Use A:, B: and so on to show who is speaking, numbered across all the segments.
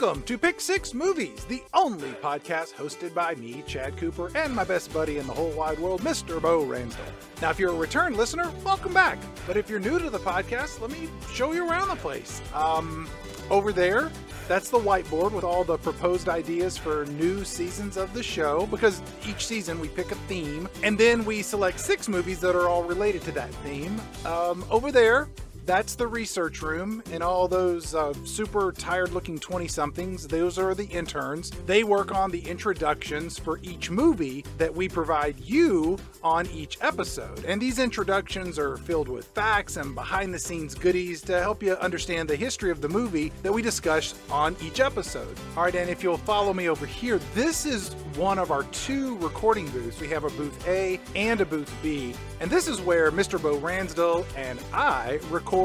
A: welcome to Pick Six Movies, the only podcast hosted by me, Chad Cooper, and my best buddy in the whole wide world, Mr. Bo Ransdell. Now, if you're a return listener, welcome back. But if you're new to the podcast, let me show you around the place. Um, over there, that's the whiteboard with all the proposed ideas for new seasons of the show because each season we pick a theme and then we select six movies that are all related to that theme. Um, over there, that's the research room, and all those uh, super tired looking 20 somethings, those are the interns. They work on the introductions for each movie that we provide you on each episode. And these introductions are filled with facts and behind the scenes goodies to help you understand the history of the movie that we discuss on each episode. All right, and if you'll follow me over here, this is one of our two recording booths. We have a booth A and a booth B, and this is where Mr. Bo Ransdell and I record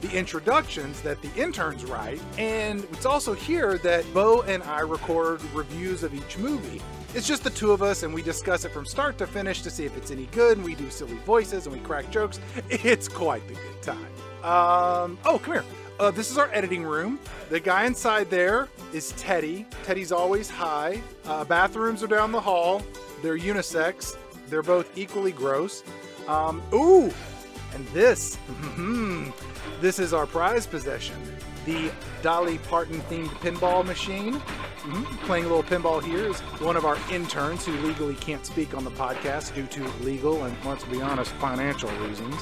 A: the introductions that the interns write. And it's also here that Bo and I record reviews of each movie. It's just the two of us, and we discuss it from start to finish to see if it's any good. And we do silly voices and we crack jokes. It's quite the good time. Um, oh, come here. Uh, this is our editing room. The guy inside there is Teddy. Teddy's always high. Uh, bathrooms are down the hall. They're unisex. They're both equally gross. Um, ooh, and this, this is our prize possession the Dolly Parton themed pinball machine. Mm-hmm. Playing a little pinball here is one of our interns who legally can't speak on the podcast due to legal and, let's be honest, financial reasons.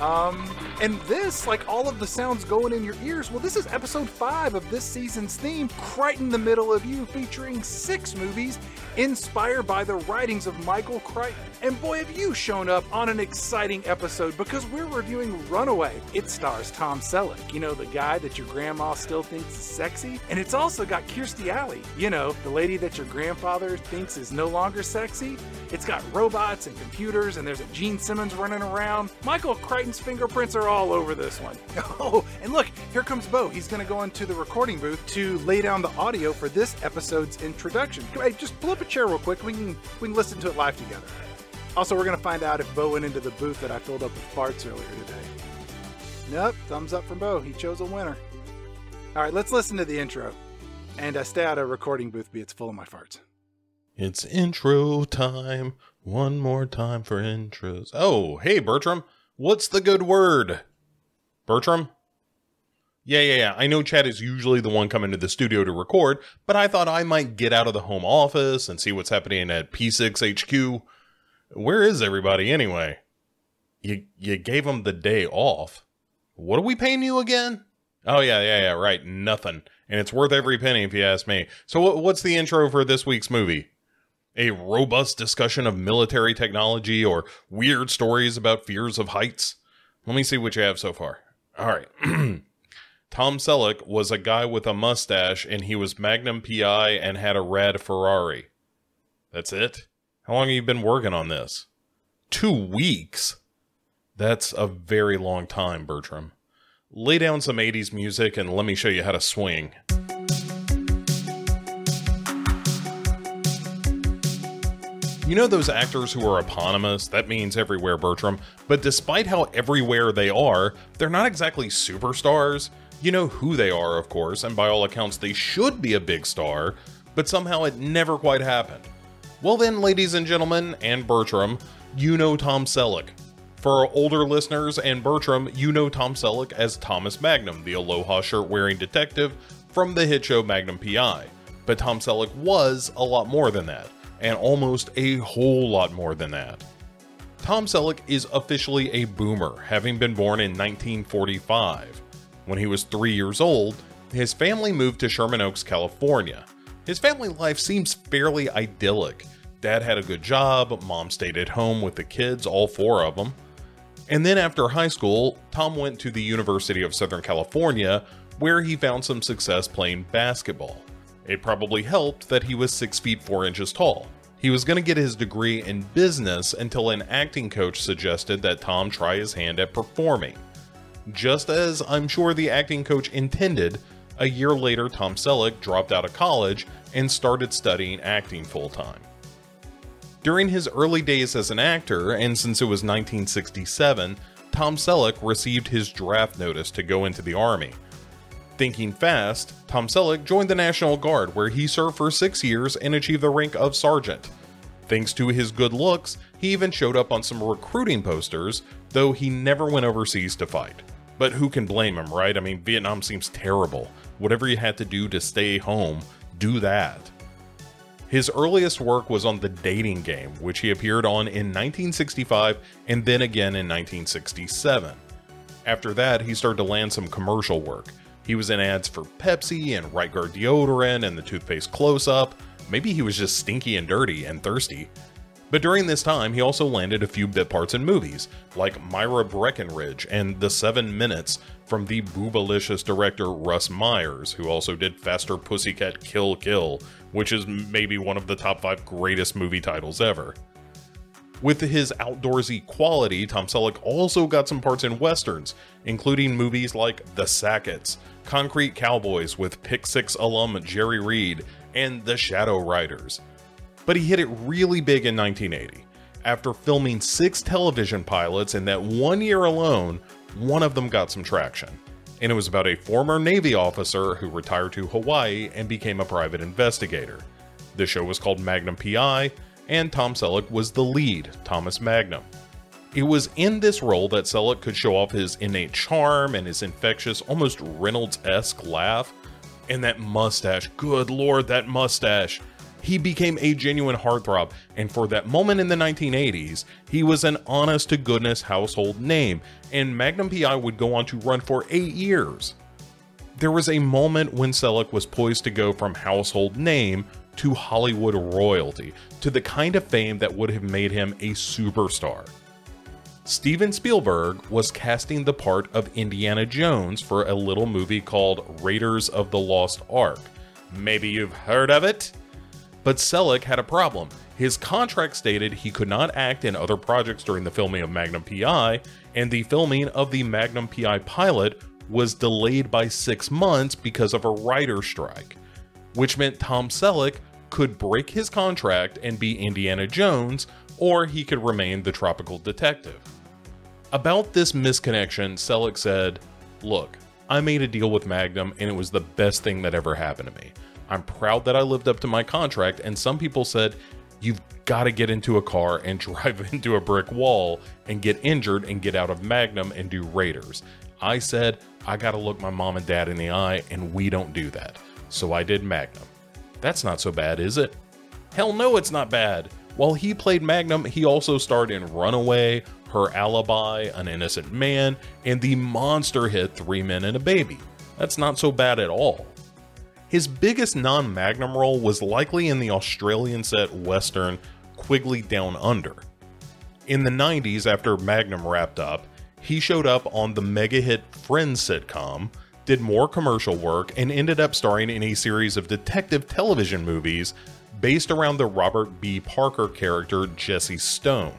A: Um, and this, like all of the sounds going in your ears, well, this is episode five of this season's theme, Crichton the Middle of You, featuring six movies inspired by the writings of Michael Crichton. And boy, have you shown up on an exciting episode because we're reviewing Runaway. It stars Tom Selleck, you know, the guy that your grandma still thinks is sexy. And it's also got Kirstie Alley, you know, the lady that your grandfather thinks is no longer sexy. It's got robots and computers, and there's a Gene Simmons running around. Michael Crichton's fingerprints are all over this one. Oh, and look, here comes Bo. He's going to go into the recording booth to lay down the audio for this episode's introduction. Hey, just pull up a chair real quick. We can we can listen to it live together. Also, we're going to find out if Bo went into the booth that I filled up with farts earlier today. Nope, thumbs up from Bo. He chose a winner. All right, let's listen to the intro. And uh, stay out of recording booth B. It's full of my farts.
B: It's intro time. One more time for intros. Oh, hey, Bertram. What's the good word? Bertram? Yeah, yeah, yeah. I know Chad is usually the one coming to the studio to record, but I thought I might get out of the home office and see what's happening at P6HQ. Where is everybody anyway? You you gave them the day off. What are we paying you again? Oh yeah, yeah, yeah, right. Nothing. And it's worth every penny if you ask me. So what's the intro for this week's movie? A robust discussion of military technology or weird stories about fears of heights? Let me see what you have so far. All right. Tom Selleck was a guy with a mustache and he was Magnum PI and had a red Ferrari. That's it? How long have you been working on this? Two weeks? That's a very long time, Bertram. Lay down some 80s music and let me show you how to swing. You know those actors who are eponymous? That means everywhere, Bertram. But despite how everywhere they are, they're not exactly superstars. You know who they are, of course, and by all accounts, they should be a big star, but somehow it never quite happened. Well, then, ladies and gentlemen, and Bertram, you know Tom Selleck. For older listeners and Bertram, you know Tom Selleck as Thomas Magnum, the Aloha shirt wearing detective from the hit show Magnum PI. But Tom Selleck was a lot more than that, and almost a whole lot more than that. Tom Selleck is officially a boomer, having been born in 1945. When he was three years old, his family moved to Sherman Oaks, California. His family life seems fairly idyllic. Dad had a good job, mom stayed at home with the kids, all four of them. And then after high school, Tom went to the University of Southern California, where he found some success playing basketball. It probably helped that he was 6 feet 4 inches tall. He was going to get his degree in business until an acting coach suggested that Tom try his hand at performing. Just as I'm sure the acting coach intended, a year later Tom Selleck dropped out of college and started studying acting full time. During his early days as an actor, and since it was 1967, Tom Selleck received his draft notice to go into the Army. Thinking fast, Tom Selleck joined the National Guard, where he served for six years and achieved the rank of sergeant. Thanks to his good looks, he even showed up on some recruiting posters, though he never went overseas to fight. But who can blame him, right? I mean, Vietnam seems terrible. Whatever you had to do to stay home, do that. His earliest work was on The Dating Game, which he appeared on in 1965 and then again in 1967. After that, he started to land some commercial work. He was in ads for Pepsi and Right Guard deodorant and the toothpaste close up. Maybe he was just stinky and dirty and thirsty. But during this time, he also landed a few bit parts in movies, like Myra Breckinridge and The Seven Minutes from the boobalicious director Russ Myers, who also did Faster Pussycat Kill Kill, which is maybe one of the top five greatest movie titles ever. With his outdoorsy quality, Tom Selleck also got some parts in westerns, including movies like The Sacketts, Concrete Cowboys with Pick Six alum Jerry Reed, and The Shadow Riders. But he hit it really big in 1980. After filming six television pilots in that one year alone, one of them got some traction and it was about a former Navy officer who retired to Hawaii and became a private investigator. The show was called Magnum PI, and Tom Selleck was the lead, Thomas Magnum. It was in this role that Selleck could show off his innate charm and his infectious, almost Reynolds esque laugh. And that mustache, good lord, that mustache he became a genuine heartthrob, and for that moment in the 1980s, he was an honest to goodness household name, and Magnum PI would go on to run for eight years. There was a moment when Selleck was poised to go from household name to Hollywood royalty, to the kind of fame that would have made him a superstar. Steven Spielberg was casting the part of Indiana Jones for a little movie called Raiders of the Lost Ark. Maybe you've heard of it? But Selleck had a problem. His contract stated he could not act in other projects during the filming of Magnum PI, and the filming of the Magnum PI pilot was delayed by six months because of a writer strike, which meant Tom Selleck could break his contract and be Indiana Jones, or he could remain the tropical detective. About this misconnection, Selleck said, Look, I made a deal with Magnum and it was the best thing that ever happened to me. I'm proud that I lived up to my contract. And some people said, you've got to get into a car and drive into a brick wall and get injured and get out of Magnum and do Raiders. I said, I got to look my mom and dad in the eye, and we don't do that. So I did Magnum. That's not so bad, is it? Hell no, it's not bad. While he played Magnum, he also starred in Runaway, Her Alibi, An Innocent Man, and the monster hit Three Men and a Baby. That's not so bad at all. His biggest non Magnum role was likely in the Australian set western Quigley Down Under. In the 90s, after Magnum wrapped up, he showed up on the mega hit Friends sitcom, did more commercial work, and ended up starring in a series of detective television movies based around the Robert B. Parker character Jesse Stone.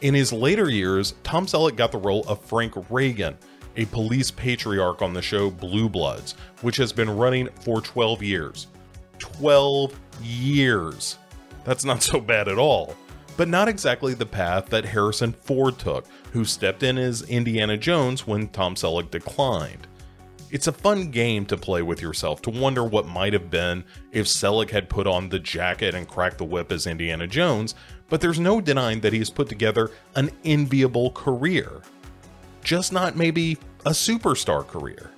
B: In his later years, Tom Selleck got the role of Frank Reagan a police patriarch on the show Blue Bloods, which has been running for 12 years. 12 years! That's not so bad at all. But not exactly the path that Harrison Ford took, who stepped in as Indiana Jones when Tom Selleck declined. It's a fun game to play with yourself to wonder what might have been if Selleck had put on the jacket and cracked the whip as Indiana Jones, but there's no denying that he has put together an enviable career. Just not maybe a superstar career.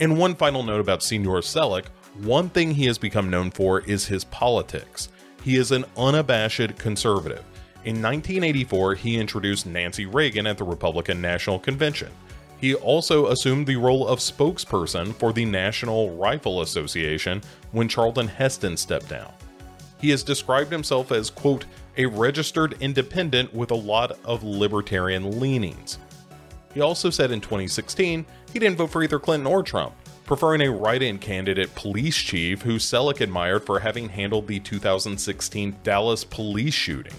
B: And one final note about Senor Selleck one thing he has become known for is his politics. He is an unabashed conservative. In 1984, he introduced Nancy Reagan at the Republican National Convention. He also assumed the role of spokesperson for the National Rifle Association when Charlton Heston stepped down. He has described himself as, quote, a registered independent with a lot of libertarian leanings. He also said in 2016 he didn't vote for either Clinton or Trump, preferring a write in candidate police chief who Selleck admired for having handled the 2016 Dallas police shooting.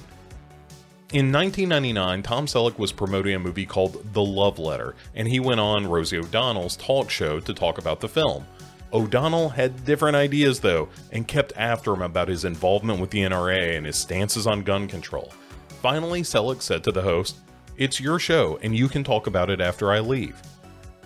B: In 1999, Tom Selleck was promoting a movie called The Love Letter, and he went on Rosie O'Donnell's talk show to talk about the film. O'Donnell had different ideas though, and kept after him about his involvement with the NRA and his stances on gun control. Finally, Selleck said to the host, it's your show, and you can talk about it after I leave.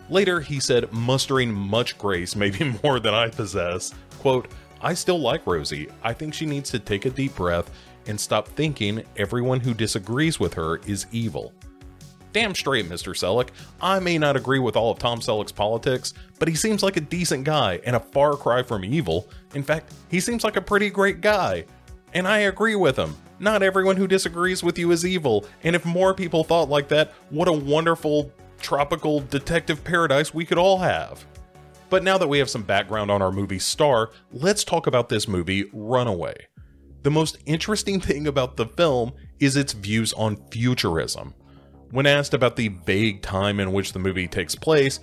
B: Later, he said, mustering much grace, maybe more than I possess, quote, I still like Rosie. I think she needs to take a deep breath and stop thinking everyone who disagrees with her is evil. Damn straight, Mr. Selleck. I may not agree with all of Tom Selleck's politics, but he seems like a decent guy and a far cry from evil. In fact, he seems like a pretty great guy. And I agree with him. Not everyone who disagrees with you is evil, and if more people thought like that, what a wonderful tropical detective paradise we could all have. But now that we have some background on our movie star, let's talk about this movie, Runaway. The most interesting thing about the film is its views on futurism. When asked about the vague time in which the movie takes place,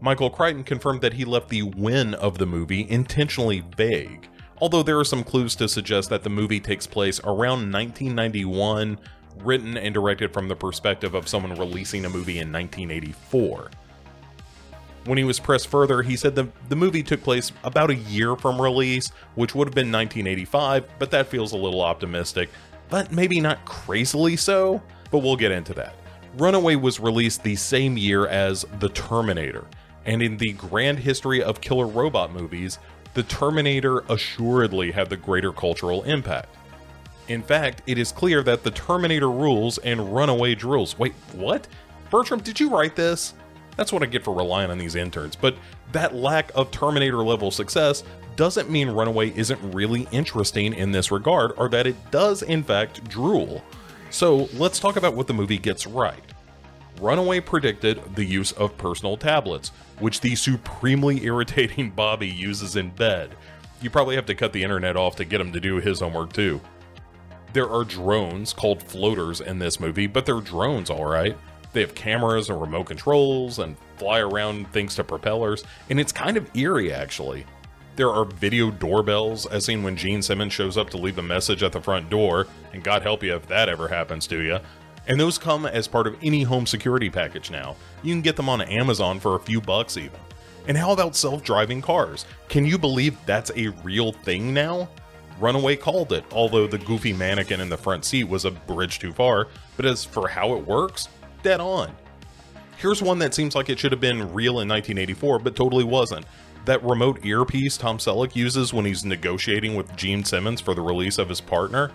B: Michael Crichton confirmed that he left the when of the movie intentionally vague, although there are some clues to suggest that the movie takes place around 1991, written and directed from the perspective of someone releasing a movie in 1984. When he was pressed further, he said the, the movie took place about a year from release, which would have been 1985, but that feels a little optimistic, but maybe not crazily so, but we'll get into that. Runaway was released the same year as The Terminator, and in the grand history of killer robot movies, The Terminator assuredly had the greater cultural impact. In fact, it is clear that The Terminator rules and Runaway drools. Wait, what? Bertram, did you write this? That's what I get for relying on these interns. But that lack of Terminator level success doesn't mean Runaway isn't really interesting in this regard, or that it does, in fact, drool. So let's talk about what the movie gets right. Runaway predicted the use of personal tablets, which the supremely irritating Bobby uses in bed. You probably have to cut the internet off to get him to do his homework too. There are drones called floaters in this movie, but they're drones, alright. They have cameras and remote controls and fly around thanks to propellers, and it's kind of eerie actually. There are video doorbells, as seen when Gene Simmons shows up to leave a message at the front door, and God help you if that ever happens to you. And those come as part of any home security package now. You can get them on Amazon for a few bucks even. And how about self driving cars? Can you believe that's a real thing now? Runaway called it, although the goofy mannequin in the front seat was a bridge too far, but as for how it works, dead on. Here's one that seems like it should have been real in 1984, but totally wasn't. That remote earpiece Tom Selleck uses when he's negotiating with Gene Simmons for the release of his partner.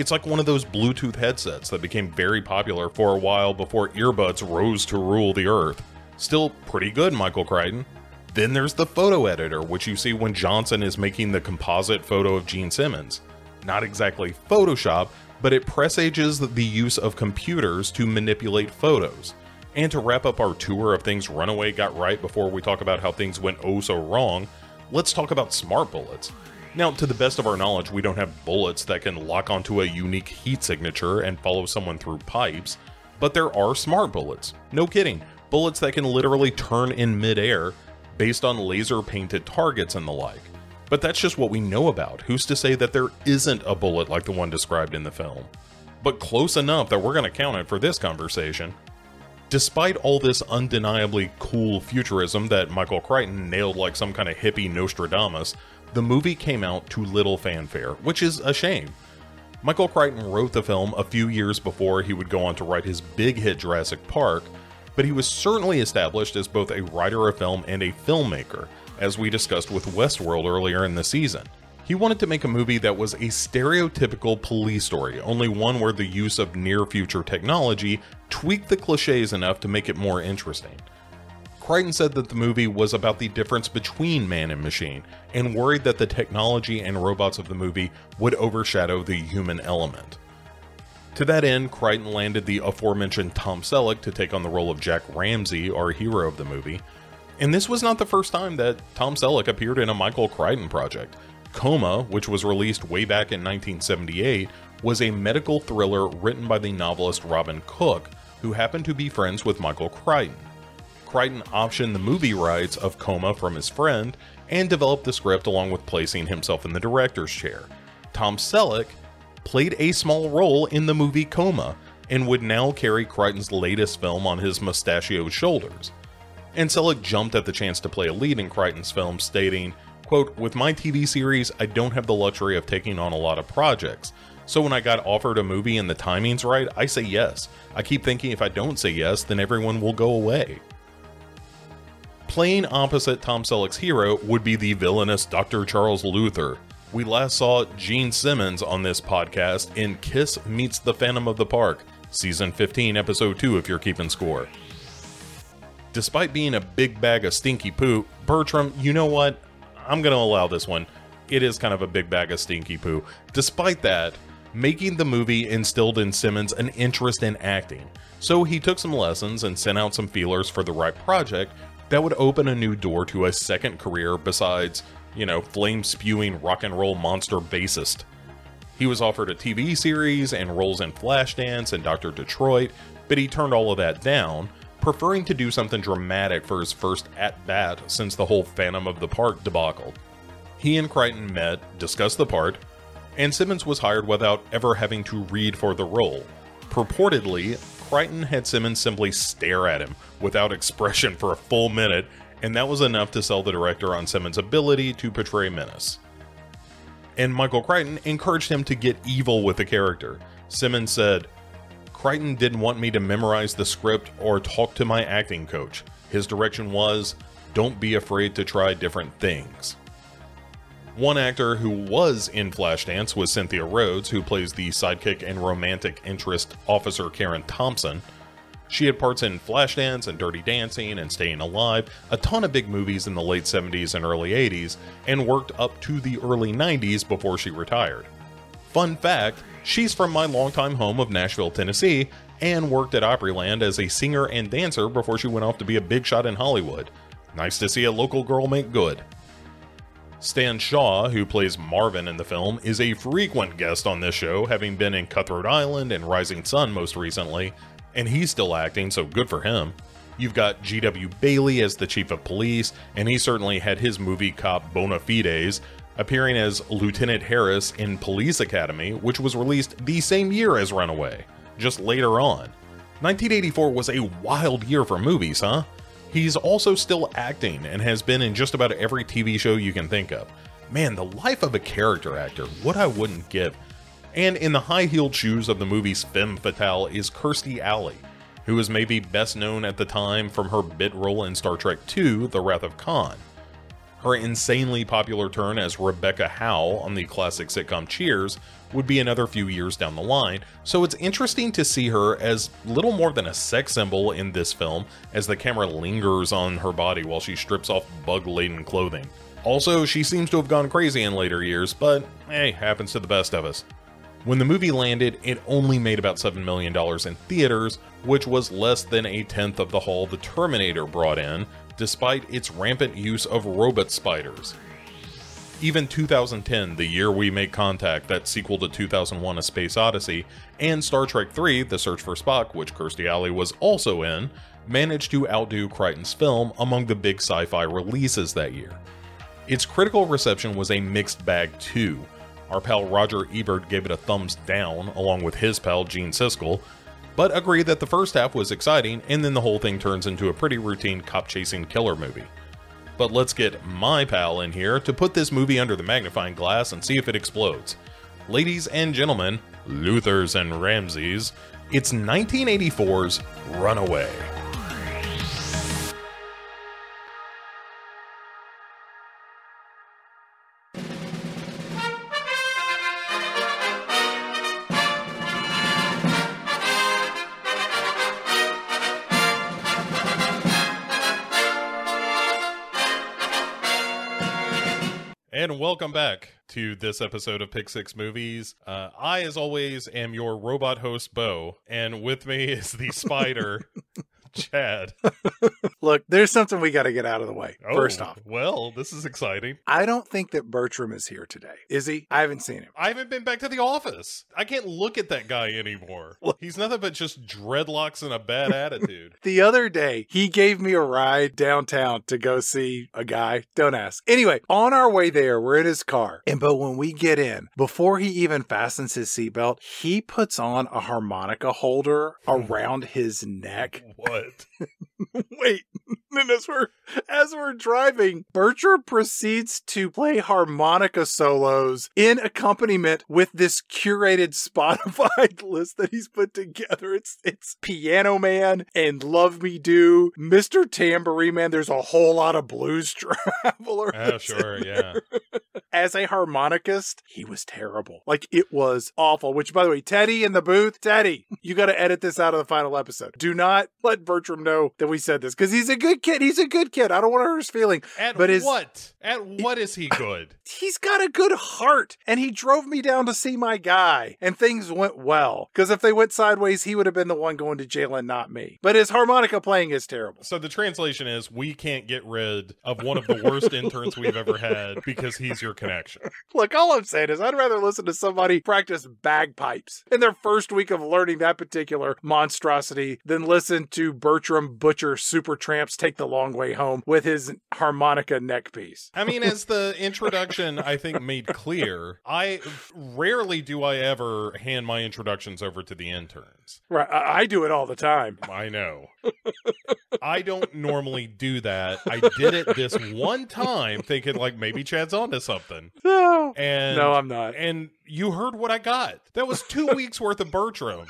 B: It's like one of those Bluetooth headsets that became very popular for a while before earbuds rose to rule the earth. Still pretty good, Michael Crichton. Then there's the photo editor, which you see when Johnson is making the composite photo of Gene Simmons. Not exactly Photoshop, but it presages the use of computers to manipulate photos. And to wrap up our tour of things Runaway got right before we talk about how things went oh so wrong, let's talk about smart bullets. Now, to the best of our knowledge, we don't have bullets that can lock onto a unique heat signature and follow someone through pipes, but there are smart bullets. No kidding, bullets that can literally turn in midair based on laser painted targets and the like. But that's just what we know about. Who's to say that there isn't a bullet like the one described in the film? But close enough that we're going to count it for this conversation. Despite all this undeniably cool futurism that Michael Crichton nailed like some kind of hippie Nostradamus, the movie came out to little fanfare, which is a shame. Michael Crichton wrote the film a few years before he would go on to write his big hit Jurassic Park, but he was certainly established as both a writer of film and a filmmaker, as we discussed with Westworld earlier in the season. He wanted to make a movie that was a stereotypical police story, only one where the use of near future technology tweaked the cliches enough to make it more interesting. Crichton said that the movie was about the difference between man and machine, and worried that the technology and robots of the movie would overshadow the human element. To that end, Crichton landed the aforementioned Tom Selleck to take on the role of Jack Ramsey, our hero of the movie, and this was not the first time that Tom Selleck appeared in a Michael Crichton project. Coma, which was released way back in 1978, was a medical thriller written by the novelist Robin Cook, who happened to be friends with Michael Crichton. Crichton optioned the movie rights of Coma from his friend and developed the script along with placing himself in the director's chair. Tom Selleck played a small role in the movie Coma and would now carry Crichton's latest film on his mustachioed shoulders and Selleck jumped at the chance to play a lead in Crichton's film, stating, quote, With my TV series, I don't have the luxury of taking on a lot of projects. So when I got offered a movie and the timing's right, I say yes. I keep thinking if I don't say yes, then everyone will go away. Playing opposite Tom Selleck's hero would be the villainous Dr. Charles Luther. We last saw Gene Simmons on this podcast in Kiss Meets the Phantom of the Park, Season 15, Episode 2, if you're keeping score. Despite being a big bag of stinky poo, Bertram, you know what? I'm going to allow this one. It is kind of a big bag of stinky poo. Despite that, making the movie instilled in Simmons an interest in acting. So he took some lessons and sent out some feelers for the right project that would open a new door to a second career besides, you know, flame spewing rock and roll monster bassist. He was offered a TV series and roles in Flashdance and Dr. Detroit, but he turned all of that down, preferring to do something dramatic for his first at bat since the whole Phantom of the Park debacle. He and Crichton met, discussed the part, and Simmons was hired without ever having to read for the role. Purportedly, Crichton had Simmons simply stare at him without expression for a full minute, and that was enough to sell the director on Simmons' ability to portray menace. And Michael Crichton encouraged him to get evil with the character. Simmons said, Crichton didn't want me to memorize the script or talk to my acting coach. His direction was, don't be afraid to try different things. One actor who was in Flashdance was Cynthia Rhodes, who plays the sidekick and romantic interest Officer Karen Thompson. She had parts in Flashdance and Dirty Dancing and Staying Alive, a ton of big movies in the late 70s and early 80s, and worked up to the early 90s before she retired. Fun fact she's from my longtime home of Nashville, Tennessee, and worked at Opryland as a singer and dancer before she went off to be a big shot in Hollywood. Nice to see a local girl make good. Stan Shaw, who plays Marvin in the film, is a frequent guest on this show, having been in Cutthroat Island and Rising Sun most recently, and he's still acting, so good for him. You've got G.W. Bailey as the chief of police, and he certainly had his movie cop bona fides, appearing as Lieutenant Harris in Police Academy, which was released the same year as Runaway, just later on. 1984 was a wild year for movies, huh? He's also still acting and has been in just about every TV show you can think of. Man, the life of a character actor, what I wouldn't give. And in the high heeled shoes of the movie's femme fatale is Kirstie Alley, who is maybe best known at the time from her bit role in Star Trek II The Wrath of Khan. Her insanely popular turn as Rebecca Howe on the classic sitcom Cheers would be another few years down the line, so it's interesting to see her as little more than a sex symbol in this film as the camera lingers on her body while she strips off bug laden clothing. Also, she seems to have gone crazy in later years, but hey, happens to the best of us. When the movie landed, it only made about $7 million in theaters, which was less than a tenth of the haul The Terminator brought in, despite its rampant use of robot spiders. Even 2010, the year we make contact, that sequel to 2001 A Space Odyssey, and Star Trek III The Search for Spock, which Kirstie Alley was also in, managed to outdo Crichton's film among the big sci fi releases that year. Its critical reception was a mixed bag too. Our pal Roger Ebert gave it a thumbs down, along with his pal Gene Siskel, but agreed that the first half was exciting and then the whole thing turns into a pretty routine cop chasing killer movie. But let's get my pal in here to put this movie under the magnifying glass and see if it explodes. Ladies and gentlemen, Luthers and Ramses, it's 1984's Runaway. Welcome back to this episode of Pick Six Movies. Uh, I, as always, am your robot host, Bo, and with me is the spider, Chad.
A: Look, there's something we got to get out of the way.
B: Oh,
A: First off,
B: well, this is exciting.
A: I don't think that Bertram is here today. Is he? I haven't seen him.
B: I haven't been back to the office. I can't look at that guy anymore. He's nothing but just dreadlocks and a bad attitude.
A: The other day, he gave me a ride downtown to go see a guy. Don't ask. Anyway, on our way there, we're in his car. And but when we get in, before he even fastens his seatbelt, he puts on a harmonica holder around his neck.
B: What? What?
A: Wait, and as we're as we're driving, Bertram proceeds to play harmonica solos in accompaniment with this curated Spotify list that he's put together. It's it's Piano Man and Love Me Do, Mr. Tambourine Man. There's a whole lot of blues traveler.
B: Oh, sure, yeah.
A: As a harmonicist, he was terrible. Like it was awful. Which, by the way, Teddy in the booth, Teddy, you got to edit this out of the final episode. Do not let Bertram know that we said this because he's a good kid. He's a good kid. I don't want to hurt his feeling.
B: At
A: But his-
B: what? At what is he good?
A: He's got a good heart, and he drove me down to see my guy, and things went well. Because if they went sideways, he would have been the one going to jail and not me. But his harmonica playing is terrible.
B: So the translation is we can't get rid of one of the worst interns we've ever had because he's your connection.
A: Look, all I'm saying is I'd rather listen to somebody practice bagpipes in their first week of learning that particular monstrosity than listen to Bertram Butcher Supertramp's take the long way home with his harmonica neckpiece.
B: I mean, as the introduction I think made clear, I rarely do I ever hand my introductions over to the interns.
A: Right, I, I do it all the time.
B: I know. I don't normally do that. I did it this one time thinking like maybe Chad's onto something.
A: No,
B: And
A: no, I'm not.
B: and you heard what I got. That was two weeks worth of Bertram.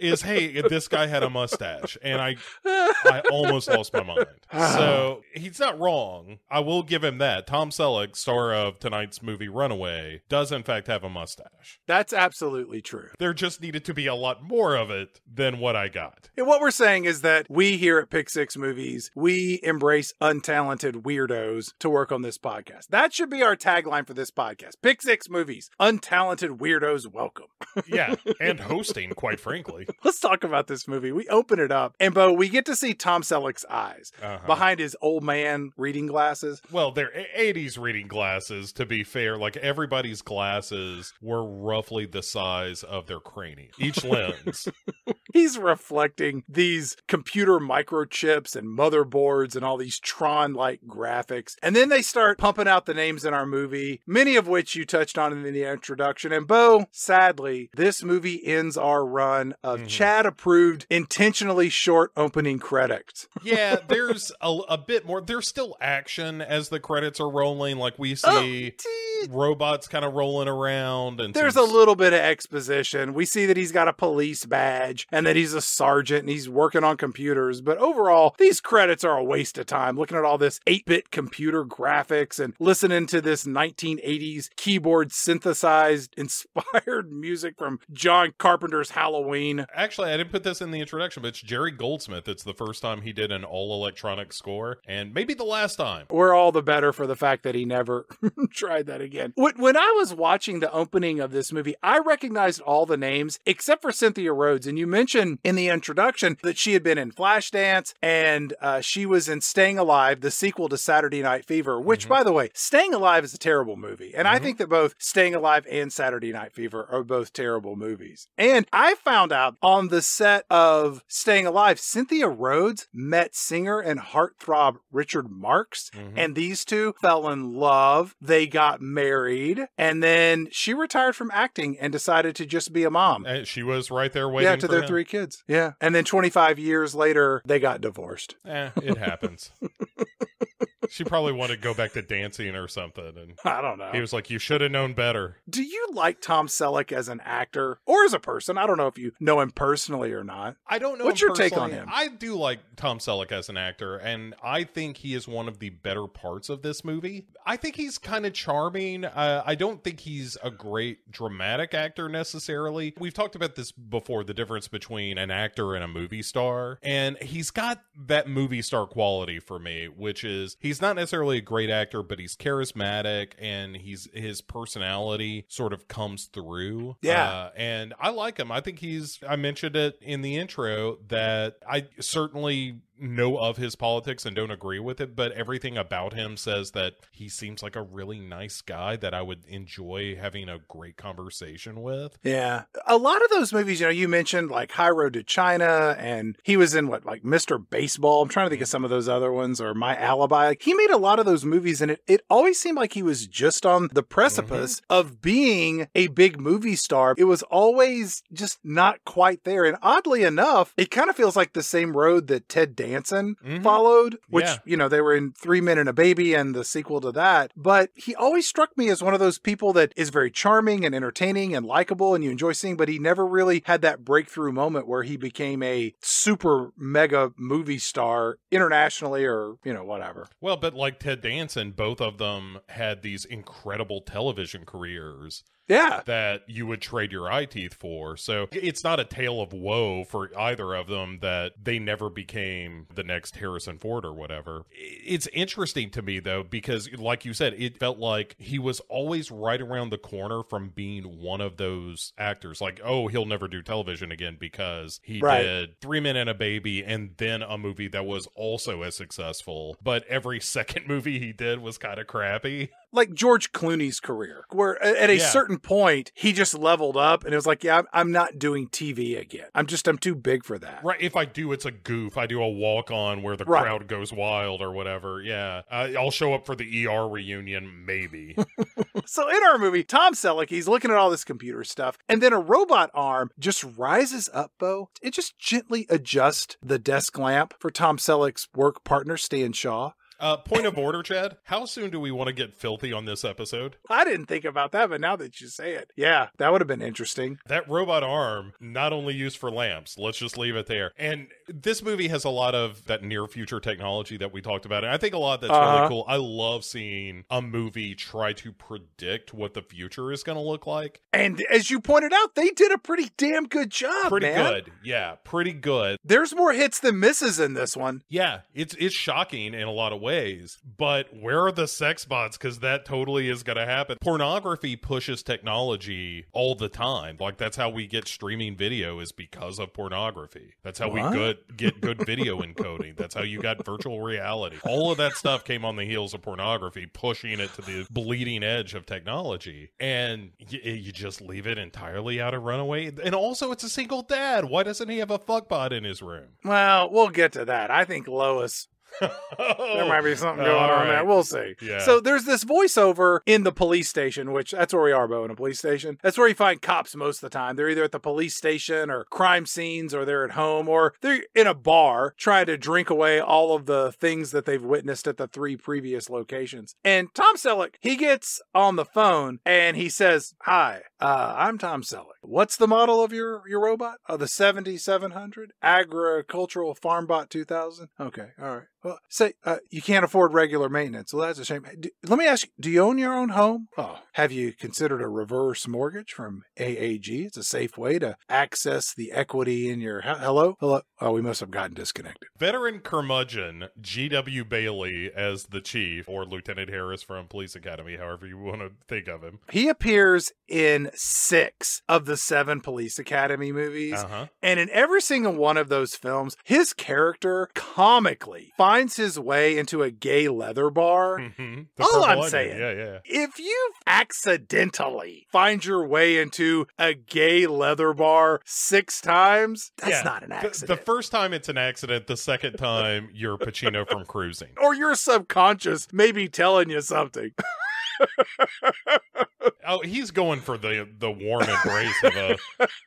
B: Is hey, this guy had a mustache, and I I almost lost my mind. So he's not wrong. I will give him that. Tom Selleck, star of tonight's movie Runaway, does in fact have a mustache.
A: That's absolutely true.
B: There just needed to be a lot more of it than what I got.
A: And what we're saying is that we here at Pick Six Movies, we embrace untalented weirdos to work on this podcast. That should be our tagline for this podcast. Pick Six Movies, untalented weirdos welcome.
B: Yeah, and hosting, quite frankly.
A: Let's talk about this movie. We open it up, and Bo, we get to see Tom Selleck's eyes
B: Uh-huh.
A: behind his old man reading glasses.
B: Well, they're 80s reading glasses, to be fair. Like everybody's glasses were roughly the size of their cranium, each lens.
A: He's reflecting these computer microchips and motherboards and all these Tron like graphics. And then they start pumping out the names in our movie, many of which you touched on in the introduction. And Bo, sadly, this movie ends our run of
B: Mhm.
A: Chad approved, intentionally short opening credits.
B: yeah, there's a, a bit more. There's still action as the credits are rolling. Like we oh, see
A: Tee.
B: robots kind of rolling around, and
A: There's a little bit of exposition. We see that he's got a police badge and that he's a sergeant and he's working on computers. But overall, these credits are a waste of time looking at all this 8 bit computer graphics and listening to this 1980s keyboard synthesized inspired music from John Carpenter's Halloween.
B: Actually, I didn't put this in the introduction, but it's Jerry Goldsmith. It's the first time he did an all electronic score, and maybe the last time.
A: We're all the better for the fact that he never tried that again. When I was watching the opening of this movie, I recognized all the names except for Cynthia Rhodes. And you mentioned in the introduction that she had been in Flashdance and uh, she was in Staying Alive, the sequel to Saturday Night Fever, which,
B: Mhm.
A: by the way, Staying Alive is a terrible movie. And I
B: Mhm.
A: think that both Staying Alive and Saturday Night Fever are both terrible movies. And I found out on the set of Staying Alive, Cynthia Rhodes met singer and heartthrob Richard Marx.
B: Mhm.
A: And these two fell in love. They got married. And then she retired from acting and decided to just be a mom.
B: And she was right there waiting.
A: Yeah, to their
B: him.
A: three kids. Yeah. And then 25 years later, they got divorced.
B: Eh, it happens. she probably wanted to go back to dancing or something, and
A: I don't know.
B: he was like, "You should have known better."
A: Do you like Tom Selleck as an actor or as a person? I don't know if you know him personally or not.
B: I don't know.
A: What's your take on him?
B: I do like Tom Selleck as an actor, and I think he is one of the better parts of this movie. I think he's kind of charming. Uh, I don't think he's a great dramatic actor necessarily. We've talked about this before the difference between an actor and a movie star, and he's got that movie star quality for me, which is he's not necessarily a great actor, but he's charismatic and he's his personality sort of comes through.
A: Yeah.
B: Uh, and I like him. I think he's. I mentioned it in the intro that I certainly know of his politics and don't agree with it, but everything about him says that he seems like a really nice guy that I would enjoy having a great conversation with.
A: Yeah. A lot of those movies, you know, you mentioned like High Road to China and he was in what, like Mr. Baseball. I'm trying to think of mm-hmm. some of those other ones or My Alibi. Like, he made a lot of those movies and it, it always seemed like he was just on the precipice mm-hmm. of being a big movie star. It was always just not quite there. And oddly enough, it kind of feels like the same road that Ted Danson
B: Mhm.
A: followed, which,
B: Yeah.
A: you know, they were in Three Men and a Baby and the sequel to that. But he always struck me as one of those people that is very charming and entertaining and likable and you enjoy seeing, but he never really had that breakthrough moment where he became a super mega movie star internationally or, you know, whatever.
B: Well, but like Ted Danson, both of them had these incredible television careers
A: Yeah.
B: that you would trade your eye teeth for. So it's not a tale of woe for either of them that they never became the next Harrison Ford or whatever. It's interesting to me though, because like you said, it felt like he was always right around the corner from being one of those actors. Like, oh, he'll never do television again because he
A: Right.
B: did Three Men and a Baby and then a movie that was also as successful. But every second movie he did was kind of crappy.
A: Like George Clooney's career, where at a
B: Yeah.
A: certain point he just leveled up and it was like, yeah, I'm, I'm not doing TV again. I'm just, I'm too big for that.
B: Right. If I do, it's a goof. I do a walk on where the
A: Right.
B: crowd goes wild or whatever. Yeah. Uh, I'll show up for the ER reunion, maybe.
A: So in our movie, Tom Selleck, he's looking at all this computer stuff, and then a robot arm just rises up, Bo. It just gently adjusts the desk lamp for Tom Selleck's work partner, Stan Shaw.
B: Uh, point of order, Chad. How soon do we want to get filthy on this episode?
A: I didn't think about that, but now that you say it, yeah, that would have been interesting.
B: That robot arm, not only used for lamps, let's just leave it there. And this movie has a lot of that near future technology that we talked about. And I think a lot that's
A: Uh-huh.
B: really cool. I love seeing a movie try to predict what the future is going to look like.
A: And as you pointed out, they did a pretty damn good job,
B: Pretty
A: man.
B: good. Yeah, pretty good.
A: There's more hits than misses in this one.
B: Yeah, it's it's shocking in a lot of ways, but where are the sex bots? Because that totally is going to happen. Pornography pushes technology all the time. Like that's how we get streaming video is because of pornography. That's how
A: What?
B: we good get good video encoding. That's how you got virtual reality. All of that stuff came on the heels of pornography, pushing it to the bleeding edge of technology, and y- you just leave it entirely out of Runaway. And also, it's a single dad. Why doesn't he have a fuckbot in his room?
A: Well, we'll get to that. I think Lois There might be something going
B: All
A: on there. We'll see.
B: Yeah.
A: So there's this voiceover in the police station, which that's where we are, Bo, in a police station. That's where you find cops most of the time. They're either at the police station or crime scenes, or they're at home, or they're in a bar trying to drink away all of the things that they've witnessed at the three previous locations. And Tom Selleck, he gets on the phone and he says, Hi, uh, I'm Tom Selleck. What's the model of your, your robot? Oh, the 7700 Agricultural Farmbot 2000? Okay, all right. Well, say uh, you can't afford regular maintenance. Well, that's a shame. Do, let me ask you: Do you own your own home? Oh, have you considered a reverse mortgage from AAG? It's a safe way to access the equity in your. he- Hello, hello. Oh, we must have gotten disconnected.
B: Veteran curmudgeon G.W. Bailey as the chief, or Lieutenant Harris from Police Academy, however you want to think of him.
A: He appears in six of the seven Police Academy movies.
B: Uh huh.
A: And in every single one of those films, his character comically finds his way into a gay leather bar.
B: Mm-hmm.
A: All I'm saying.
B: Yeah, yeah.
A: If you accidentally find your way into a gay leather bar six times, that's
B: Yeah.
A: not an accident.
B: The, first time it's an accident, the second time you're Pacino from cruising.
A: or your subconscious maybe telling you something.
B: Oh, he's going for the the warm embrace of a,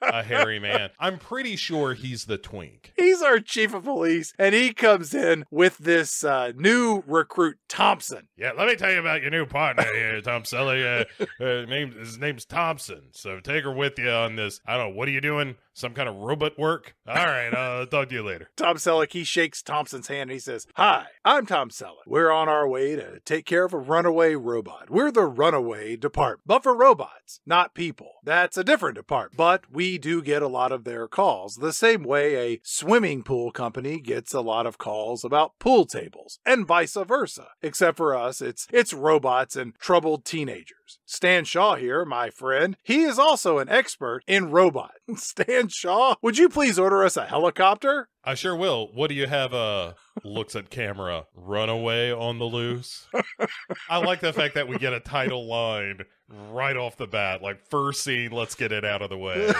B: a hairy man. I'm pretty sure he's the twink.
A: He's our chief of police, and he comes in with this uh, new recruit, Thompson.
B: Yeah, let me tell you about your new partner here, Tom Selly. Uh, uh, name, his name's Thompson. So take her with you on this. I don't know. What are you doing? Some kind of robot work? All right. Uh, I'll talk to you later.
A: Tom Selleck, he shakes Thompson's hand and he says, Hi, I'm Tom Selleck. We're on our way to take care of a runaway robot. We're the runaway department, but for robots, not people. That's a different department, but we do get a lot of their calls, the same way a swimming pool company gets a lot of calls about pool tables, and vice versa. Except for us, it's it's robots and troubled teenagers. Stan Shaw here, my friend, he is also an expert in robot. Stan Shaw, would you please order us a helicopter?
B: I sure will. What do you have? Uh, looks at camera. Runaway on the loose. I like the fact that we get a title line right off the bat. Like first scene, let's get it out of the way.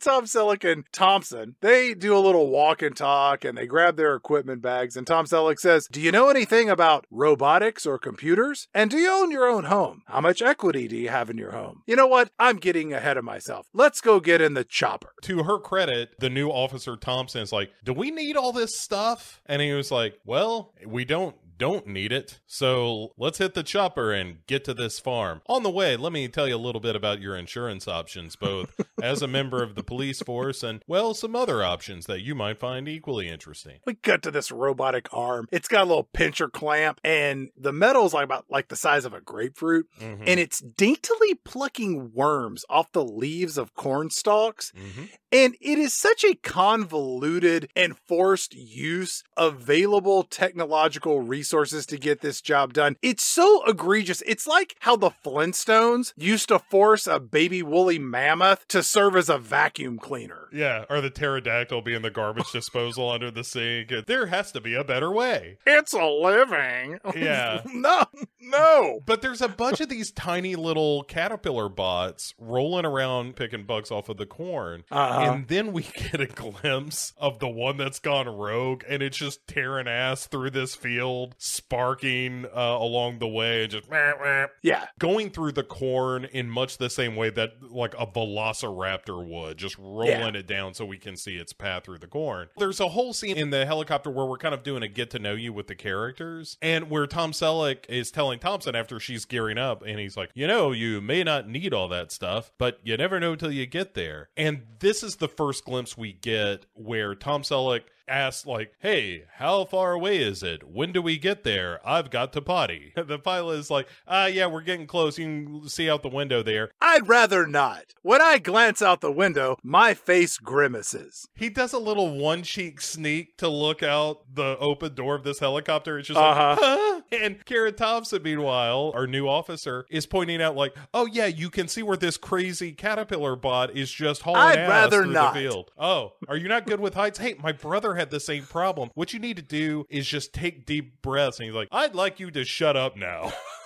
A: Tom Selleck and Thompson, they do a little walk and talk and they grab their equipment bags. And Tom Selleck says, Do you know anything about robotics or computers? And do you own your own home? How much equity do you have in your home? You know what? I'm getting ahead of myself. Let's go get in the chopper.
B: to her credit, the new officer Thompson is like, "Do we need all this stuff?" And he was like, "Well, we don't don't need it. So let's hit the chopper and get to this farm. On the way, let me tell you a little bit about your insurance options, both as a member of the police force and, well, some other options that you might find equally interesting.
A: We cut to this robotic arm. It's got a little pincher clamp, and the metal is like about like the size of a grapefruit,
B: Mhm.
A: and it's daintily plucking worms off the leaves of corn stalks.
B: Mhm.
A: And it is such a convoluted and forced use of available technological resources to get this job done. It's so egregious. It's like how the Flintstones used to force a baby woolly mammoth to serve as a vacuum cleaner.
B: Yeah, or the pterodactyl being the garbage disposal under the sink. There has to be a better way.
A: It's a living.
B: Yeah.
A: no, no.
B: But there's a bunch of these tiny little caterpillar bots rolling around picking bugs off of the corn.
A: Uh-huh.
B: And then we get a glimpse of the one that's gone rogue and it's just tearing ass through this field, sparking uh, along the way and just meh, meh,
A: Yeah.
B: going through the corn in much the same way that like a velociraptor would, just rolling
A: Yeah.
B: it down so we can see its path through the corn. There's a whole scene in the helicopter where we're kind of doing a get to know you with the characters, and where Tom Selleck is telling Thompson after she's gearing up, and he's like, you know, you may not need all that stuff, but you never know till you get there. And this is the first glimpse we get where Tom Selleck asks like hey how far away is it when do we get there i've got to potty the pilot is like ah yeah we're getting close you can see out the window there
A: I'd rather not. When I glance out the window, my face grimaces.
B: he does a little one cheek sneak to look out the open door of this helicopter it's just
A: Uh-huh.
B: like huh? and karen thompson meanwhile our new officer is pointing out like oh yeah you can see where this crazy caterpillar bot is just hauling
A: I'd
B: ass
A: rather
B: through
A: not.
B: the field oh are you not good with heights hey my brother had the same problem. What you need to do is just take deep breaths and he's like i'd like you to shut up now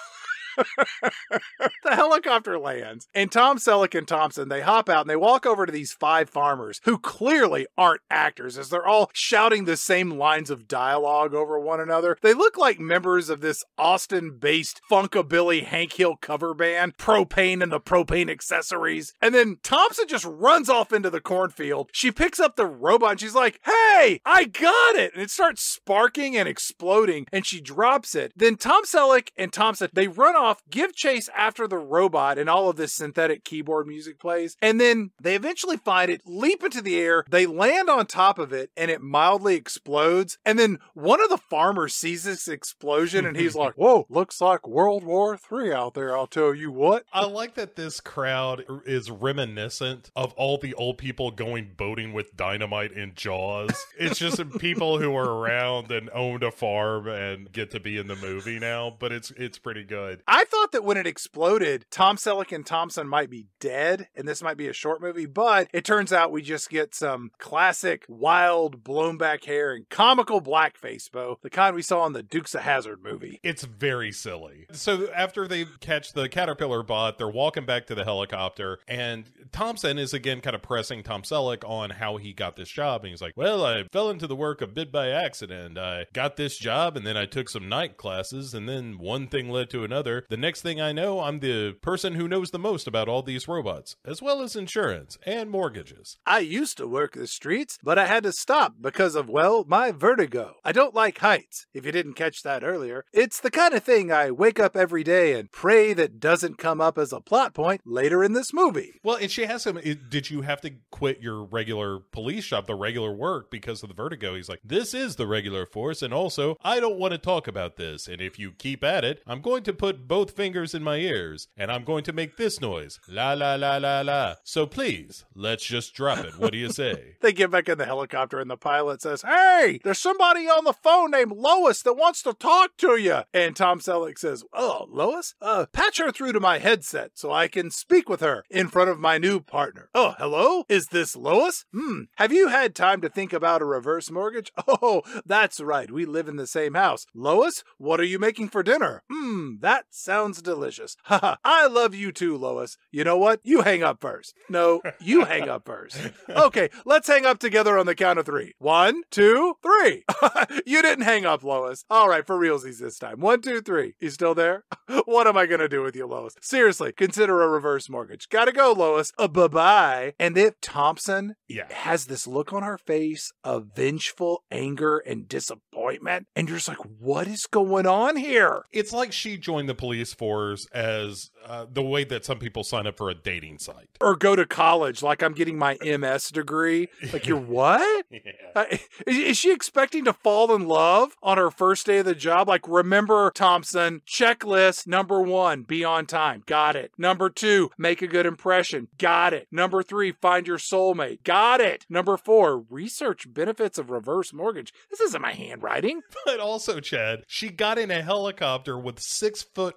A: the helicopter lands, and Tom Selleck and Thompson they hop out and they walk over to these five farmers who clearly aren't actors, as they're all shouting the same lines of dialogue over one another. They look like members of this Austin-based funkabilly Hank Hill cover band, Propane and the Propane Accessories. And then Thompson just runs off into the cornfield. She picks up the robot and she's like, "Hey, I got it!" And it starts sparking and exploding, and she drops it. Then Tom Selleck and Thompson they run off, give chase after the robot, and all of this synthetic keyboard music plays. And then they eventually find it, leap into the air, they land on top of it, and it mildly explodes. And then one of the farmers sees this explosion, and he's like, "Whoa, looks like World War Three out there." I'll tell you what.
B: I like that this crowd is reminiscent of all the old people going boating with dynamite in Jaws. It's just people who are around and owned a farm and get to be in the movie now, but it's it's pretty good.
A: I thought that when it exploded, Tom Selleck and Thompson might be dead, and this might be a short movie, but it turns out we just get some classic, wild, blown back hair and comical blackface, Bo, the kind we saw in the Dukes of Hazzard movie.
B: It's very silly. So after they catch the caterpillar bot, they're walking back to the helicopter, and Thompson is again kind of pressing Tom Selleck on how he got this job. And he's like, Well, I fell into the work a bit by accident. I got this job, and then I took some night classes, and then one thing led to another. The next thing I know, I'm the person who knows the most about all these robots, as well as insurance and mortgages.
A: I used to work the streets, but I had to stop because of, well, my vertigo. I don't like heights, if you didn't catch that earlier. It's the kind of thing I wake up every day and pray that doesn't come up as a plot point later in this movie.
B: Well, and she has him. Did you have to quit your regular police job, the regular work, because of the vertigo? He's like, This is the regular force, and also, I don't want to talk about this. And if you keep at it, I'm going to put both fingers in my ears, and I'm going to make this noise. La la la la la. So please, let's just drop it. What do you say?
A: They get back in the helicopter and the pilot says, Hey, there's somebody on the phone named Lois that wants to talk to you. And Tom Selleck says, Oh, Lois? Uh, patch her through to my headset so I can speak with her in front of my new partner. Oh, hello? Is this Lois? Hmm. Have you had time to think about a reverse mortgage? Oh, that's right. We live in the same house. Lois, what are you making for dinner? Hmm, that sounds delicious. Haha, I love you too, Lois. You know what? You hang up first. No, you hang up first. Okay, let's hang up together on the count of three. One, two, three. you didn't hang up, Lois. All right, for realsies this time. One, two, three. You still there? what am I going to do with you, Lois? Seriously, consider a reverse mortgage. Gotta go, Lois. Uh, bye bye. And if Thompson
B: Yeah.
A: has this look on her face of vengeful anger and disappointment, and you're just like, what is going on here?
B: It's like she joined the police force as uh, the way that some people sign up for a dating site.
A: Or go to college like I'm getting my MS degree. Like, you're what?
B: Yeah.
A: Uh, is, is she expecting to fall in love on her first day of the job? Like, remember, Thompson, checklist number one, be on time. Got it. Number two, make a good impression. Got it. Number three, find your soulmate. Got it. Number four, research benefits of reverse mortgage. This isn't my handwriting.
B: But also, Chad, she got in a helicopter with six foot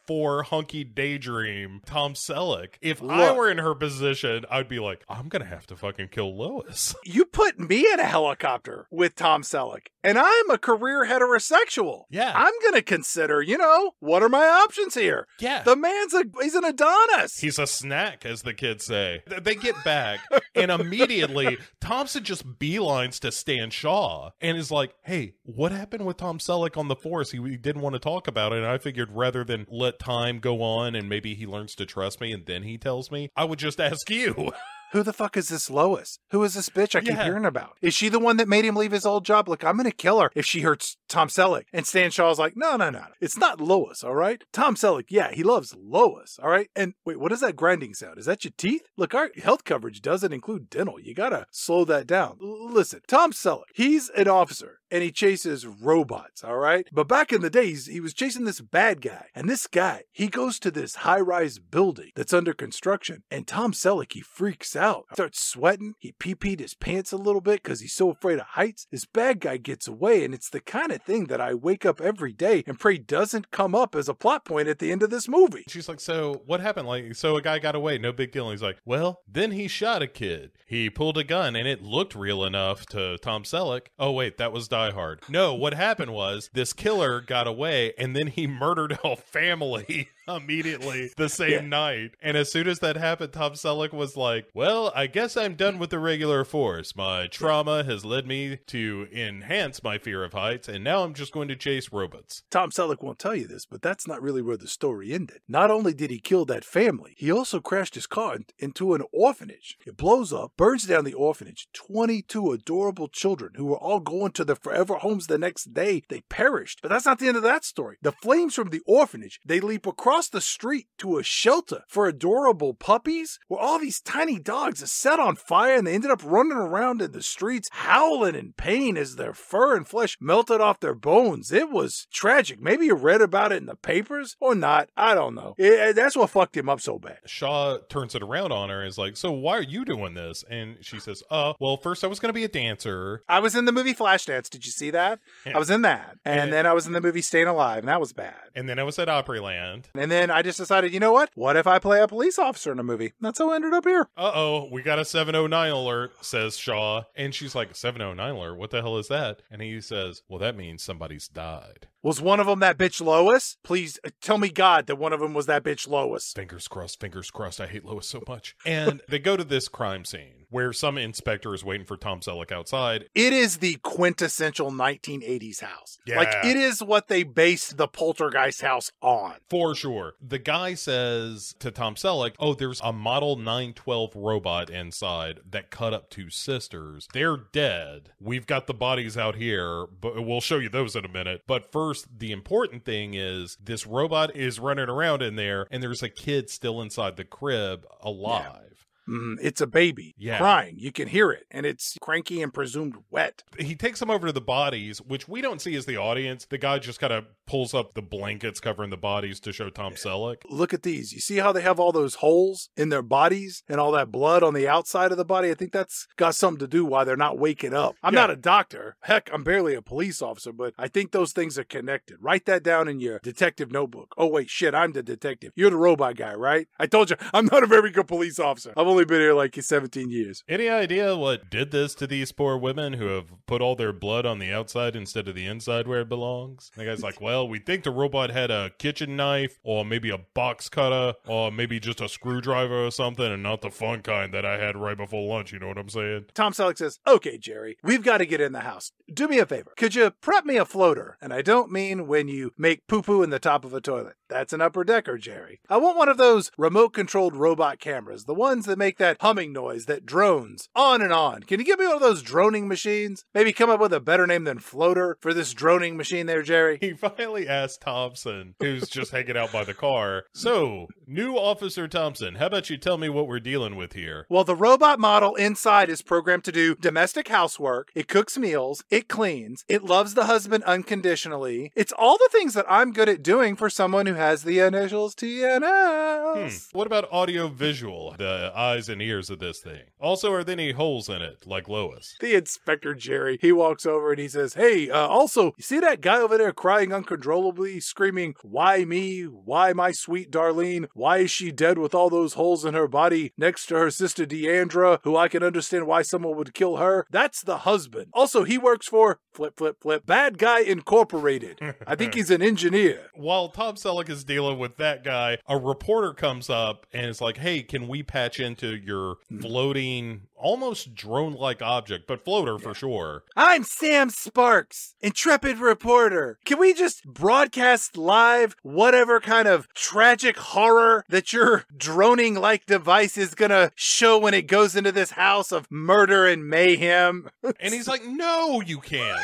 B: four hunky daydream Tom Selleck. If I were in her position, I'd be like, I'm gonna have to fucking kill Lois.
A: You put me in a helicopter with Tom Selleck, and I'm a career heterosexual.
B: Yeah.
A: I'm going to consider, you know, what are my options here?
B: Yeah.
A: The man's a, he's an Adonis.
B: He's a snack, as the kids say. They get back, and immediately Thompson just beelines to Stan Shaw and is like, "Hey, what happened with Tom Selleck on the force? He, he didn't want to talk about it." And I figured rather than let time go on and maybe he learns to trust me and then he tells me, I would just ask you.
A: Who the fuck is this Lois? Who is this bitch I keep
B: Yeah.
A: hearing about? Is she the one that made him leave his old job? Look, I'm gonna kill her if she hurts Tom Selleck. And Stan Shaw's like, no, no, no. It's not Lois, all right? Tom Selleck, yeah, he loves Lois, all right? And wait, what is that grinding sound? Is that your teeth? Look, our health coverage doesn't include dental. You gotta slow that down. L- listen, Tom Selleck, he's an officer and he chases robots, all right? But back in the days, he was chasing this bad guy. And this guy, he goes to this high rise building that's under construction. And Tom Selleck, he freaks out, starts sweating. He pee peed his pants a little bit because he's so afraid of heights. This bad guy gets away. And it's the kind of thing that I wake up every day and pray doesn't come up as a plot point at the end of this movie.
B: She's like, So what happened? Like, so a guy got away, no big deal. And he's like, Well, then he shot a kid. He pulled a gun and it looked real enough to Tom Selleck. Oh, wait, that was Die Hard. No, what happened was this killer got away and then he murdered a family immediately the same
A: Yeah.
B: night. And as soon as that happened, Tom Selleck was like, Well, I guess I'm done with the regular force. My trauma has led me to enhance my fear of heights, and now I'm just going to chase robots.
A: Tom Selleck won't tell you this, but that's not really where the story ended. Not only did he kill that family, he also crashed his car into an orphanage. It blows up, burns down the orphanage. 22 adorable children who were all going to their forever homes the next day. They perished. But that's not the end of that story. The flames from the orphanage, they leap across the street to a shelter for adorable puppies where all these tiny dogs are set on fire and they ended up running around in the streets howling in pain as their fur and flesh melted off their bones. It was tragic. Maybe you read about it in the papers or not. I don't know. It- that's what fucked him up so bad.
B: Shaw turns it around on her and is like, So why are you doing this? And she says, Uh, well, first I was going to be a dancer.
A: I was in the movie Flashdance. Did you see that?
B: Yeah.
A: I was in that. And
B: Yeah.
A: then I was in the movie Staying Alive, and that was bad.
B: And then I was at Opryland.
A: And then I just decided, you know what? What if I play a police officer in a movie? That's how I ended up here.
B: Uh oh, we got a 709 alert, says Shaw. And she's like, 709 alert? What the hell is that? And he says, Well, that means somebody's died.
A: Was one of them that bitch Lois? Please uh, tell me, God, that one of them was that bitch Lois.
B: Fingers crossed, fingers crossed. I hate Lois so much. And they go to this crime scene where some inspector is waiting for Tom Selleck outside.
A: It is the quintessential 1980s house.
B: Yeah.
A: Like, it is what they based the poltergeist house on.
B: For sure. The guy says to Tom Selleck, Oh, there's a Model 912 robot inside that cut up two sisters. They're dead. We've got the bodies out here, but we'll show you those in a minute. But first, the important thing is this robot is running around in there, and there's a kid still inside the crib alive.
A: Mm, it's a baby
B: Yeah.
A: crying. You can hear it, and it's cranky and presumed wet.
B: He takes them over to the bodies, which we don't see as the audience. The guy just kind of pulls up the blankets covering the bodies to show Tom Selleck.
A: Look at these. You see how they have all those holes in their bodies and all that blood on the outside of the body? I think that's got something to do why they're not waking up. I'm
B: Yeah.
A: not a doctor. Heck, I'm barely a police officer, but I think those things are connected. Write that down in your detective notebook. Oh, wait, shit, I'm the detective. You're the robot guy, right? I told you, I'm not a very good police officer. I've only been here like 17 years.
B: Any idea what did this to these poor women who have put all their blood on the outside instead of the inside where it belongs? The guy's like, well, we think the robot had a kitchen knife or maybe a box cutter or maybe just a screwdriver or something and not the fun kind that I had right before lunch. You know what I'm saying?
A: Tom Selleck says, Okay, Jerry, we've got to get in the house. Do me a favor. Could you prep me a floater? And I don't mean when you make poo poo in the top of a toilet. That's an upper decker, Jerry. I want one of those remote controlled robot cameras, the ones that make that humming noise that drones on and on. Can you give me one of those droning machines? Maybe come up with a better name than floater for this droning machine there, Jerry.
B: He finally asked Thompson, who's just hanging out by the car, So, new Officer Thompson, how about you tell me what we're dealing with here?
A: Well, the robot model inside is programmed to do domestic housework. It cooks meals. It cleans. It loves the husband unconditionally. It's all the things that I'm good at doing for someone who has the initials
B: Hmm.
A: TNS.
B: What about audio visual, the eyes and ears of this thing? Also, are there any holes in it, like Lois?
A: The Inspector Jerry, he walks over and he says, Hey, uh, also, you see that guy over there crying uncontrollably, screaming, Why me? Why my sweet Darlene? Why is she dead with all those holes in her body next to her sister Deandra, who I can understand why someone would kill her? That's the husband. Also, he works for Flip, Flip, Flip, Bad Guy Incorporated. I think he's an engineer.
B: While Tom Selleck is dealing with that guy, a reporter comes up and is like, "Hey, can we patch into your floating, almost drone-like object, but floater for sure?"
A: I'm Sam Sparks, intrepid reporter. Can we just broadcast live whatever kind of tragic horror that your droning like device is gonna show when it goes into this house of murder and mayhem?
B: And he's like, "No, you can't."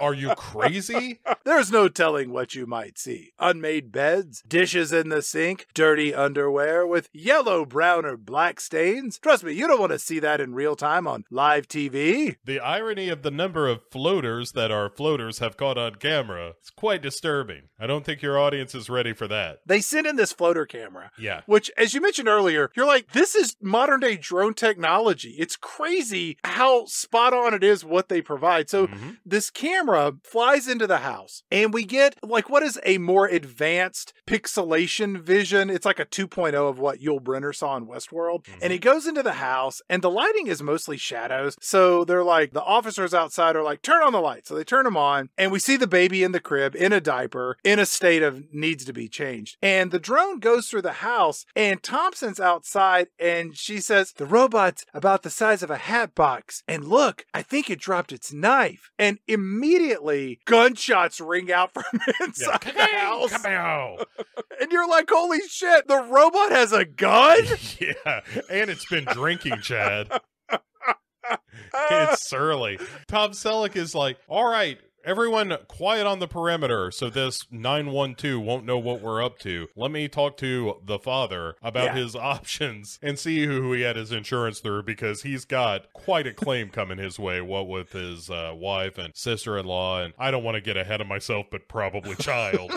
B: Are you crazy?
A: There's no telling what you might see. Unmade beds, dishes in the sink, dirty underwear with yellow, brown, or black stains. Trust me, you don't want to see that in real time on live TV.
B: The irony of the number of floaters that our floaters have caught on camera is quite disturbing. I don't think your audience is ready for that.
A: They sent in this floater camera
B: Yeah.
A: Which, as you mentioned earlier, you're like, this is modern day drone technology. It's crazy how spot on it is what they provide. So,
B: Mhm.
A: this camera flies into the house, and we get like what is a more advanced pixelation vision. It's like a 2.0 of what Yul Brynner saw in Westworld. And he goes into the house, and the lighting is mostly shadows. So, they're like, the officers outside are like, turn on the light. So, they turn them on, and we see the baby in the crib in a diaper in a state of needs to be changed. And the drone goes through the house, and Thompson's outside, and she says, The robot's about the size of a hat box. And look, I think it dropped its knife. And immediately, gunshots ring out from inside the house.
B: Kapow!
A: And you're like, Holy shit, the robot has a gun?
B: yeah, and it's been drinking, Chad. it's surly. Tom Selleck is like, all right, everyone quiet on the perimeter so this 912 won't know what we're up to. Let me talk to the father about
A: Yeah.
B: his options and see who he had his insurance through because he's got quite a claim coming his way, what with his uh, wife and sister in law. And I don't want to get ahead of myself, but probably child.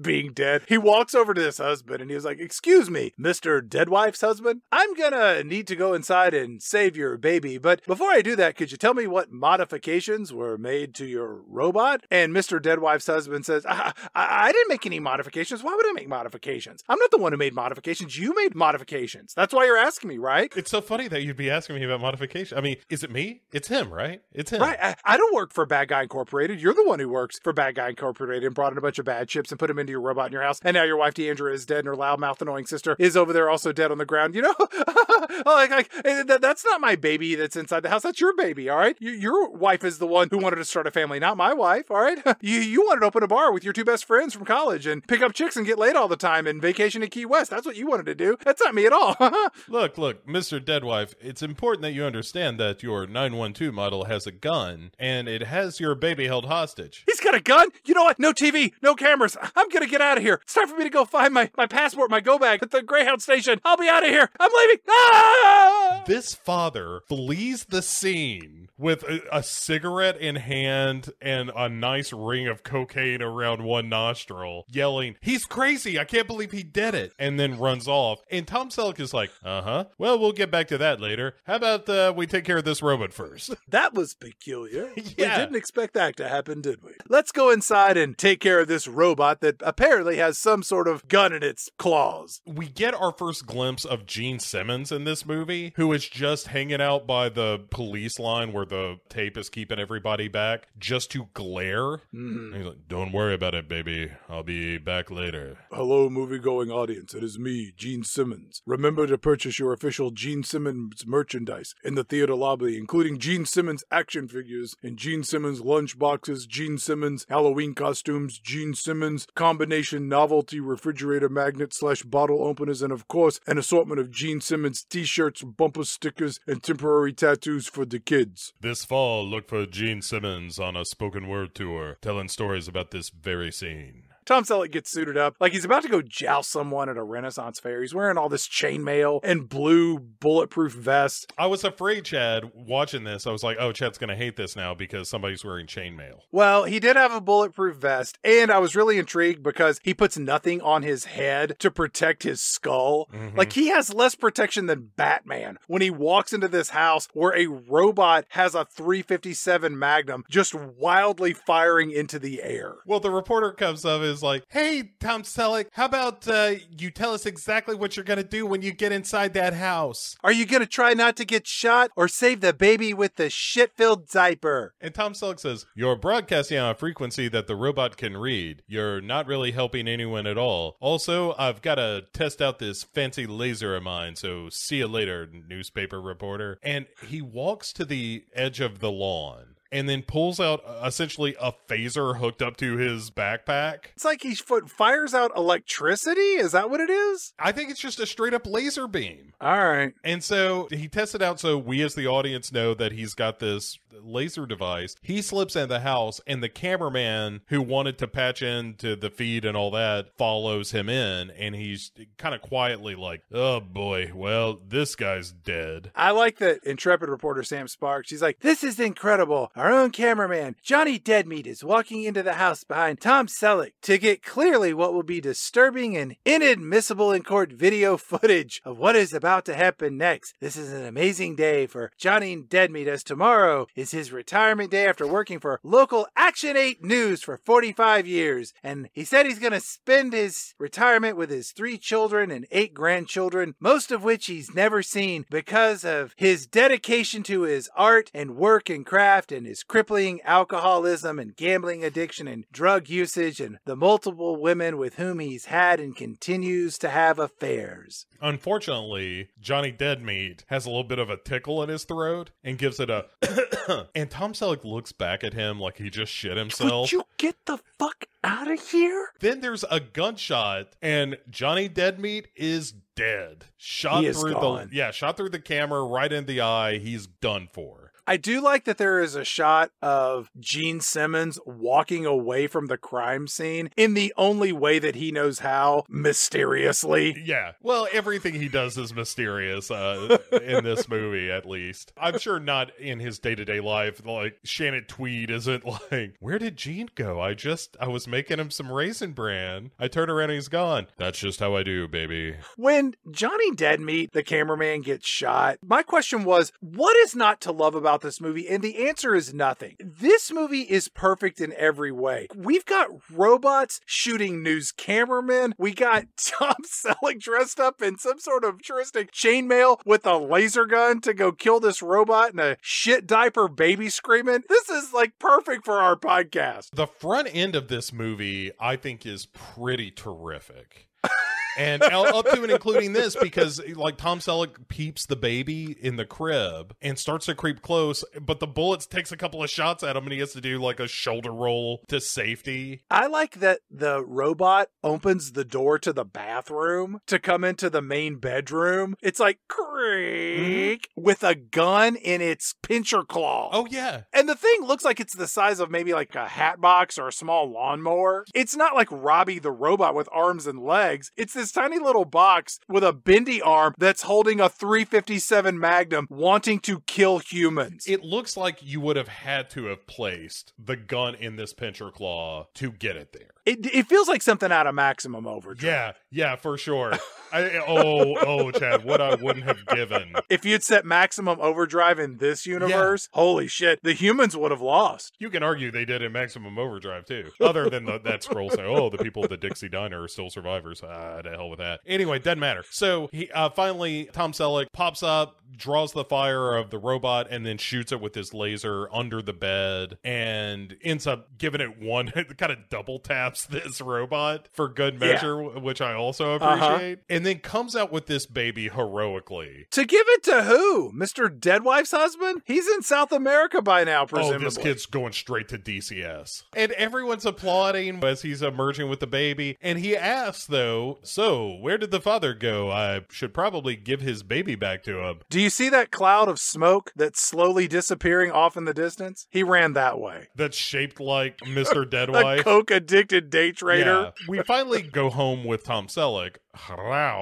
A: being dead. He walks over to this husband and he's like, Excuse me, Mr. Dead Wife's husband. I'm gonna need to go inside and save your baby. But before I do that, could you tell me what modifications were made to your robot? And Mr. Dead Wife's husband says, I, I, I didn't make any modifications. Why would I make modifications? I'm not the one who made modifications. You made modifications. That's why you're asking me, right?
B: it's so funny that you'd be asking me about modification. I mean, is it me? It's him, right? It's him.
A: Right. I, I don't work for Bad Guy Incorporated. You're the one who works for Bad Guy Incorporated and brought in a bunch of bad chips and put them into your robot in your house. And now your wife Deandra is dead and her loudmouth annoying sister is over there also dead on the ground. You know, like, like eh, that, that's not my baby that's inside the house. That's your baby. All right. You, your wife is the one who wanted to start a family, not my wife. Wife, all right? you you wanted to open a bar with your two best friends from college and pick up chicks and get laid all the time and vacation to Key West. That's what you wanted to do. That's not me at all.
B: Look, look, Mr. Deadwife, it's important that you understand that your 912 model has a gun and it has your baby held hostage.
A: He's got a gun? You know what? No TV, no cameras. I'm gonna get out of here. It's time for me to go find my, my passport, my go bag at the Greyhound station. I'll be out of here. I'm leaving. Ah!
B: This father flees the scene with a, a cigarette in hand and a nice ring of cocaine around one nostril, yelling, He's crazy. I can't believe he did it. And then runs off. And Tom Selleck is like, Uh huh. Well, we'll get back to that later. How about uh, we take care of this robot first?
A: That was peculiar. We didn't expect that to happen, did we? Let's go inside and take care of this robot that apparently has some sort of gun in its claws.
B: we get our first glimpse of Gene Simmons in this movie, who is just hanging out by the police line where the tape is keeping everybody back just to glare. Mm-hmm. And He's like, Don't worry about it, baby. I'll be back later.
A: Hello, movie going audience. It is me, Gene Simmons. Remember to purchase your official Gene Simmons merchandise in the theater lobby, including Gene Simmons action figures and Gene Simmons lunch boxes, Gene Simmons Halloween costumes, Gene Simmons combination novelty refrigerator magnet slash bottle openers, and of course, an assortment of Gene Simmons t shirts, bumper stickers, and temporary tattoos for the kids.
B: This fall, look for Gene Simmons on a spoken word tour, telling stories about this very scene.
A: Tom Selleck gets suited up like he's about to go joust someone at a Renaissance fair. He's wearing all this chainmail and blue bulletproof vest.
B: I was afraid, Chad, watching this. I was like, oh, Chad's going to hate this now because somebody's wearing chainmail.
A: Well, he did have a bulletproof vest, and I was really intrigued because he puts nothing on his head to protect his skull. Mm-hmm. Like he has less protection than Batman when he walks into this house where a robot has a 357 Magnum just wildly firing into the air.
B: Well, the reporter comes up and is like, "Hey, Tom Selleck, how about uh, you tell us exactly what you're gonna do when you get inside that house?"
A: Are you gonna try not to get shot or save the baby with the shit-filled diaper?
B: And Tom Selleck says, "You're broadcasting on a frequency that the robot can read. You're not really helping anyone at all. Also, I've got to test out this fancy laser of mine. So see you later, newspaper reporter." And he walks to the edge of the lawn. And then pulls out uh, essentially a phaser hooked up to his backpack.
A: It's like he fires out electricity. Is that what it is?
B: I think it's just a straight up laser beam.
A: All right.
B: And so he tests it out so we as the audience know that he's got this laser device. He slips in the house and the cameraman who wanted to patch into the feed and all that follows him in and he's kind of quietly like, "Oh boy, well, this guy's dead."
A: I like that intrepid reporter Sam Sparks. He's like, This is incredible. Our own cameraman, Johnny Deadmeat, is walking into the house behind Tom Selleck to get clearly what will be disturbing and inadmissible in court video footage of what is about to happen next. This is an amazing day for Johnny Deadmeat, as tomorrow is his retirement day after working for local Action 8 News for 45 years. And he said he's going to spend his retirement with his three children and eight grandchildren, most of which he's never seen because of his dedication to his art and work and craft and his crippling alcoholism and gambling addiction and drug usage and the multiple women with whom he's had and continues to have affairs.
B: Unfortunately, Johnny Deadmeat has a little bit of a tickle in his throat and gives it a and Tom Selleck looks back at him like he just shit himself.
A: Would you get the fuck out of here?
B: Then there's a gunshot, and Johnny Deadmeat is dead. Shot through
A: gone.
B: the yeah, shot through the camera, right in the eye. He's done for.
A: I do like that there is a shot of Gene Simmons walking away from the crime scene in the only way that he knows how, mysteriously.
B: Yeah. Well, everything he does is mysterious uh, in this movie, at least. I'm sure not in his day to day life. Like Shannon Tweed isn't like, where did Gene go? I just I was making him some raisin bran. I turn around and he's gone. That's just how I do, baby.
A: When Johnny Deadmeat, the cameraman, gets shot, my question was, what is not to love about this movie? And the answer is nothing. This movie is perfect in every way. We've got robots shooting news cameramen. We got Tom Selleck dressed up in some sort of futuristic chainmail with a laser gun to go kill this robot and a shit diaper baby screaming. This is like perfect for our podcast.
B: The front end of this movie, I think, is pretty terrific. and up to and including this because like Tom Selleck peeps the baby in the crib and starts to creep close, but the bullets takes a couple of shots at him and he has to do like a shoulder roll to safety.
A: I like that the robot opens the door to the bathroom to come into the main bedroom. It's like creak mm-hmm. with a gun in its pincher claw.
B: Oh yeah.
A: And the thing looks like it's the size of maybe like a hat box or a small lawnmower. It's not like Robby the robot with arms and legs. It's this tiny little box with a bendy arm that's holding a 357 Magnum wanting to kill humans.
B: It looks like you would have had to have placed the gun in this pincher claw to get it there.
A: It, it feels like something out of Maximum Overdrive.
B: Yeah, yeah, for sure. I, oh, oh, Chad, what I wouldn't have given.
A: If you'd set Maximum Overdrive in this universe, yeah. holy shit, the humans would have lost.
B: You can argue they did in Maximum Overdrive too. Other than the, that scroll say, oh, the people at the Dixie Diner are still survivors. Ah, to hell with that. Anyway, doesn't matter. So he uh, finally, Tom Selleck pops up, draws the fire of the robot, and then shoots it with his laser under the bed, and ends up giving it one kind of double taps this robot for good measure, yeah. which I also uh-huh. appreciate. Uh-huh. And then comes out with this baby heroically.
A: To give it to who? Mr. Deadwife's husband? He's in South America by now, presumably.
B: Oh, this kid's going straight to DCS. And everyone's applauding as he's emerging with the baby. And he asks, though, so where did the father go? I should probably give his baby back to him.
A: Do you see that cloud of smoke that's slowly disappearing off in the distance? He ran that way.
B: That's shaped like Mr. Deadwife.
A: a coke addicted day trader. Yeah.
B: We finally go home with Tom Selleck.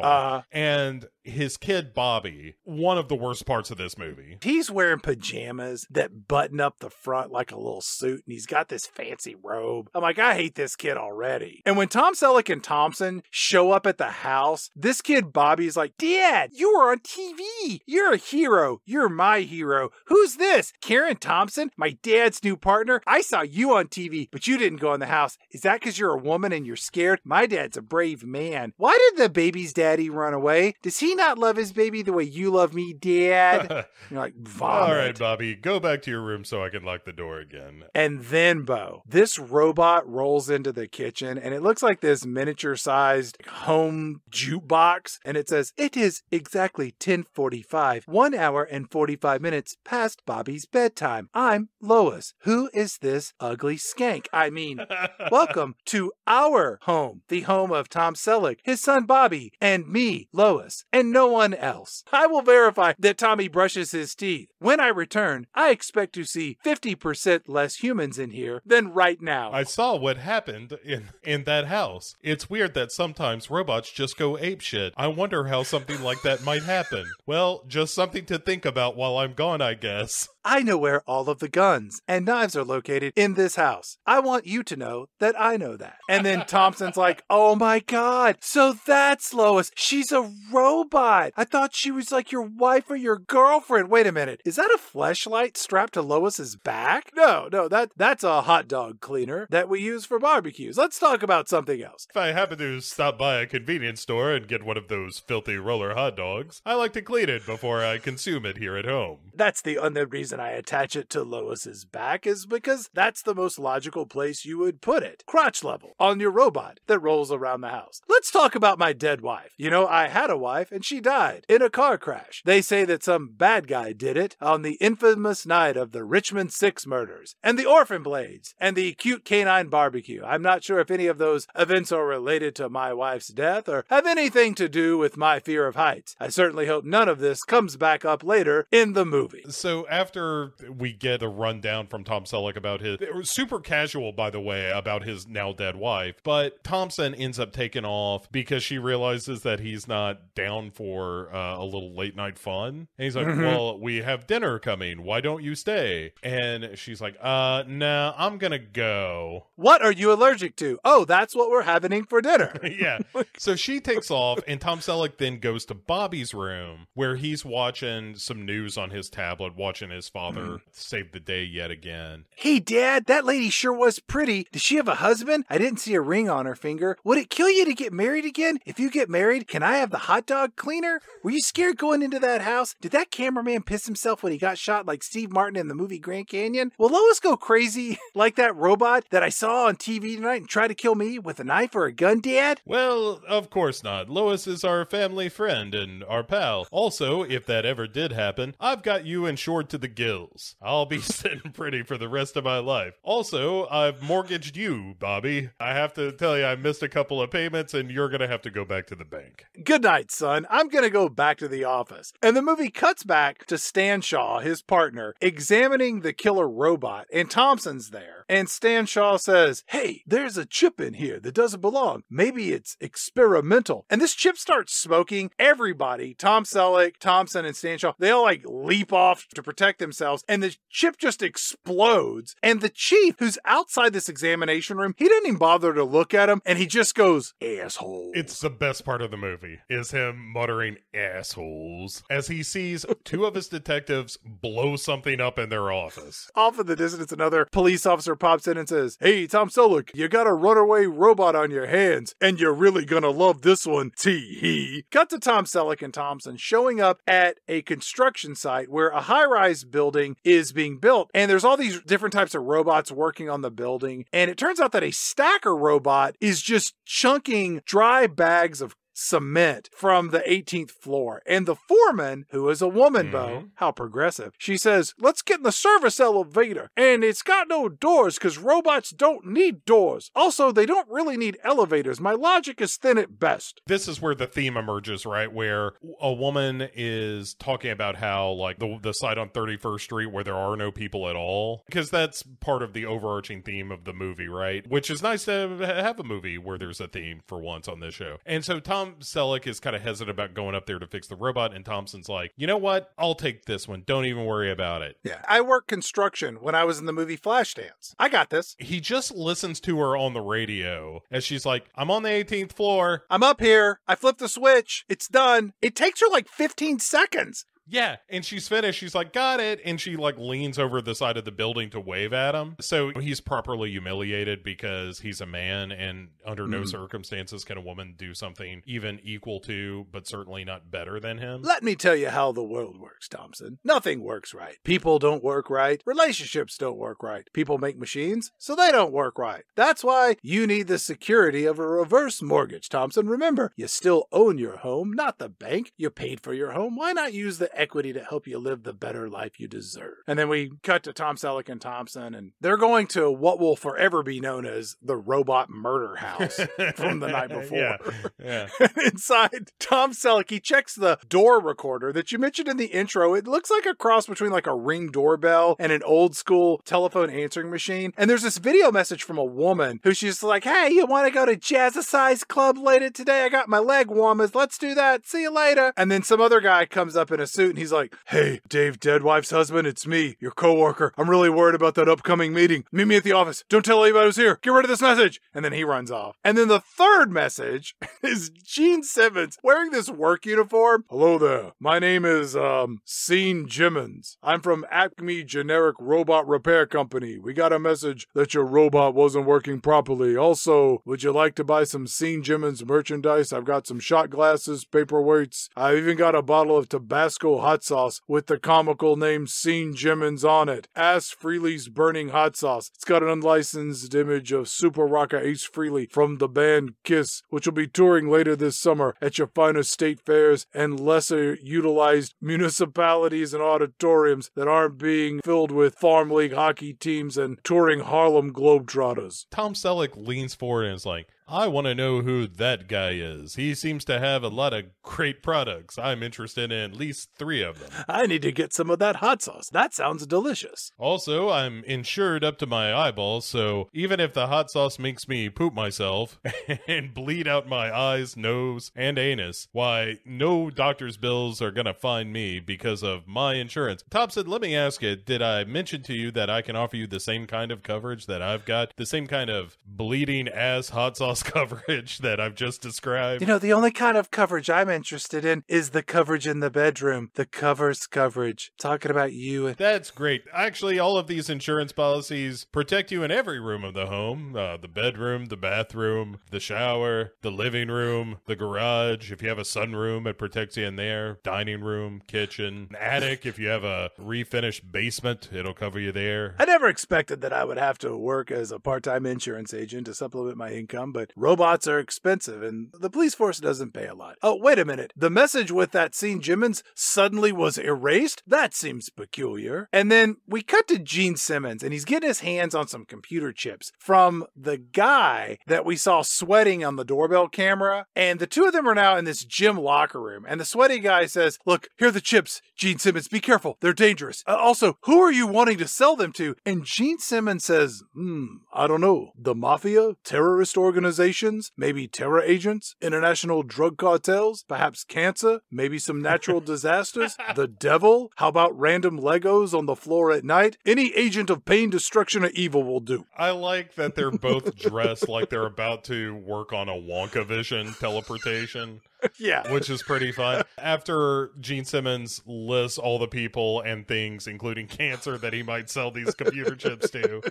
B: Uh, and his kid Bobby, one of the worst parts of this movie.
A: He's wearing pajamas that button up the front like a little suit, and he's got this fancy robe. I'm like, I hate this kid already. And when Tom Selleck and Thompson show up at the house, this kid Bobby's like, Dad, you were on TV. You're a hero. You're my hero. Who's this? Karen Thompson, my dad's new partner. I saw you on TV, but you didn't go in the house. Is that because you're a woman and you're scared? My dad's a brave man. Why did the baby's daddy run away? Does he not love his baby the way you love me, Dad? You're like, vomit.
B: All right, Bobby, go back to your room so I can lock the door again.
A: And then, Bo, this robot rolls into the kitchen and it looks like this miniature sized home jukebox. And it says, It is exactly 1045, one hour and 45 minutes past Bobby's bedtime. I'm Lois. Who is this ugly skank? I mean, welcome to our home, the home of Tom Selleck, his son Bobby, and me, Lois, and no one else. I will verify that Tommy brushes his teeth. When I return, I expect to see 50% less humans in here than right now.
B: I saw what happened in, in that house. It's weird that sometimes robots just go apeshit. I wonder how something like that might happen. Well, just something to think about while I'm gone, I guess.
A: I know where all of the guns and knives are located in this house. I want you to know that I know that. And then Thompson's like, oh my God. So that's Lois. She's a robot. I thought she was like your wife or your girlfriend. Wait a minute. Is that a flashlight strapped to Lois's back? No, no, that that's a hot dog cleaner that we use for barbecues. Let's talk about something else.
B: If I happen to stop by a convenience store and get one of those filthy roller hot dogs, I like to clean it before I consume it here at home.
A: That's the only reason reason I attach it to Lois's back is because that's the most logical place you would put it. Crotch level on your robot that rolls around the house. Let's talk about my dead wife. You know, I had a wife and she died in a car crash. They say that some bad guy did it on the infamous night of the Richmond Six murders and the Orphan Blades and the Cute Canine Barbecue. I'm not sure if any of those events are related to my wife's death or have anything to do with my fear of heights. I certainly hope none of this comes back up later in the movie.
B: So after after we get a rundown from Tom Selleck about his super casual, by the way, about his now dead wife, but Thompson ends up taking off because she realizes that he's not down for uh, a little late night fun. And he's like, mm-hmm. "Well, we have dinner coming. Why don't you stay?" And she's like, "Uh, nah, I'm gonna go."
A: What are you allergic to? Oh, that's what we're having for dinner.
B: yeah. so she takes off, and Tom Selleck then goes to Bobby's room where he's watching some news on his tablet, watching his father mm. saved the day yet again.
A: Hey, Dad, that lady sure was pretty. Does she have a husband? I didn't see a ring on her finger. Would it kill you to get married again? If you get married, can I have the hot dog cleaner? Were you scared going into that house? Did that cameraman piss himself when he got shot like Steve Martin in the movie Grand Canyon? Will Lois go crazy like that robot that I saw on TV tonight and try to kill me with a knife or a gun, Dad?
B: Well, of course not. Lois is our family friend and our pal. Also, if that ever did happen, I've got you insured to the gills. I'll be sitting pretty for the rest of my life. Also, I've mortgaged you, Bobby. I have to tell you, I missed a couple of payments and you're going to have to go back to the bank.
A: Good night, son. I'm going to go back to the office. And the movie cuts back to Stan Shaw, his partner, examining the killer robot, and Thompson's there. And Stan Shaw says, Hey, there's a chip in here that doesn't belong. Maybe it's experimental. And this chip starts smoking. Everybody, Tom Selleck, Thompson, and Stan Shaw, they all like leap off to protect themselves. And the chip just explodes. And the chief, who's outside this examination room, he doesn't even bother to look at him. And he just goes, Asshole.
B: It's the best part of the movie is him muttering assholes as he sees two of his detectives blow something up in their office.
A: Off in the distance, another police officer pops in and says, Hey, Tom Selleck, you got a runaway robot on your hands, and you're really gonna love this one, tee hee. Cut to Tom Selleck and Thompson showing up at a construction site where a high rise building is being built, and there's all these different types of robots working on the building. And it turns out that a stacker robot is just chunking dry bags of cement from the 18th floor. And the foreman, who is a woman, Bo,
B: Mhm.
A: how progressive, she says, Let's get in the service elevator. And it's got no doors because robots don't need doors. Also, they don't really need elevators. My logic is thin at best.
B: This is where the theme emerges, right? Where a woman is talking about how, like, the, the site on 31st Street where there are no people at all. Because that's part of the overarching theme of the movie, right? Which is nice to have a movie where there's a theme for once on this show. And so Tom Selleck is kind of hesitant about going up there to fix the robot. And Thompson's like, you know what? I'll take this one. Don't even worry about it.
A: Yeah. I work construction when I was in the movie Flashdance. I got this.
B: He just listens to her on the radio as she's like, I'm on the 18th floor.
A: I'm up here. I flipped the switch. It's done. It takes her like 15 seconds.
B: Yeah, and she's finished. She's like, "Got it," and she like leans over the side of the building to wave at him. So he's properly humiliated because he's a man, and under no
A: Mhm.
B: circumstances can a woman do something even equal to, but certainly not better than him.
A: Let me tell you how the world works, Thompson. Nothing works right. People don't work right. Relationships don't work right. People make machines, so they don't work right. That's why you need the security of a reverse mortgage, Thompson. Remember, you still own your home, not the bank. You paid for your home. Why not use the equity to help you live the better life you deserve? And then we cut to Tom Selleck and Thompson, and they're going to what will forever be known as the robot murder house from the night before.
B: yeah, yeah.
A: Inside, Tom Selleck, he checks the door recorder that you mentioned in the intro. It looks like a cross between like a ring doorbell and an old school telephone answering machine. And there's this video message from a woman who she's like, Hey, you want to go to Jazzercise Club later today? I got my leg warmers. Let's do that. See you later. And then some other guy comes up in a suit and he's like, Hey, Dave Deadwife's husband, it's me, your coworker. I'm really worried about that upcoming meeting. Meet me at the office. Don't tell anybody who's here. Get rid of this message. And then he runs off. And then the third message is Gene Simmons wearing this work uniform. Hello there. My name is um Scene Jimmons. I'm from Acme Generic Robot Repair Company. We got a message that your robot wasn't working properly. Also, would you like to buy some Scene Jimmons merchandise? I've got some shot glasses, paperweights. I've even got a bottle of Tabasco hot sauce with the comical name Scene Jimmons on it. Ace Frehley's Burning Hot Sauce. It's got an unlicensed image of Super Rocker Ace Frehley from the band Kiss, which will be touring later this summer at your finest state fairs and lesser utilized municipalities and auditoriums that aren't being filled with farm league hockey teams and touring Harlem Globetrotters.
B: Tom Selleck leans forward and is like, I want to know who that guy is. He seems to have a lot of great products. I'm interested in at least three of them.
A: I need to get some of that hot sauce. That sounds delicious.
B: Also, I'm insured up to my eyeballs, so even if the hot sauce makes me poop myself and bleed out my eyes, nose, and anus, why, no doctor's bills are gonna find me because of my insurance. Thompson, let me ask you, did I mention to you that I can offer you the same kind of coverage that I've got? The same kind of bleeding ass hot sauce coverage that I've just described.
A: You know, the only kind of coverage I'm interested in is the coverage in the bedroom, the covers coverage. Talking about you and
B: That's great. Actually, all of these insurance policies protect you in every room of the home uh, the bedroom, the bathroom, the shower, the living room, the garage. If you have a sunroom, it protects you in there. Dining room, kitchen, attic. if you have a refinished basement, it'll cover you there.
A: I never expected that I would have to work as a part time insurance agent to supplement my income, but robots are expensive and the police force doesn't pay a lot. Oh, wait a minute. The message with that scene Jimmons suddenly was erased? That seems peculiar. And then we cut to Gene Simmons and he's getting his hands on some computer chips from the guy that we saw sweating on the doorbell camera. And the two of them are now in this gym locker room. And the sweaty guy says, Look, here are the chips. Gene Simmons, be careful. They're dangerous. Uh, also, who are you wanting to sell them to? And Gene Simmons says, Hmm, I don't know. The mafia? Terrorist organizations? Maybe terror agents? International drug cartels? Perhaps cancer? Maybe some natural disasters? The devil? How about random Legos on the floor at night? Any agent of pain, destruction, or evil will do.
B: I like that they're both dressed like they're about to work on a Wonka vision teleportation.
A: yeah.
B: which is pretty fun. After Gene Simmons lists all the people and things, including cancer, that he might sell these computer chips to,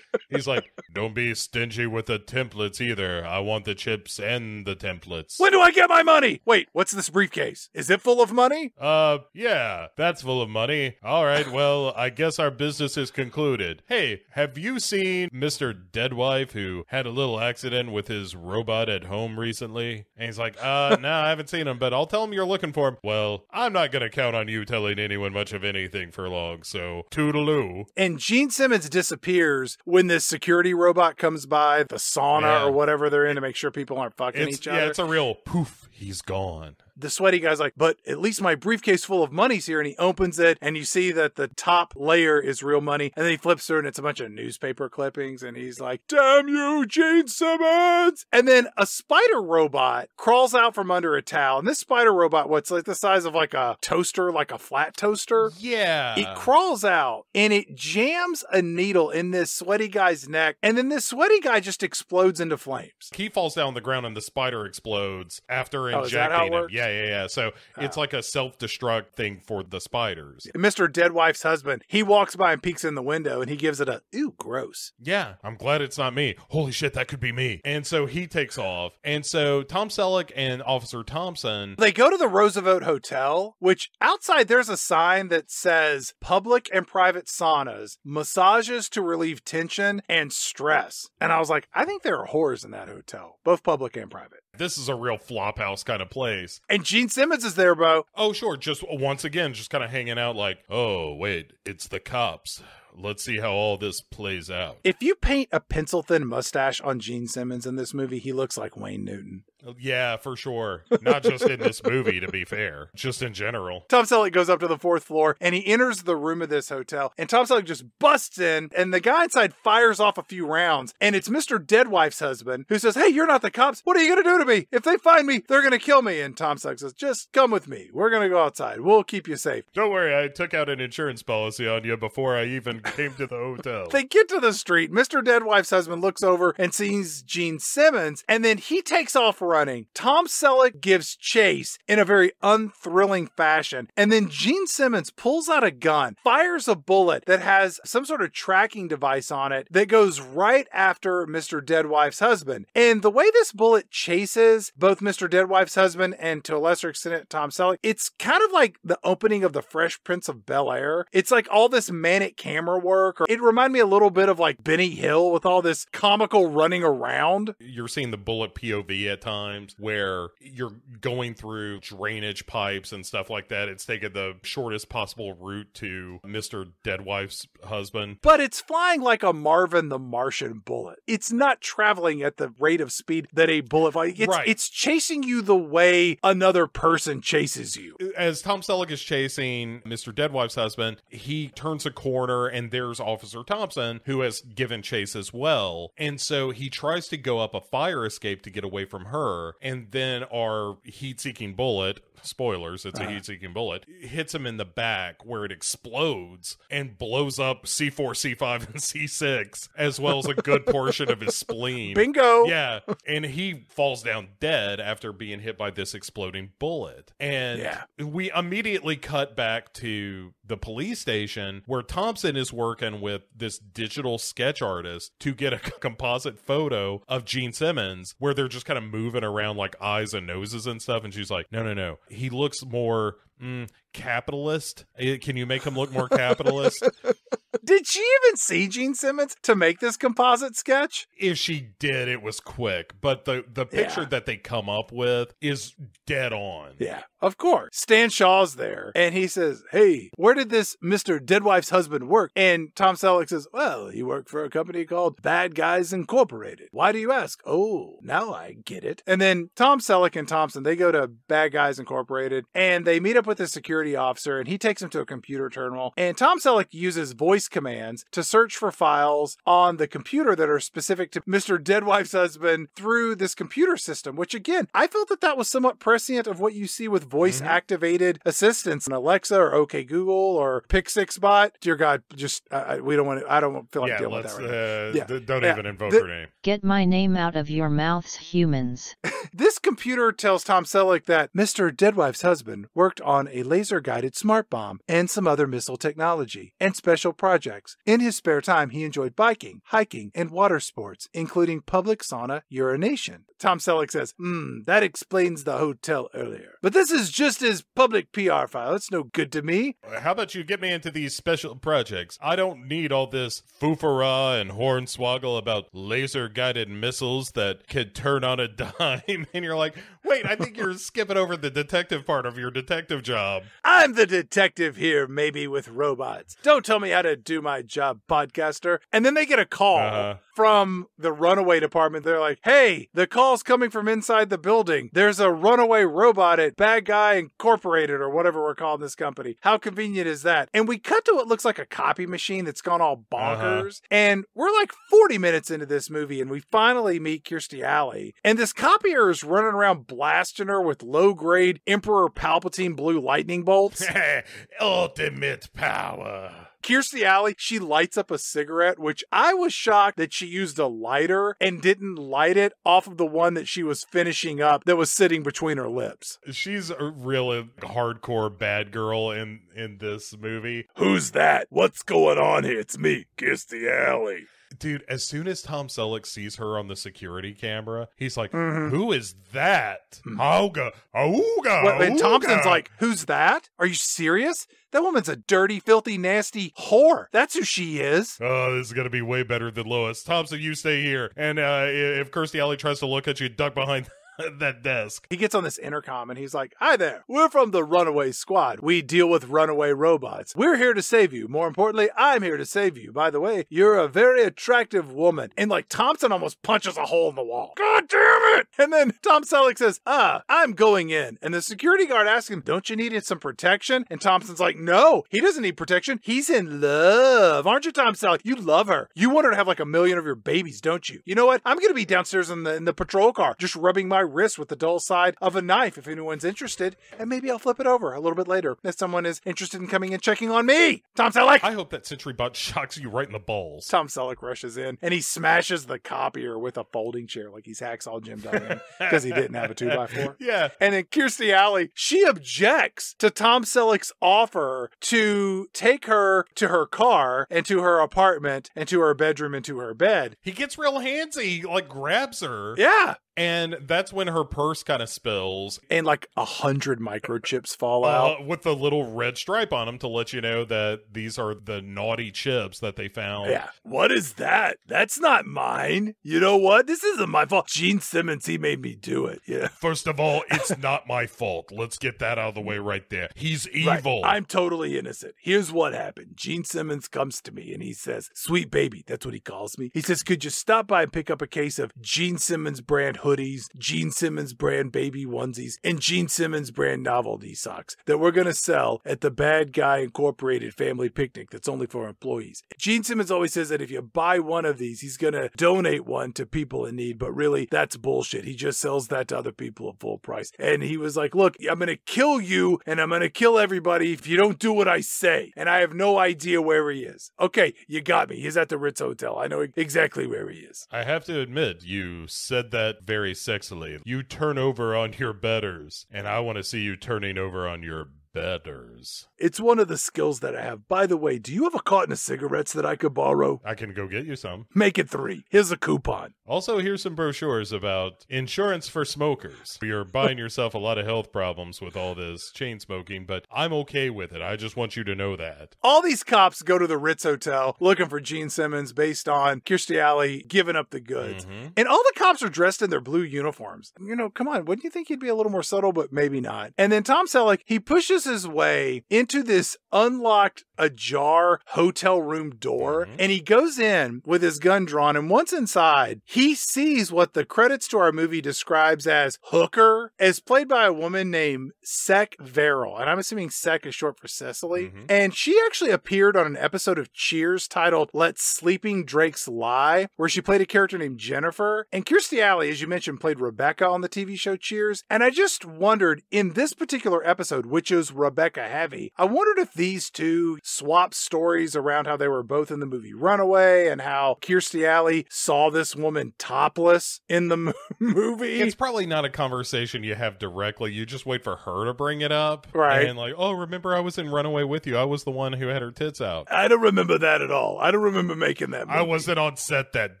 B: he's like, "Don't be stingy with the templates either. I want the chips and the templates."
A: When do I get my money? Wait, what's this briefcase? Is it full of money?
B: Uh, yeah, that's full of money. All right, well, I guess our business is concluded. Hey, have you seen Mr. Deadwife who had a little accident with his robot at home recently? And he's like, uh, no, I haven't seen him, but I'll tell him you're looking for him. Well, I'm not gonna count on you telling anyone much of anything for long, so toodaloo.
A: And Gene Simmons disappears when this security robot comes by, the sauna
B: Yeah.
A: or whatever they're in to make sure people aren't fucking
B: It's,
A: each
B: yeah,
A: other.
B: it's a real poof, he's gone.
A: The sweaty guy's like, but at least my briefcase full of money's here. And he opens it and you see that the top layer is real money. And then he flips through and it's a bunch of newspaper clippings. And he's like, damn you, Gene Simmons. And then a spider robot crawls out from under a towel. And this spider robot, what's like the size of like a toaster, like a flat toaster.
B: Yeah.
A: It crawls out and it jams a needle in this sweaty guy's neck. And then this sweaty guy just explodes into flames.
B: he falls down the ground and the spider explodes after
A: Oh, is that how it
B: injecting him. Yeah, yeah, yeah. So it's like a self-destruct thing for the spiders.
A: Mr. Dead Wife's husband, he walks by and peeks in the window and he gives it a, ooh, gross.
B: Yeah, I'm glad it's not me. Holy shit, that could be me. And so he takes off. And so Tom Selleck and Officer Thompson.
A: They go to the Roosevelt Hotel, which outside there's a sign that says public and private saunas, massages to relieve tension and stress. And I was like, I think there are whores in that hotel, both public and private.
B: This is a real flophouse kind of place.
A: And Gene Simmons is there, bro.
B: Oh, sure. Just once again, just kind of hanging out like, oh, wait, it's the cops. Let's see how all this plays out.
A: If you paint a pencil thin mustache on Gene Simmons in this movie, he looks like Wayne Newton.
B: Yeah, for sure. Not just in this movie, to be fair, just in general.
A: Tom Selleck goes up to the fourth floor and he enters the room of this hotel. And Tom Selleck just busts in, and the guy inside fires off a few rounds. And it's Mr. Deadwife's husband who says, Hey, you're not the cops. What are you going to do to me? If they find me, they're going to kill me. And Tom Selleck says, Just come with me. We're going to go outside. We'll keep you safe.
B: Don't worry, I took out an insurance policy on you before I even came to the hotel.
A: They get to the street. Mr. Deadwife's husband looks over and sees Gene Simmons, and then he takes off running. Tom Selleck gives chase in a very unthrilling fashion, and then Gene Simmons pulls out a gun, fires a bullet that has some sort of tracking device on it that goes right after Mr. Deadwife's husband. And the way this bullet chases both Mr. Deadwife's husband and to a lesser extent Tom Selleck, it's kind of like the opening of the Fresh Prince of Bel Air. It's like all this manic camera work, or it reminded me a little bit of like Benny Hill with all this comical running around.
B: you're seeing the bullet POV at times where you're going through drainage pipes and stuff like that. It's taking the shortest possible route to Mr. Deadwife's husband.
A: But it's flying like a Marvin the Martian bullet. It's not traveling at the rate of speed that a bullet flies. It's,
B: Right.
A: it's chasing you the way another person chases you.
B: As Tom Selleck is chasing Mr. Deadwife's husband, he turns a corner and there's Officer Thompson who has given chase as well. And so he tries to go up a fire escape to get away from her. And then our heat seeking bullet, spoilers, it's a
A: Uh-huh.
B: heat seeking bullet, hits him in the back where it explodes and blows up C4, C5, and C6, as well as a good portion of his spleen.
A: Bingo.
B: Yeah, and he falls down dead after being hit by this exploding bullet. And
A: Yeah.
B: we immediately cut back to the police station where Thompson is working with this digital sketch artist to get a composite photo of Gene Simmons where they're just kind of moving around like eyes and noses and stuff. And she's like, no, no, no. He looks more mm, capitalist. Eh, Can you make him look more capitalist?
A: Did she even see Gene Simmons to make this composite sketch?
B: if she did, it was quick. But the the picture
A: Yeah.
B: that they come up with is dead on.
A: Yeah, of course. Stan Shaw's there, and he says, "Hey, where did this Mister Deadwife's husband work?" And Tom Selleck says, "Well, he worked for a company called Bad Guys Incorporated." Why do you ask? Oh, now I get it. And then Tom Selleck and Thompson they go to Bad Guys Incorporated, and they meet up with a security officer, and he takes them to a computer terminal. And Tom Selleck uses voice commands to search for files on the computer that are specific to Mister Deadwife's husband through this computer system. Which again, I felt that that was somewhat prescient of what you see with voice activated assistants in Alexa or OK Google or Pixixbot. Dear God, just uh, we don't want to. I don't feel like
B: yeah,
A: dealing with
B: let's
A: that right now.
B: uh,
A: Yeah,
B: d- don't
A: yeah.
B: even invoke
A: The-
B: her name.
C: Get my name out of your mouths, humans.
A: Computer tells Tom Selleck that Mr. Deadwife's husband worked on a laser guided smart bomb and some other missile technology and special projects. In his spare time, he enjoyed biking, hiking, and water sports, including public sauna urination. Tom Selleck says, Hmm, that explains the hotel earlier. But this is just his public PR file. It's no good to me.
B: How about you get me into these special projects? I don't need all this foofara and hornswoggle about laser guided missiles that could turn on a dime. And you're like, wait, I think you're skipping over the detective part of your detective job.
A: I'm the detective here, maybe with robots. Don't tell me how to do my job, podcaster. And then they get a call
B: Uh-huh.
A: from the runaway department. They're like, hey, the call's coming from inside the building. There's a runaway robot at Bad Guy Incorporated or whatever we're calling this company. How convenient is that? And we cut to what looks like a copy machine that's gone all bonkers. And we're like 40 minutes into this movie and we finally meet Kirstie Alley. And this copier is running around blasting her with low grade Emperor Palpatine blue lightning bolts.
B: Ultimate power.
A: Kirstie Alley, she lights up a cigarette, which I was shocked that she used a lighter and didn't light it off of the one that she was finishing up that was sitting between her lips.
B: She's a really hardcore bad girl in in this movie.
A: Who's that? What's going on here? It's me, Kirstie Alley.
B: Dude, as soon as Tom Selleck sees her on the security camera, he's like,
A: Mhm.
B: "Who is that? Auga, auga,
A: Wait, wait, Thompson's like, Who's that? Are you serious? That woman's a dirty, filthy, nasty whore. That's who she is.
B: Oh, this is gonna be way better than Lois. Thompson, you stay here. And uh, if Kirstie Alley tries to look at you, duck behind that desk.
A: He gets on this intercom and he's like, Hi there. We're from the Runaway Squad. We deal with runaway robots. We're here to save you. More importantly, I'm here to save you. By the way, you're a very attractive woman. And like Thompson almost punches a hole in the wall. God damn it. And then Tom Selleck says, Ah, I'm going in. And the security guard asks him, Don't you need some protection? And Thompson's like, No, he doesn't need protection. He's in love. Aren't you, Tom Selleck? You love her. You want her to have like a million of your babies, don't you? You know what? I'm going to be downstairs in the, in the patrol car, just rubbing my wrist with the dull side of a knife if anyone's interested. And maybe I'll flip it over a little bit later if someone is interested in coming and checking on me. Tom Selleck.
B: I hope that Sentry Bot shocks you right in the balls.
A: Tom Selleck rushes in and he smashes the copier with a folding chair like he's Hacksaw Jim Duggan because he didn't have a 2x4.
B: Yeah.
A: And then Kirstie Alley, she objects to Tom Selleck's offer to take her to her car and to her apartment and to her bedroom and to her bed.
B: He gets real handsy, like grabs her.
A: Yeah.
B: And that's when her purse kind of spills
A: And like a hundred microchips fall out.
B: uh, with the little red stripe on them to let you know that these are the naughty chips that they found.
A: Yeah. What is that? That's not mine. You know what? This isn't my fault. Gene Simmons, he made me do it. Yeah.
B: First of all, it's not my fault. Let's get that out of the way right there. He's evil.
A: Right. I'm totally innocent. Here's what happened. Gene Simmons comes to me and he says, Sweet baby, that's what he calls me. He says, Could you stop by and pick up a case of Gene Simmons brand hoodies, Gene Simmons brand baby onesies, and Gene Simmons brand novelty socks that we're going to sell at the Bad Guy Incorporated family picnic that's only for employees. Gene Simmons always says that if you buy one of these, he's going to donate one to people in need, but really, that's bullshit. He just sells that to other people at full price. And he was like, Look, I'm going to kill you and I'm going to kill everybody if you don't do what I say. And I have no idea where he is. Okay, you got me. He's at the Ritz Hotel. I know exactly where he is.
B: I have to admit, you said that very sexily. You turn over on your betters, and I want to see you turning over on your betters.
A: It's one of the skills that I have. By the way, do you have a carton of cigarettes that I could borrow?
B: I can go get you some.
A: Make it three. Here's a coupon.
B: Also, here's some brochures about insurance for smokers. You're buying yourself a lot of health problems with all this chain smoking, but I'm okay with it. I just want you to know that.
A: All these cops go to the Ritz Hotel looking for Gene Simmons based on Kirstie Alley giving up the goods.
B: Mm-hmm.
A: And all the cops are dressed in their blue uniforms. You know, come on, wouldn't you think he'd be a little more subtle, but maybe not? And then Tom Selleck, he pushes his way into this unlocked, ajar hotel room door,
B: Mhm.
A: and he goes in with his gun drawn. And once inside, he sees what the credits to our movie describes as Hooker, as played by a woman named Cec Verrell. And I'm assuming Cec is short for Cecily.
B: Mhm.
A: And she actually appeared on an episode of Cheers titled Let Sleeping Drakes Lie, where she played a character named Jennifer. And Kirstie Alley, as you mentioned, played Rebecca on the TV show Cheers. And I just wondered in this particular episode, which is Rebecca heavy, I wondered if these two swapped stories around how they were both in the movie Runaway and how Kirstie Alley saw this woman topless in the movie.
B: It's probably not a conversation you have directly. You just wait for her to bring it up.
A: Right.
B: And like, oh, remember I was in Runaway with you. I was the one who had her tits out.
A: I don't remember that at all. I don't remember making that movie.
B: I wasn't on set that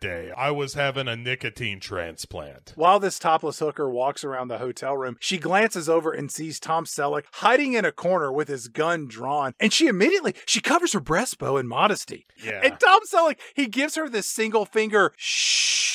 B: day. I was having a nicotine transplant.
A: While this topless hooker walks around the hotel room, she glances over and sees Tom Selleck hiding in a corner with his gun drawn, and she immediately she covers her breastbow in modesty.
B: Yeah.
A: And Tom Selleck, he gives her this single finger shh.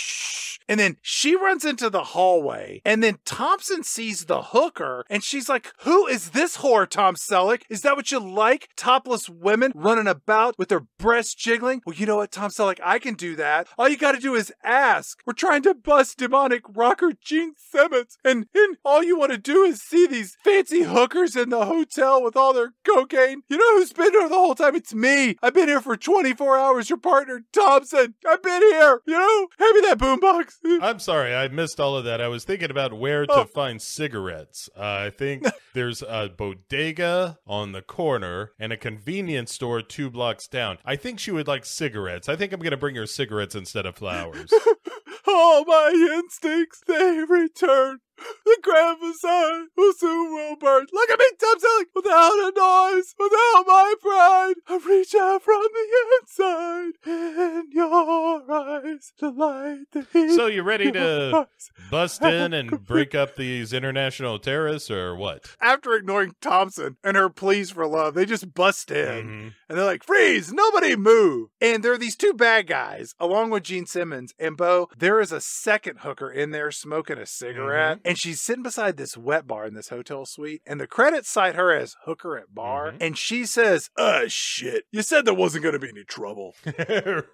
A: And then she runs into the hallway, and then Thompson sees the hooker, and she's like, Who is this whore, Tom Selleck? Is that what you like? Topless women running about with their breasts jiggling? Well, you know what, Tom Selleck? I can do that. All you gotta do is ask. We're trying to bust demonic rocker Gene Simmons, and, and all you wanna do is see these fancy hookers in the hotel with all their cocaine. You know who's been here the whole time? It's me. I've been here for 24 hours. Your partner, Thompson. I've been here. You know? Hand me that boombox.
B: I'm sorry, I missed all of that. I was thinking about where to
A: Oh.
B: find cigarettes. Uh, I think there's a bodega on the corner and a convenience store two blocks down. I think she would like cigarettes. I think I'm going to bring her cigarettes instead of flowers.
A: All my instincts, they return. The grand facade will soon will burn. Look at me, Tom Selleck, without a noise, without my pride. I reach out from the inside, in your eyes, the light, the heat.
B: so you ready to bust in and break up these international terrorists or what?
A: After ignoring Thompson and her pleas for love, they just bust in.
B: Mhm.
A: And they're like, freeze, nobody move. And there are these two bad guys, along with Gene Simmons. And Bo, there is a second hooker in there smoking a cigarette. And she's sitting beside this wet bar in this hotel suite. And the credits cite her as hooker at bar.
B: Mhm.
A: And she says, uh, shit, you said there wasn't going to be any trouble.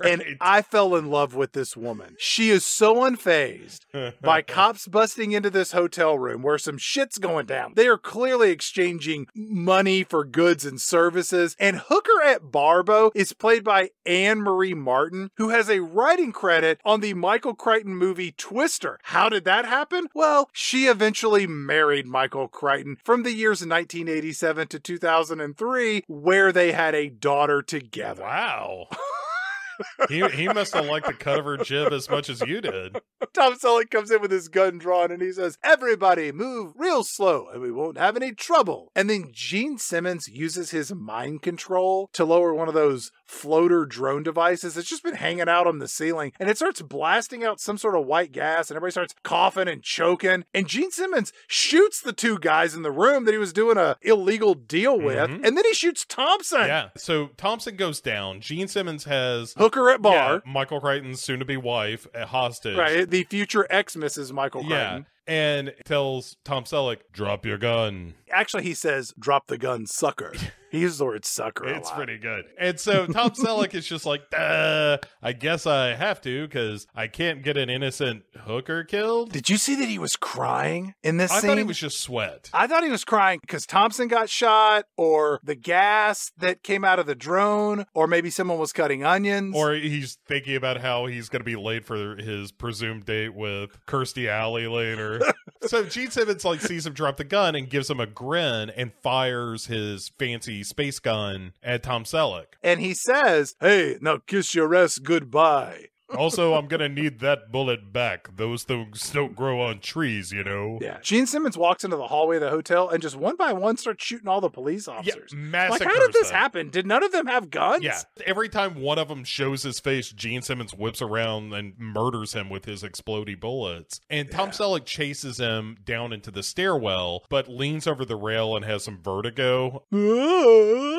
A: And I fell in love with this woman. She is so unfazed by cops busting into this hotel room where some shit's going down. They are clearly exchanging money for goods and services. And Hooker at Barbo is played by Anne Marie Martin, who has a writing credit on the Michael Crichton movie Twister. How did that happen? Well, she eventually married Michael Crichton from the years 1987 to 2003, where they had a daughter together.
B: Wow. he he must have liked the cut of her jib as much as you did.
A: Tom Selleck comes in with his gun drawn and he says, Everybody move real slow and we won't have any trouble. And then Gene Simmons uses his mind control to lower one of those floater drone devices that's just been hanging out on the ceiling and it starts blasting out some sort of white gas and everybody starts coughing and choking. And Gene Simmons shoots the two guys in the room that he was doing a illegal deal with.
B: Mhm.
A: And then he shoots Thompson.
B: Yeah. So Thompson goes down. Gene Simmons has
A: Hooker at bar.
B: yeah, Michael Crichton's soon to be wife, a hostage.
A: Right. The future ex Mrs. Michael
B: Yeah. And tells Tom Selleck, drop your gun.
A: Actually, he says, drop the gun, sucker. He uses the word sucker.
B: It's
A: lot.
B: pretty good. And so Tom Selleck is just like, I guess I have to because I can't get an innocent hooker killed.
A: Did you see that he was crying in this
B: I
A: scene?
B: thought he was just sweat.
A: I thought he was crying because Thompson got shot, or the gas that came out of the drone, or maybe someone was cutting onions.
B: Or he's thinking about how he's going to be late for his presumed date with Kirstie Alley later. so Gene Simmons like sees him drop the gun and gives him a grin and fires his fancy space gun at Tom Selleck.
A: and he says, Hey, now kiss your ass goodbye.
B: Also, I'm going to need that bullet back. Those things don't grow on trees, you know.
A: Yeah. Gene Simmons walks into the hallway of the hotel and just one by one starts shooting all the police officers.
B: Yeah,
A: officers. like, how did this
B: them.
A: happen? Did none of them have guns?
B: Yeah. Every time one of them shows his face, Gene Simmons whips around and murders him with his exploding bullets. And Tom
A: Yeah.
B: Selleck chases him down into the stairwell, but leans over the rail and has some vertigo.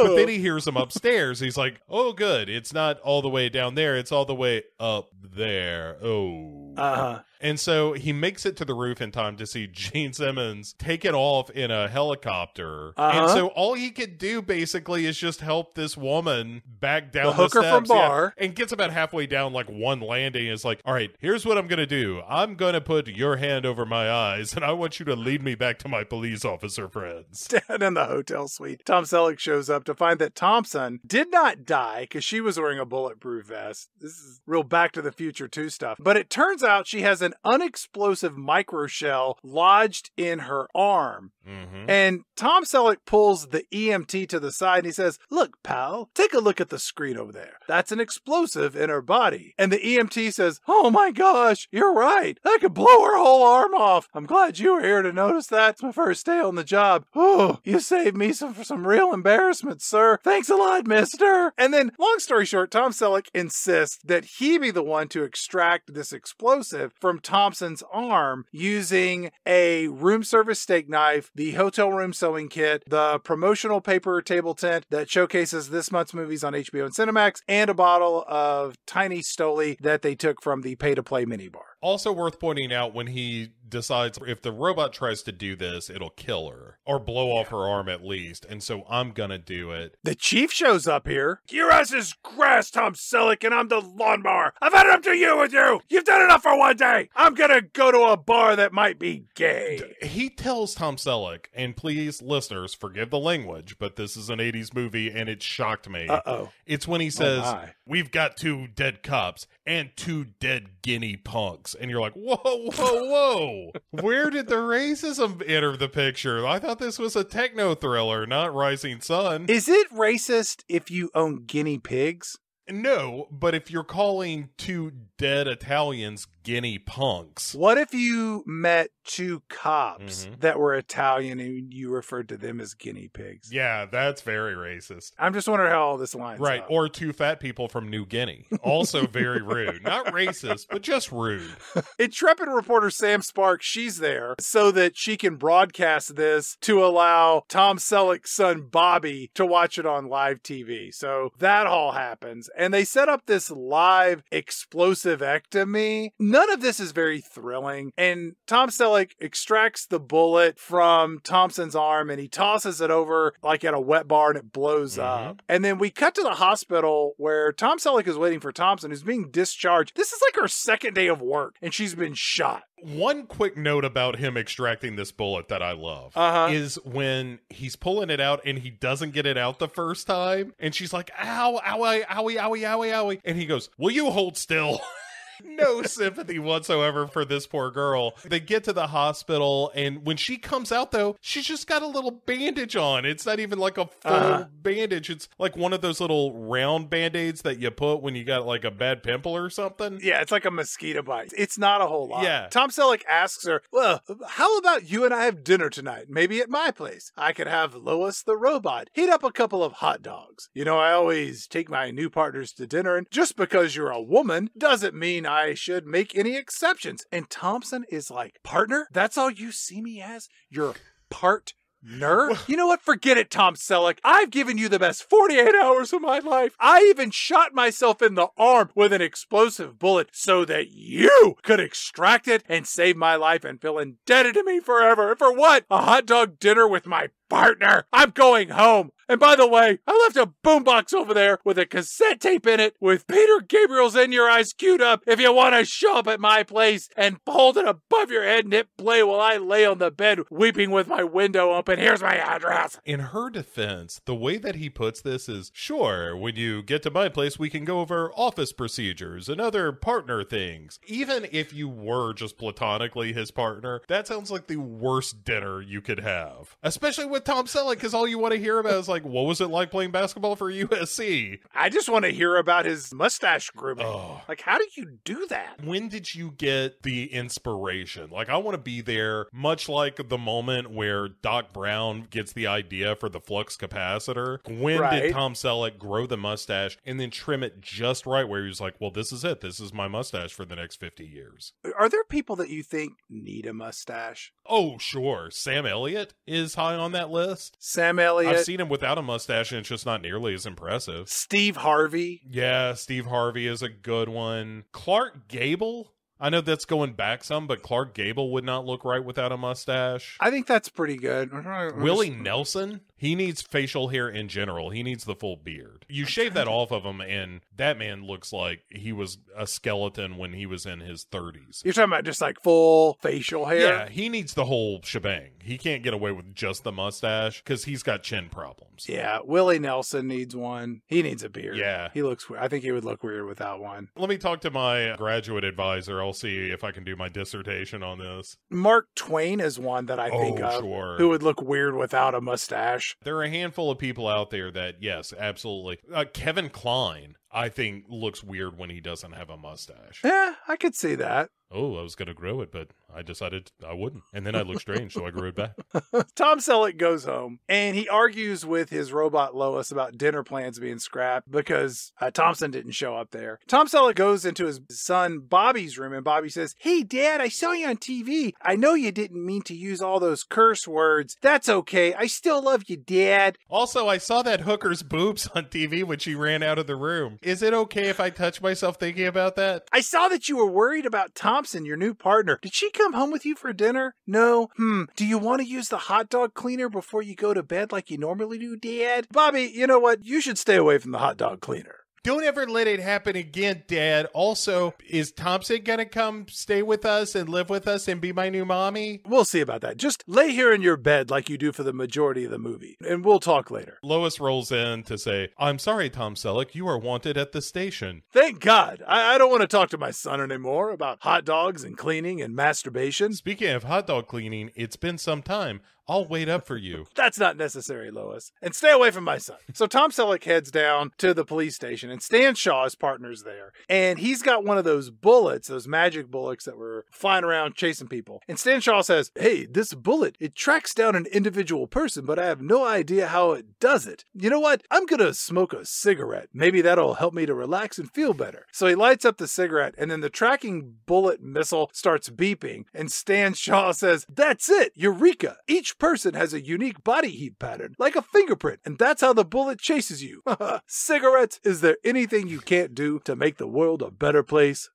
B: But then he hears him upstairs. He's like, oh, good. It's not all the way down there. It's all the way up there. Oh.
A: Uh-huh.
B: And so he makes it to the roof in time to see Gene Simmons take it off in a helicopter.
A: Uh-huh.
B: And so all he could do basically is just help this woman back down
A: The hooker from
B: steps, yeah,
A: bar.
B: and gets about halfway down like one landing. Is like, all right, here's what I'm gonna do. I'm gonna put your hand over my eyes, and I want you to lead me back to my police officer friends.
A: Down in the hotel suite, Tom Selleck shows up to find that Thompson did not die because she was wearing a bulletproof vest. This is real Back to the Future 2 stuff. But it turns out she has an unexplosive microshell lodged in her arm.
B: hmm
A: And Tom Selleck pulls the EMT to the side and he says, Look, pal, take a look at the screen over there. That's an explosive in her body. And the EMT says, Oh my gosh, you're right. I could blow her whole arm off. I'm glad you were here to notice that. It's my first day on the job. Oh, you saved me some some real embarrassment, sir. Thanks a lot, mister. And then, long story short, Tom Selleck insists that he be the one to extract this explosive from Thompson's arm using a room service steak knife, the hotel room sewing kit, the promotional paper table tent that showcases this month's movies on HBO and Cinemax, and a bottle of Tiny Stoli that they took from the pay to play minibar.
B: Also worth pointing out when he decides if the robot tries to do this, it'll kill her or blow off her arm at least. And so I'm gonna do it.
A: The chief shows up here. Your ass is grass, Tom Selleck, and I'm the lawnmower. I've had it up to you with you. You've done enough for one day. I'm gonna go to a bar that might be gay.
B: He tells Tom Selleck, and please, listeners, forgive the language, but this is an 80s movie and it shocked me.
A: Uh oh.
B: It's when he says,
A: my.
B: We've got two dead cops and two dead guinea punks. And you're like, Whoa, whoa, whoa. Where did the racism enter the picture? I thought this was a techno thriller, not Rising Sun.
A: Is it racist if you own guinea pigs?
B: no, but if you're calling two dead Italians guinea punks,
A: What if you met two cops
B: Mhm.
A: that were Italian and you referred to them as guinea pigs?
B: yeah, that's very racist.
A: I'm just wondering how all this lines
B: Right,
A: up.
B: or two fat people from New Guinea. Also very rude. Not racist, but just rude.
A: Intrepid reporter Sam Sparks, she's there so that she can broadcast this to allow Tom Selleck's son Bobby to watch it on live TV. So that all happens. And they set up this live explosive ectomy. None of this is very thrilling. And Tom Selleck extracts the bullet from Thompson's arm and he tosses it over like at a wet bar and it blows
B: Mhm.
A: up. And then we cut to the hospital where Tom Selleck is waiting for Thompson, who's being discharged. This is like her second day of work and she's been shot.
B: One quick note about him extracting this bullet that I love
A: Uh-huh.
B: is when he's pulling it out and he doesn't get it out the first time, and she's like, ow, owie, owie, owie, owie, owie. And he goes, Will you hold still? no sympathy whatsoever for this poor girl. They get to the hospital, and when she comes out, though, she's just got a little bandage on. It's not even like a full
A: Uh-huh.
B: bandage. It's like one of those little round band aids that you put when you got like a bad pimple or something.
A: Yeah, it's like a mosquito bite. It's not a whole lot.
B: Yeah.
A: Tom Selleck asks her, Well, how about you and I have dinner tonight? Maybe at my place. I could have Lois the robot heat up a couple of hot dogs. You know, I always take my new partners to dinner, and just because you're a woman doesn't mean I should make any exceptions. And Thompson is like, Partner, that's all you see me as? You're part Nerd? You know what? Forget it, Tom Selleck. I've given you the best 48 hours of my life. I even shot myself in the arm with an explosive bullet so that you could extract it and save my life and feel indebted to me forever. For what? A hot dog dinner with my partner. I'm going home. And by the way, I left a boombox over there with a cassette tape in it with Peter Gabriel's In Your Eyes queued up if you want to show up at my place and hold it above your head and hit play while I lay on the bed weeping with my window open. Here's my address.
B: In her defense, the way that he puts this is sure, when you get to my place, we can go over office procedures and other partner things. Even if you were just platonically his partner, that sounds like the worst dinner you could have. Especially with Tom Selleck, because all you want to hear about is like, what was it like playing basketball for USC?
A: I just want to hear about his mustache grooming.
B: Oh.
A: Like, how do you do that?
B: When did you get the inspiration? Like, I want to be there, much like the moment where Doc Brown gets the idea for the flux capacitor. When
A: Right.
B: did Tom Selleck grow the mustache and then trim it just right where he was like, well, this is it. This is my mustache for the next 50 years?
A: Are there people that you think need a mustache?
B: Oh, sure. Sam Elliott is high on that list.
A: Sam Elliott,
B: I've seen him without a mustache and it's just not nearly as impressive.
A: Steve Harvey.
B: Yeah, Steve Harvey is a good one. Clark Gable? I know that's going back some, but Clark Gable would not look right without a mustache.
A: I think that's pretty good.
B: Willie Nelson, he needs facial hair in general. He needs the full beard. You shave that off of him, and that man looks like he was a skeleton when he was in his 30s.
A: You're talking about just like full facial hair.
B: Yeah, he needs the whole shebang. He can't get away with just the mustache because he's got chin problems.
A: Yeah, Willie Nelson needs one. He needs a beard.
B: Yeah.
A: he looks. I think he would look weird without one.
B: Let me talk to my graduate advisor. I'll see if I can do my dissertation on this.
A: Mark Twain is one that I think
B: Oh,
A: of
B: sure.
A: who would look weird without a mustache.
B: There are a handful of people out there that, yes, absolutely. Uh, Kevin Kline, I think, looks weird when he doesn't have a mustache.
A: Yeah, I could see that.
B: Oh, I was going to grow it, but I decided I wouldn't. And then I looked strange, so I grew it back.
A: Tom Selleck goes home and he argues with his robot Lois about dinner plans being scrapped because uh, Thompson didn't show up there. Tom Selleck goes into his son Bobby's room and Bobby says, Hey, Dad, I saw you on TV. I know you didn't mean to use all those curse words. That's okay. I still love you, Dad.
B: Also, I saw that hooker's boobs on TV when she ran out of the room. Is it okay if I touch myself thinking about that?
A: I saw that you were worried about Thompson, your new partner. Did she come home with you for dinner? No. Hmm. Do you want to use the hot dog cleaner before you go to bed like you normally do, Dad? Bobby, you know what? You should stay away from the hot dog cleaner.
B: Don't ever let it happen again, Dad. Also, is Thompson gonna come stay with us and live with us and be my new mommy?
A: We'll see about that. Just lay here in your bed like you do for the majority of the movie, and we'll talk later.
B: Lois rolls in to say, I'm sorry, Tom Selleck, you are wanted at the station.
A: Thank God. I, I don't want to talk to my son anymore about hot dogs and cleaning and masturbation.
B: Speaking of hot dog cleaning, it's been some time. I'll wait up for you.
A: That's not necessary, Lois. And stay away from my son. So Tom Selleck heads down to the police station, and Stan Shaw, his partner's there. And he's got one of those bullets, those magic bullets that were flying around chasing people. And Stan Shaw says, Hey, this bullet, it tracks down an individual person, but I have no idea how it does it. You know what? I'm gonna smoke a cigarette. Maybe that'll help me to relax and feel better. So he lights up the cigarette, and then the tracking bullet missile starts beeping. And Stan Shaw says, That's it, Eureka! Each person has a unique body heat pattern, like a fingerprint, and that's how the bullet chases you. Cigarettes, is there anything you can't do to make the world a better place?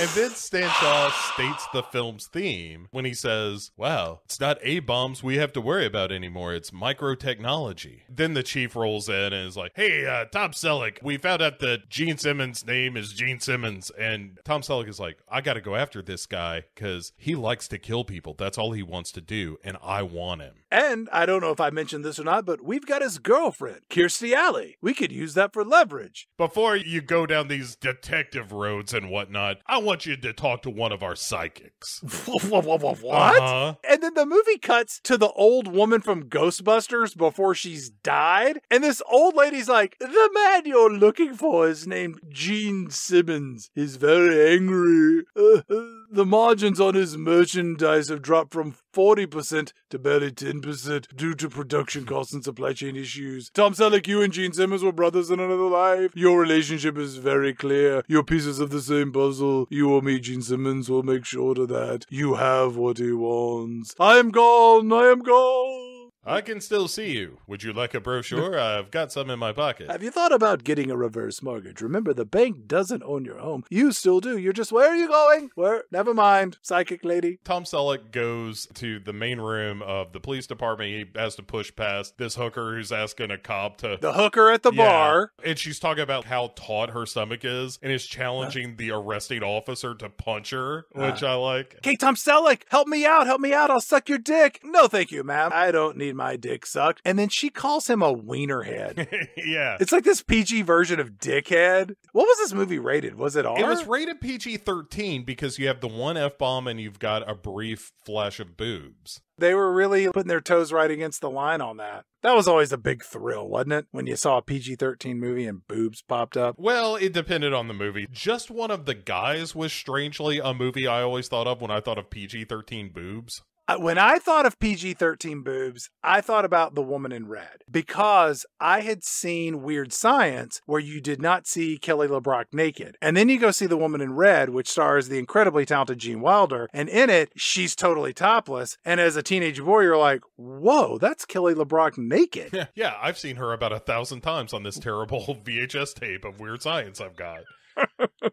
B: And then Stan Shaw states the film's theme when he says, Wow, it's not A bombs we have to worry about anymore. It's microtechnology. Then the chief rolls in and is like, Hey, uh, Tom Selleck, we found out that Gene Simmons' name is Gene Simmons. And Tom Selleck is like, I got to go after this guy because he likes to kill people. That's all he wants to do. And I want him.
A: And I don't know if I mentioned this or not, but we've got his girlfriend, Kirstie Alley. We could use that for leverage.
B: Before you go down these detective roads and whatnot, I want you to talk to one of our psychics.
A: what?
B: Uh-huh.
A: And then the movie cuts to the old woman from Ghostbusters before she's died. And this old lady's like, The man you're looking for is named Gene Simmons. He's very angry. The margins on his merchandise have dropped from 40% to barely 10% due to production costs and supply chain issues. Tom Selleck, you and Gene Simmons were brothers in another life. Your relationship is very clear. You're pieces of the same puzzle. You or me, Gene Simmons, will make sure to that you have what he wants. I am gone. I am gone.
B: I can still see you. Would you like a brochure? I've got some in my pocket.
A: Have you thought about getting a reverse mortgage? Remember, the bank doesn't own your home. You still do. You're just, where are you going? Where? Never mind, psychic lady.
B: Tom Selleck goes to the main room of the police department. He has to push past this hooker who's asking a cop to.
A: The hooker at the
B: Yeah.
A: bar.
B: And she's talking about how taut her stomach is and is challenging the arresting officer to punch her, ah. which I like.
A: Okay, Tom Selleck, help me out, help me out. I'll suck your dick. No, thank you, ma'am. I don't need my dick sucked. And then she calls him a wienerhead.
B: yeah.
A: it's like this PG version of dickhead. What was this movie rated? Was it R?
B: It was rated PG 13 because you have the one F bomb and you've got a brief flash of boobs.
A: they were really putting their toes right against the line on that. That was always a big thrill, wasn't it? When you saw a PG 13 movie and boobs popped up.
B: Well, it depended on the movie. Just one of the guys was strangely a movie I always thought of when I thought of PG 13 boobs.
A: When I thought of PG 13 boobs, I thought about The Woman in Red because I had seen Weird Science where you did not see Kelly LeBrock naked. And then you go see The Woman in Red, which stars the incredibly talented Gene Wilder. And in it, she's totally topless. And as a teenage boy, you're like, whoa, that's Kelly LeBrock naked.
B: Yeah, yeah, I've seen her about a thousand times on this terrible VHS tape of Weird Science I've got.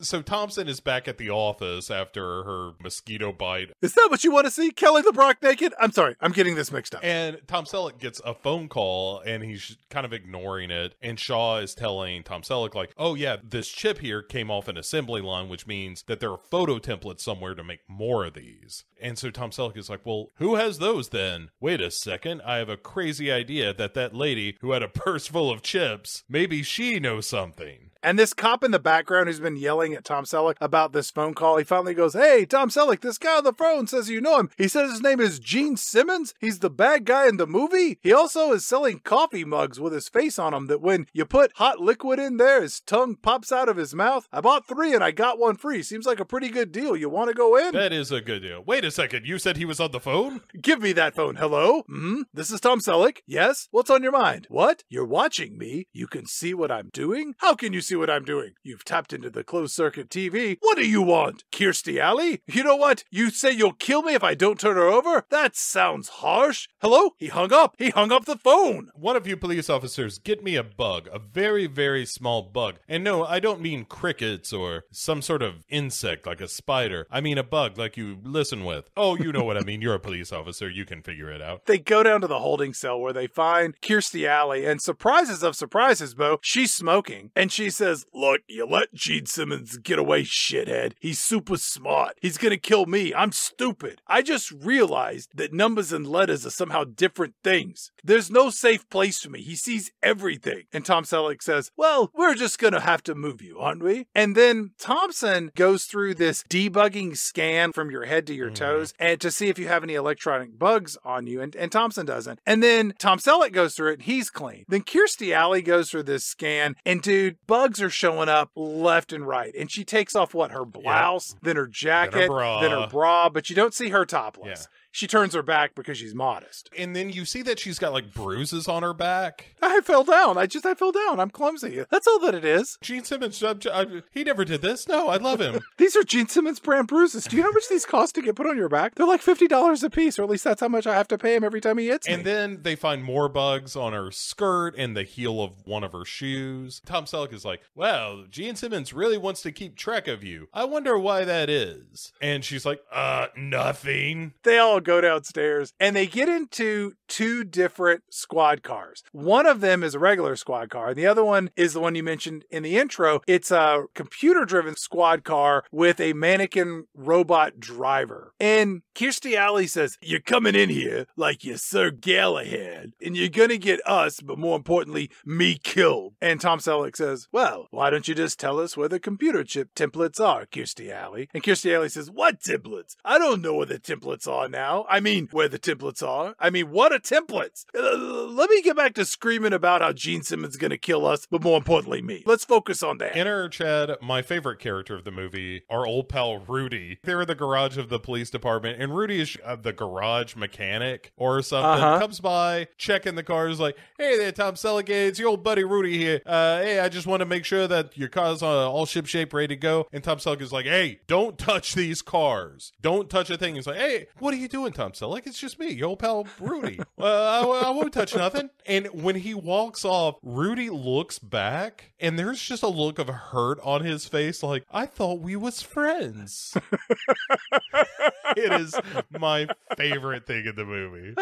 B: so Thompson is back at the office after her mosquito bite,
A: Is that what you want to see? Kelly LeBrock naked? I'm sorry, I'm getting this mixed up.
B: and Tom Selleck gets a phone call and he's kind of ignoring it. And Shaw is telling Tom Selleck, like, oh, yeah, this chip here came off an assembly line, which means that there are photo templates somewhere to make more of these. And so Tom Selleck is like, well, who has those then? Wait a second, I have a crazy idea that that lady who had a purse full of chips, maybe she knows something.
A: And this cop in the background who's been yelling at Tom Selleck about this phone call, he finally goes, Hey, Tom Selleck, this guy on the phone says you know him. He says his name is Gene Simmons. He's the bad guy in the movie. He also is selling coffee mugs with his face on them that when you put hot liquid in there, his tongue pops out of his mouth. I bought three and I got one free. Seems like a pretty good deal. You want to go in?
B: That is a good deal. Wait a second, you said he was on the phone?
A: Give me that phone. Hello? Hmm? This is Tom Selleck. Yes? What's on your mind? What? You're watching me. You can see what I'm doing? How can you see what I'm doing? You've tapped into the closed circuit TV. What do you want? Kirstie Alley? You know what? You say you'll kill me if I don't turn her over? That sounds harsh. Hello? He hung up. He hung up the phone.
B: One of you police officers, get me a bug, a very, very small bug. And no, I don't mean crickets or some sort of insect like a spider. I mean a bug like you listen with. Oh, you know what I mean. You're a police officer. You can figure it out.
A: They go down to the holding cell where they find Kirstie Alley, and surprises of surprises, Bo, she's smoking. And she says, Look, you let Gene Simmons get away, shithead. He's super smart. He's gonna kill me. I'm stupid. I just realized that numbers and letters are somehow different things. There's no safe place for me. He sees everything. And Tom Selleck says, Well, we're just gonna have to move you, aren't we? And then Thompson goes through this debugging scan from your head to your
B: Mhm.
A: toes and to see if you have any electronic bugs on you. And, and Thompson doesn't. And then Tom Selleck goes through it and he's clean. Then Kirstie Alley goes through this scan and dude, bugs are showing up left and right. And she takes off what her blouse, then her jacket,
B: bra.
A: then her bra, but you don't see her topless.
B: Yeah.
A: She turns her back because she's modest.
B: And then you see that she's got like bruises on her back.
A: I fell down. I just I fell down. I'm clumsy. That's all that it is.
B: Gene Simmons, I, I, he never did this. No, I love him.
A: These are Gene Simmons brand bruises. Do you know how much these cost to get put on your back? They're like fifty dollars a piece, or at least that's how much I have to pay him every time he hits
B: And
A: me.
B: then they find more bugs on her skirt and the heel of one of her shoes. Tom Selleck is like, Well, Gene Simmons really wants to keep track of you. I wonder why that is. And she's like, Uh, nothing.
A: they all go downstairs and they get into two different squad cars. One of them is a regular squad car, and the other one is the one you mentioned in the intro. It's a computer driven squad car with a mannequin robot driver. And Kirstie Alley says, You're coming in here like you're Sir Galahad, and you're gonna get us, but more importantly, me killed. And Tom Selleck says, Well, why don't you just tell us where the computer chip templates are, Kirstie Alley? And Kirstie Alley says, What templates? I don't know where the templates are now. I mean, where the templates are. I mean, what are templates? Uh, let me get back to screaming about how Gene Simmons is going to kill us, but more importantly, me. Let's focus on that.
B: Enter Chad, my favorite character of the movie, our old pal Rudy. They're in the garage of the police department, and Rudy is uh, the garage mechanic or something.
A: Uh-huh.
B: Comes by, checking the cars, like, "Hey there, Tom Selleck, it's your old buddy Rudy here. Uh, hey, I just want to make sure that your car's uh, all ship shape, ready to go." And Tom Selleck is like, "Hey, don't touch these cars. Don't touch a thing." He's like, "Hey, what are you doing?" Doing, Tom Selleck? It's just me, your old pal Rudy. uh, I, I won't touch nothing. And when he walks off, Rudy looks back, and there's just a look of hurt on his face, like I thought we was friends. it is my favorite thing in the movie.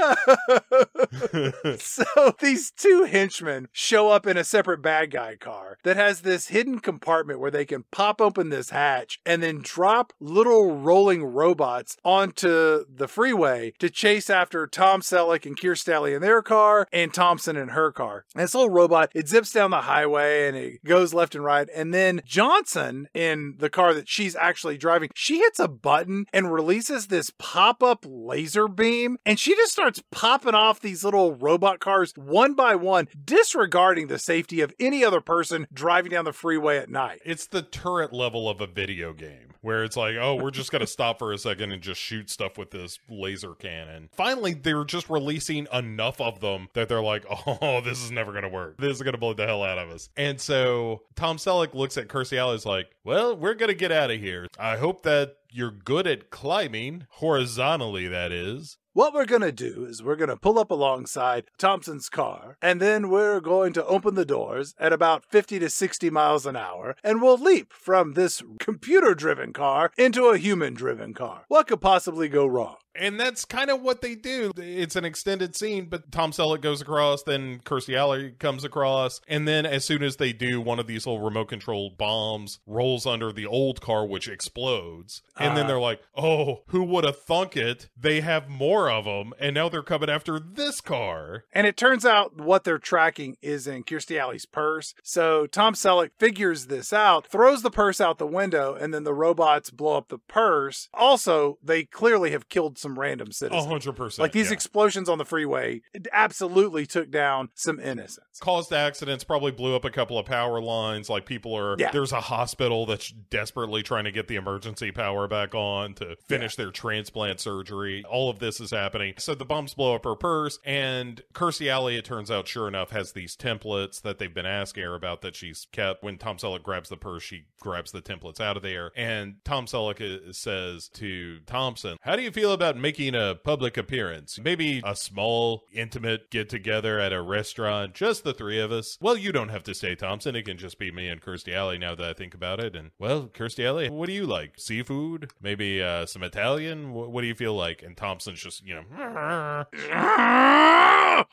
A: so these two henchmen show up in a separate bad guy car that has this hidden compartment where they can pop open this hatch and then drop little rolling robots onto the freeway to chase after Tom Selleck and Kirstie Alley in their car and Thompson in her car. And this little robot, it zips down the highway and it goes left and right. And then Thompson in the car that she's actually driving, she hits a button and releases this pop up laser beam and she just starts popping off these little robot cars one by one, disregarding the safety of any other person driving down the freeway at night.
B: It's the turret level of a video game where it's like, oh, we're just to stop for a second and just shoot stuff with this laser cannon. Finally, they're just releasing enough of them that they're like, oh, this is never to work. This is to blow the hell out of us. And so Tom Selleck looks at Kirstie Alley is like, well, we're to get out of here. I hope that you're good at climbing, horizontally, that is.
A: What we're going to do is we're going to pull up alongside Thompson's car, and then we're going to open the doors at about 50 to 60 miles an hour, and we'll leap from this computer driven car into a human driven car. What could possibly go wrong?
B: And that's kind of what they do. It's an extended scene, but Tom Selleck goes across, then Kirstie Alley comes across, and then as soon as they do, one of these little remote control bombs rolls under the old car, which explodes. And then
A: Uh.
B: they're like, "Oh, who would have thunk it? They have more of them, and now they're coming after this car."
A: And it turns out what they're tracking is in Kirstie Alley's purse. So Tom Selleck figures this out, throws the purse out the window, and then the robots blow up the purse. Also, they clearly have killed some random citizens.
B: hundred percent.
A: Like these
B: yeah.
A: explosions on the freeway absolutely took down some innocents.
B: caused accidents, probably blew up a couple of power lines. Like people are,
A: Yeah.
B: there's a hospital that's desperately trying to get the emergency power back on to finish their transplant surgery. All of this is happening. So the bombs blow up her purse, and Kirstie Alley, it turns out, sure enough, has these templates that they've been asking her about that she's kept. When Tom Selleck grabs the purse, she grabs the templates out of there. And Tom Selleck uh, says to Thompson, How do you feel about making a public appearance? Maybe a small, intimate get together at a restaurant, just the three of us. Well, you don't have to stay, Thompson. It can just be me and Kirstie Alley now that I think about it. And, well, Kirstie Alley, what do you like? Seafood? Maybe uh, some Italian? What, what do you feel like? And Thompson's just, you know,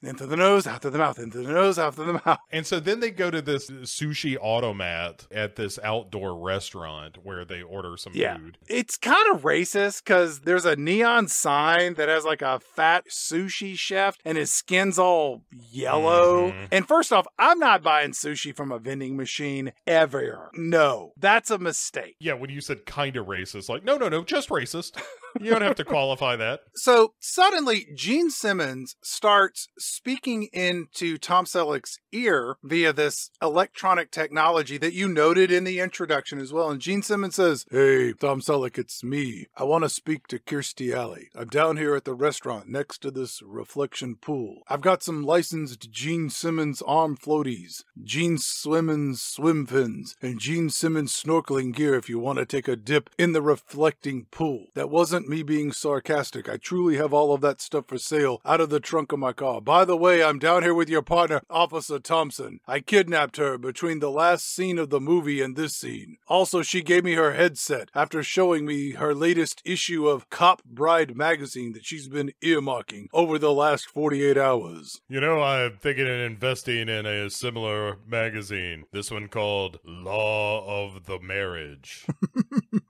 A: Into the nose, out to the mouth, into the nose, out to the mouth.
B: And so then they go to this sushi automat at this outdoor restaurant where they order some
A: Yeah.
B: food.
A: It's kind of racist because there's a neon sign that has like a fat sushi chef and his skin's all yellow.
B: Mhm.
A: And first off, I'm not buying sushi from a vending machine ever. No, that's a mistake.
B: Yeah, when you said kind of racist, like, no, no, no, just racist. You don't have to qualify that.
A: So suddenly, Gene Simmons starts speaking into Tom Selleck's ear via this electronic technology that you noted in the introduction as well. And Gene Simmons says, Hey, Tom Selleck, it's me. I want to speak to Kirstie Alley. I'm down here at the restaurant next to this reflection pool. I've got some licensed Gene Simmons arm floaties, Gene Simmons swim fins, and Gene Simmons snorkeling gear if you want to take a dip in the reflecting pool. That wasn't me being sarcastic. I truly have all of that stuff for sale out of the trunk of my car. By the way, I'm down here with your partner, Officer Thompson. I kidnapped her between the last scene of the movie and this scene. Also, she gave me her headset after showing me her latest issue of Cop Bride magazine that she's been earmarking over the last 48 hours.
B: You know, I'm thinking of investing in a similar magazine. This one called Law of the Marriage.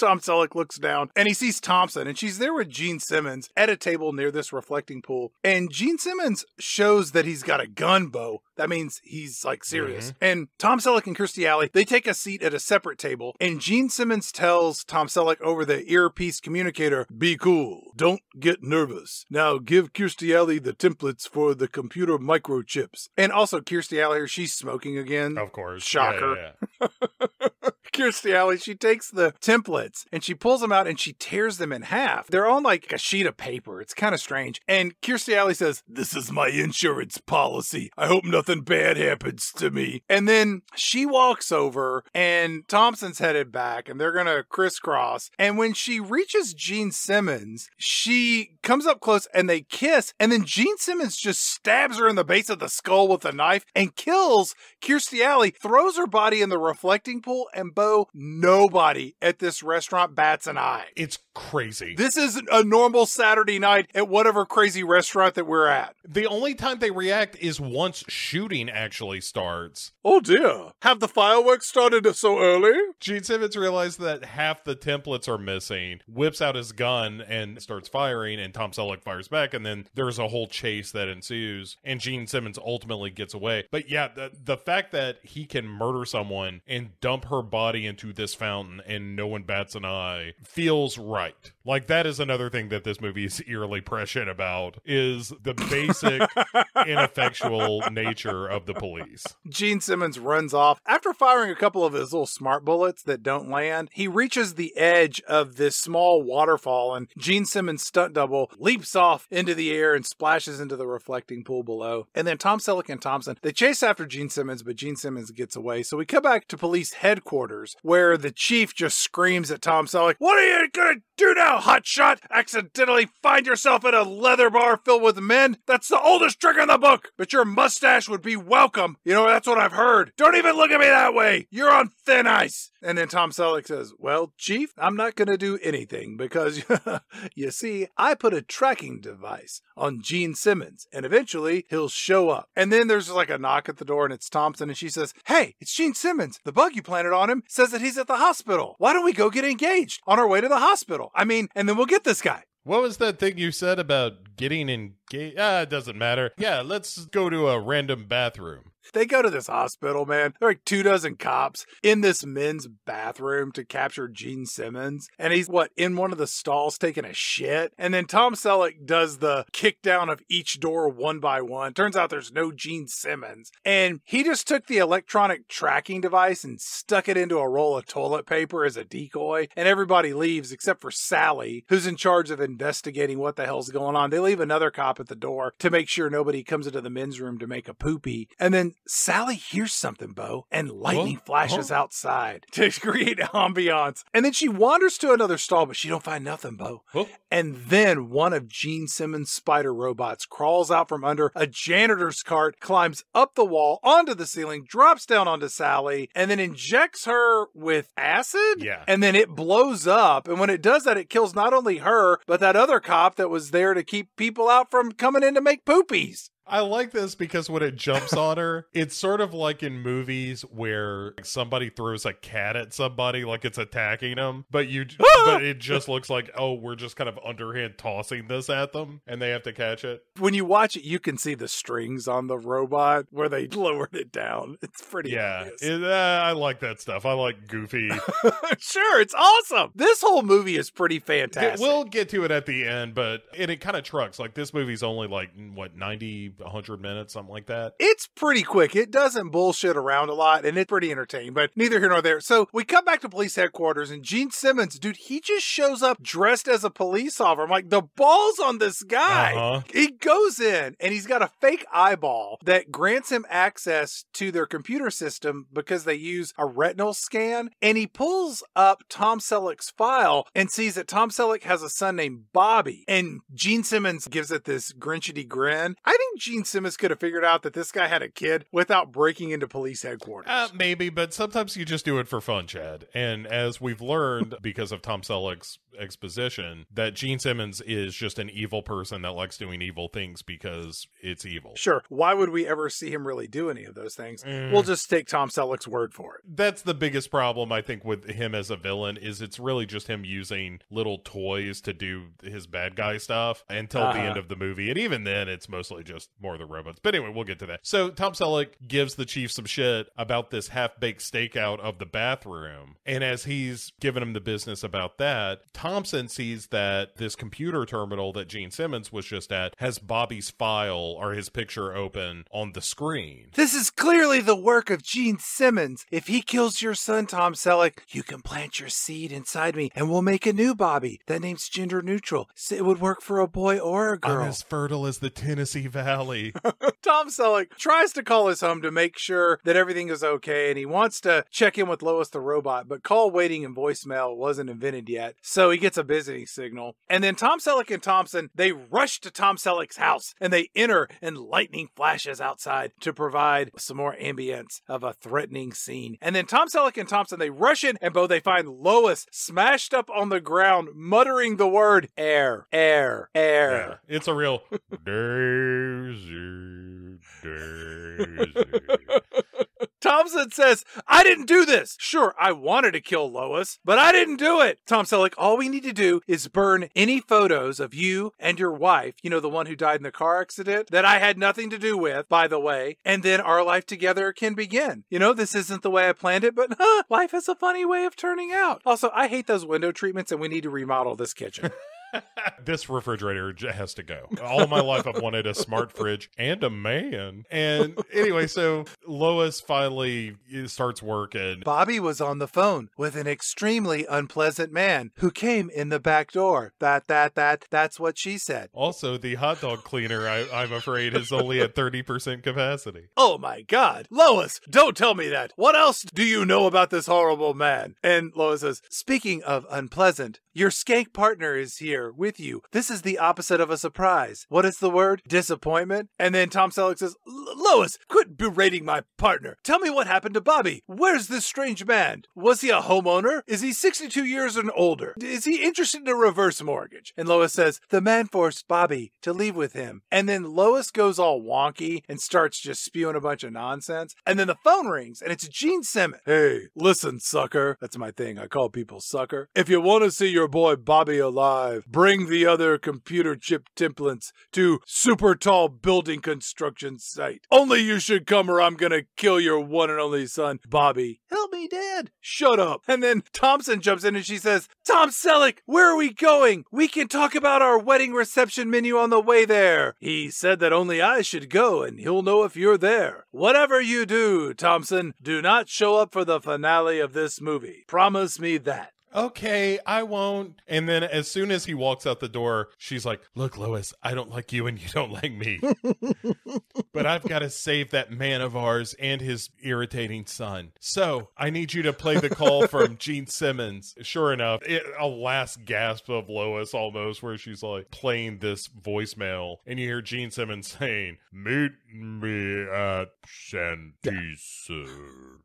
A: Tom Selleck looks down and he sees Thompson, and she's there with Gene Simmons at a table near this reflecting pool. And Gene Simmons shows that he's got a gun bow. That means he's like serious. Mm-hmm. And Tom Selleck and Kirstie Alley, they take a seat at a separate table. And Gene Simmons tells Tom Selleck over the earpiece communicator, Be cool. Don't get nervous. Now give Kirstie Alley the templates for the computer microchips. And also, Kirstie Alley, she's smoking again.
B: Of course.
A: Shocker.
B: Yeah, yeah,
A: Kirstie Alley, she takes the templates and she pulls them out and she tears them in half. They're on like a sheet of paper. It's kind of strange. And Kirstie Alley says, This is my insurance policy. I hope nothing bad happens to me. And then she walks over and Thompson's headed back and they're going to crisscross. And when she reaches Gene Simmons, she comes up close and they kiss. And then Gene Simmons just stabs her in the base of the skull with a knife and kills Kirstie Alley, throws her body in the reflecting pool. And Bo, nobody at this restaurant bats an eye.
B: It's crazy.
A: This is a normal Saturday night at whatever crazy restaurant that we're at.
B: The only time they react is once shooting actually starts.
A: Oh dear. Have the fireworks started so early?
B: Gene Simmons realizes that half the templates are missing, whips out his gun and starts firing, and Tom Selleck fires back, and then there's a whole chase that ensues, and Gene Simmons ultimately gets away. But yeah, the, the fact that he can murder someone and dump her body into this fountain and no one bats an eye feels right right. Like that is another thing that this movie is eerily prescient about is the basic ineffectual nature of the police.
A: Gene Simmons runs off. After firing a couple of his little smart bullets that don't land, he reaches the edge of this small waterfall and Gene Simmons' stunt double leaps off into the air and splashes into the reflecting pool below. And then Tom Selleck and Thompson, they chase after Gene Simmons, but Gene Simmons gets away. So we come back to police headquarters where the chief just screams at Tom Selleck, What are you gonna do now, hotshot? Accidentally find yourself in a leather bar filled with men? That's the oldest trick in the book, but your mustache would be welcome. You know, that's what I've heard. Don't even look at me that way. You're on thin ice. And then Tom Selleck says, Well, Chief, I'm not going to do anything because you see, I put a tracking device on Gene Simmons and eventually he'll show up. And then there's like a knock at the door and it's Thompson and she says, Hey, it's Gene Simmons. The bug you planted on him says that he's at the hospital. Why don't we go get engaged on our way to the hospital? I mean, and then we'll get this guy.
B: What was that thing you said about getting engaged? Ah, it doesn't matter. Yeah, let's go to a random bathroom.
A: They go to this hospital, man. There are like two dozen cops in this men's bathroom to capture Gene Simmons. And he's what, in one of the stalls taking a shit? And then Tom Selleck does the kick down of each door one by one. Turns out there's no Gene Simmons. And he just took the electronic tracking device and stuck it into a roll of toilet paper as a decoy. And everybody leaves except for Sally, who's in charge of investigating what the hell's going on. They leave another cop at the door to make sure nobody comes into the men's room to make a poopy. And then Sally hears something, Bo, and lightning
B: Oh,
A: flashes
B: oh.
A: outside to create ambiance. And then she wanders to another stall, but she don't find nothing, Bo.
B: Oh.
A: And then one of Gene Simmons' spider robots crawls out from under a janitor's cart, climbs up the wall onto the ceiling, drops down onto Sally, and then injects her with acid.
B: Yeah.
A: And then it blows up. And when it does that, it kills not only her, but that other cop that was there to keep people out from coming in to make poopies.
B: I like this because when it jumps on her, it's sort of like in movies where somebody throws a cat at somebody like it's attacking them, but you but it just looks like oh, we're just kind of underhand tossing this at them and they have to catch it.
A: when you watch it, you can see the strings on the robot where they lowered it down. It's pretty
B: Yeah, it, uh, I like that stuff. I like goofy.
A: sure, it's awesome. This whole movie is pretty fantastic.
B: we'll get to it at the end, but and it kind of trucks. Like this movie's only like what 90 100 minutes something like that.
A: it's pretty quick. It doesn't bullshit around a lot and it's pretty entertaining, but neither here nor there. So we come back to police headquarters and Gene Simmons, dude, he just shows up dressed as a police officer. I'm like, the balls on this guy.
B: Uh-huh.
A: He goes in and he's got a fake eyeball that grants him access to their computer system because they use a retinal scan. And he pulls up Tom Selleck's file and sees that Tom Selleck has a son named Bobby. And Gene Simmons gives it this grinchety grin. I think Gene Simmons could have figured out that this guy had a kid without breaking into police headquarters.
B: Uh, maybe, but sometimes you just do it for fun, Chad. And as we've learned because of Tom Selleck's exposition, that Gene Simmons is just an evil person that likes doing evil things because it's evil.
A: Sure. Why would we ever see him really do any of those things?
B: Mm.
A: We'll just take Tom Selleck's word for it.
B: That's the biggest problem I think with him as a villain is it's really just him using little toys to do his bad guy stuff until the
A: Uh-huh.
B: end of the movie. And even then it's mostly just more the robots. But anyway, we'll get to that. So Tom Selleck gives the chief some shit about this half-baked stakeout of the bathroom. And as he's giving him the business about that, Thompson sees that this computer terminal that Gene Simmons was just at has Bobby's file or his picture open on the screen.
A: This is clearly the work of Gene Simmons. If he kills your son, Tom Selleck, you can plant your seed inside me and we'll make a new Bobby. That name's gender neutral. So it would work for a boy or a girl.
B: I'm as fertile as the Tennessee Valley.
A: Tom Selleck tries to call his home to make sure that everything is okay and he wants to check in with Lois the robot, but call waiting and voicemail wasn't invented yet. So he gets a visiting signal. And then Tom Selleck and Thompson, they rush to Tom Selleck's house and they enter and lightning flashes outside to provide some more ambience of a threatening scene. And then Tom Selleck and Thompson, they rush in and both they find Lois smashed up on the ground, muttering the word air, air, air.
B: Yeah, it's a real Daisy, Daisy.
A: Thompson says, I didn't do this. Sure, I wanted to kill Lois, but I didn't do it. Tom Selleck, all we need to do is burn any photos of you and your wife, you know, the one who died in the car accident, that I had nothing to do with, by the way, and then our life together can begin. You know, this isn't the way I planned it, but huh, life has a funny way of turning out. Also, I hate those window treatments, and we need to remodel this kitchen.
B: this refrigerator has to go. All my life, I've wanted a smart fridge and a man. And anyway, so Lois finally eh, starts working.
A: And Bobby was on the phone with an extremely unpleasant man who came in the back door. That, that, that, that's what she said.
B: Also, the hot dog cleaner, I, I'm afraid, is only at 30% capacity.
A: Oh my God. Lois, don't tell me that. What else do you know about this horrible man? And Lois says, Speaking of unpleasant, your skank partner is here with you. This is the opposite of a surprise. What is the word? Disappointment? And then Tom Selleck says, Lois, quit berating my partner. Tell me what happened to Bobby. Where's this strange man? Was he a homeowner? Is he 62 years and older? Is he interested in a reverse mortgage? And Lois says, The man forced Bobby to leave with him. And then Lois goes all wonky and starts just spewing a bunch of nonsense. And then the phone rings and it's Gene Simmons. Hey, listen, sucker. That's my thing. I call people sucker. If you want to see your boy Bobby alive, bring the other computer chip templates to super tall building construction site. Only you should come or I'm gonna kill your one and only son, Bobby. Help me, Dad. Shut up. And then Thompson jumps in and she says, Tom Selleck, where are we going? We can talk about our wedding reception menu on the way there. He said that only I should go and he'll know if you're there. Whatever you do, Thompson, do not show up for the finale of this movie. Promise me that
B: okay, I won't. And then as soon as he walks out the door, she's like, Look, Lois, I don't like you and you don't like me. but I've got to save that man of ours and his irritating son. So I need you to play the call from Gene Simmons. Sure enough, it, a last gasp of Lois almost, where she's like playing this voicemail, and you hear Gene Simmons saying, Meet me at Santee,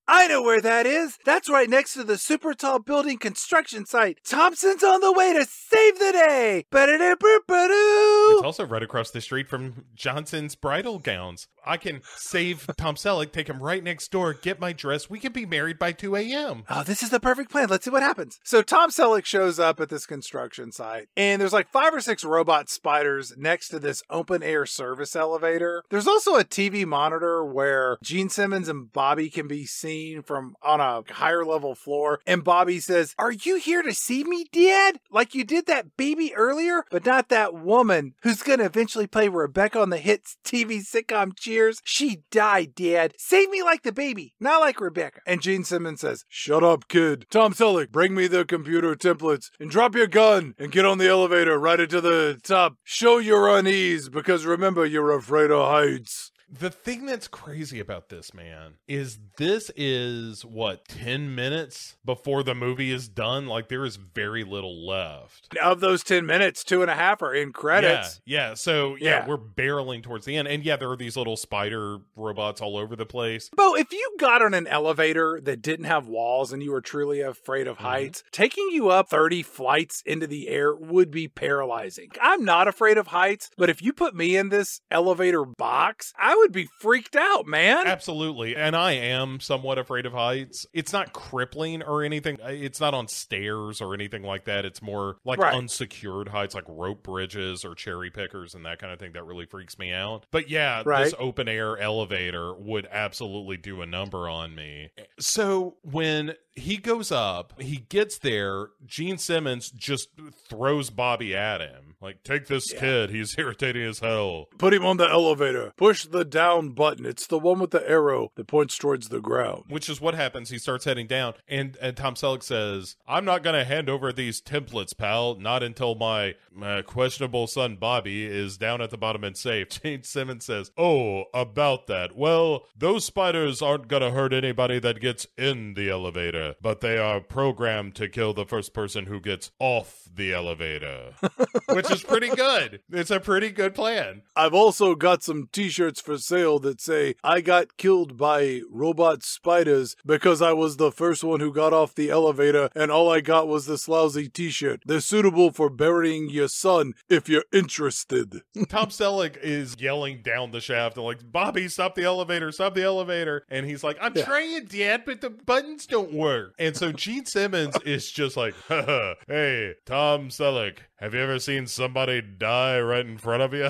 A: I know where that is. That's right next to the super tall building construction site. Thompson's on the way to save the day.
B: It's also right across the street from Johnson's bridal gowns. I can save Tom Selleck, take him right next door, get my dress. We can be married by 2 a.m.
A: Oh, this is the perfect plan. Let's see what happens. So Tom Selleck shows up at this construction site, and there's like five or six robot spiders next to this open air service elevator. There's also a TV monitor where Gene Simmons and Bobby can be seen from on a higher level floor. And Bobby says, Are you here to see me, Dad? Like you did that baby earlier, but not that woman who's going to eventually play Rebecca on the hit TV sitcom Cheers. She died, Dad. Save me like the baby, not like Rebecca. And Gene Simmons says, Shut up, kid. Tom Selleck, bring me the computer templates and drop your gun and get on the elevator right into the top. Show your unease because remember, you're afraid of heights.
B: The thing that's crazy about this, man, is this is what, 10 minutes before the movie is done? Like, there is very little left.
A: Of those 10 minutes, two and a half are in credits.
B: Yeah. yeah. So, yeah, yeah, we're barreling towards the end. And yeah, there are these little spider robots all over the place.
A: Bo, if you got on an elevator that didn't have walls and you were truly afraid of mm-hmm. heights, taking you up 30 flights into the air would be paralyzing. I'm not afraid of heights, but if you put me in this elevator box, I I would be freaked out, man.
B: Absolutely. And I am somewhat afraid of heights. It's not crippling or anything. It's not on stairs or anything like that. It's more like
A: Right.
B: unsecured heights, like rope bridges or cherry pickers and that kind of thing that really freaks me out. But yeah,
A: Right.
B: this open air elevator would absolutely do a number on me. So when he goes up, he gets there, Gene Simmons just throws Bobby at him. Like, take this
A: Yeah.
B: kid. He's irritating as hell.
A: Put him on the elevator. Push the down button. It's the one with the arrow that points towards the ground.
B: which is what happens. He starts heading down, and, and Tom Selleck says, "I'm not going to hand over these templates, pal. Not until my, my questionable son Bobby is down at the bottom and safe." Gene Simmons says, "Oh, about that. Well, those spiders aren't going to hurt anybody that gets in the elevator, but they are programmed to kill the first person who gets off the elevator." which is pretty good. It's a pretty good plan.
A: I've also got some t shirts for sale that say, I got killed by robot spiders because I was the first one who got off the elevator and all I got was this lousy t shirt. They're suitable for burying your son if you're interested.
B: Tom Selleck is yelling down the shaft and like, Bobby, stop the elevator, stop the elevator. And he's like, I'm
A: Yeah.
B: trying, Dad, but the buttons don't work. And so Gene Simmons is just like, hey, Tom Selleck, have you ever seen somebody die right in front of you?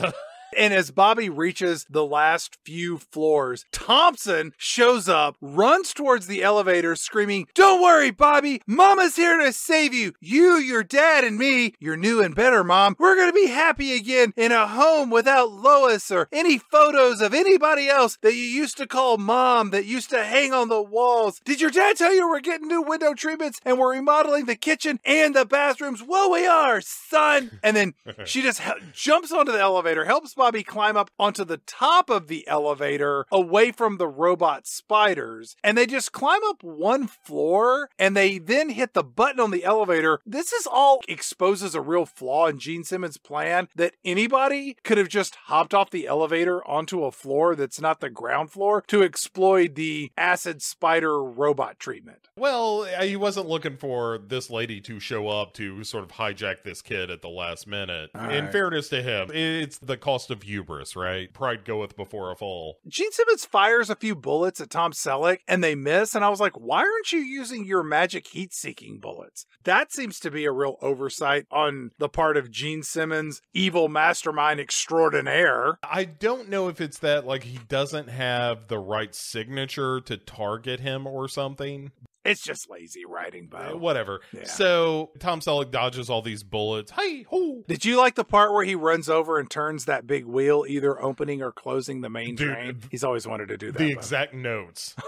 A: And as Bobby reaches the last few floors, Thompson shows up, runs towards the elevator, screaming, Don't worry, Bobby! Mama's here to save you! You, your dad, and me, your new and better mom, we're gonna be happy again in a home without Lois or any photos of anybody else that you used to call mom that used to hang on the walls. Did your dad tell you we're getting new window treatments and we're remodeling the kitchen and the bathrooms? Well, we are, son! And then she just jumps onto the elevator, helps Bobby climb up onto the top of the elevator away from the robot spiders, and they just climb up one floor and they then hit the button on the elevator. This is all exposes a real flaw in Gene Simmons' plan that anybody could have just hopped off the elevator onto a floor that's not the ground floor to exploit the acid spider robot treatment.
B: well, he wasn't looking for this lady to show up to sort of hijack this kid at the last minute.
A: All
B: In
A: right.
B: fairness to him, it's the cost of hubris, right? Pride goeth before a fall.
A: Gene Simmons fires a few bullets at Tom Selleck and they miss. And I was like, why aren't you using your magic heat seeking bullets? That seems to be a real oversight on the part of Gene Simmons, evil mastermind extraordinaire.
B: I don't know if it's that like he doesn't have the right signature to target him or something.
A: It's just lazy writing,
B: Uh,
A: Bo.
B: Whatever.
A: Yeah.
B: So Tom Selleck dodges all these bullets. Hey, ho.
A: Did you like the part where he runs over and turns that big wheel, either opening or closing the main
B: Dude,
A: drain? He's always wanted to do that.
B: The exact notes.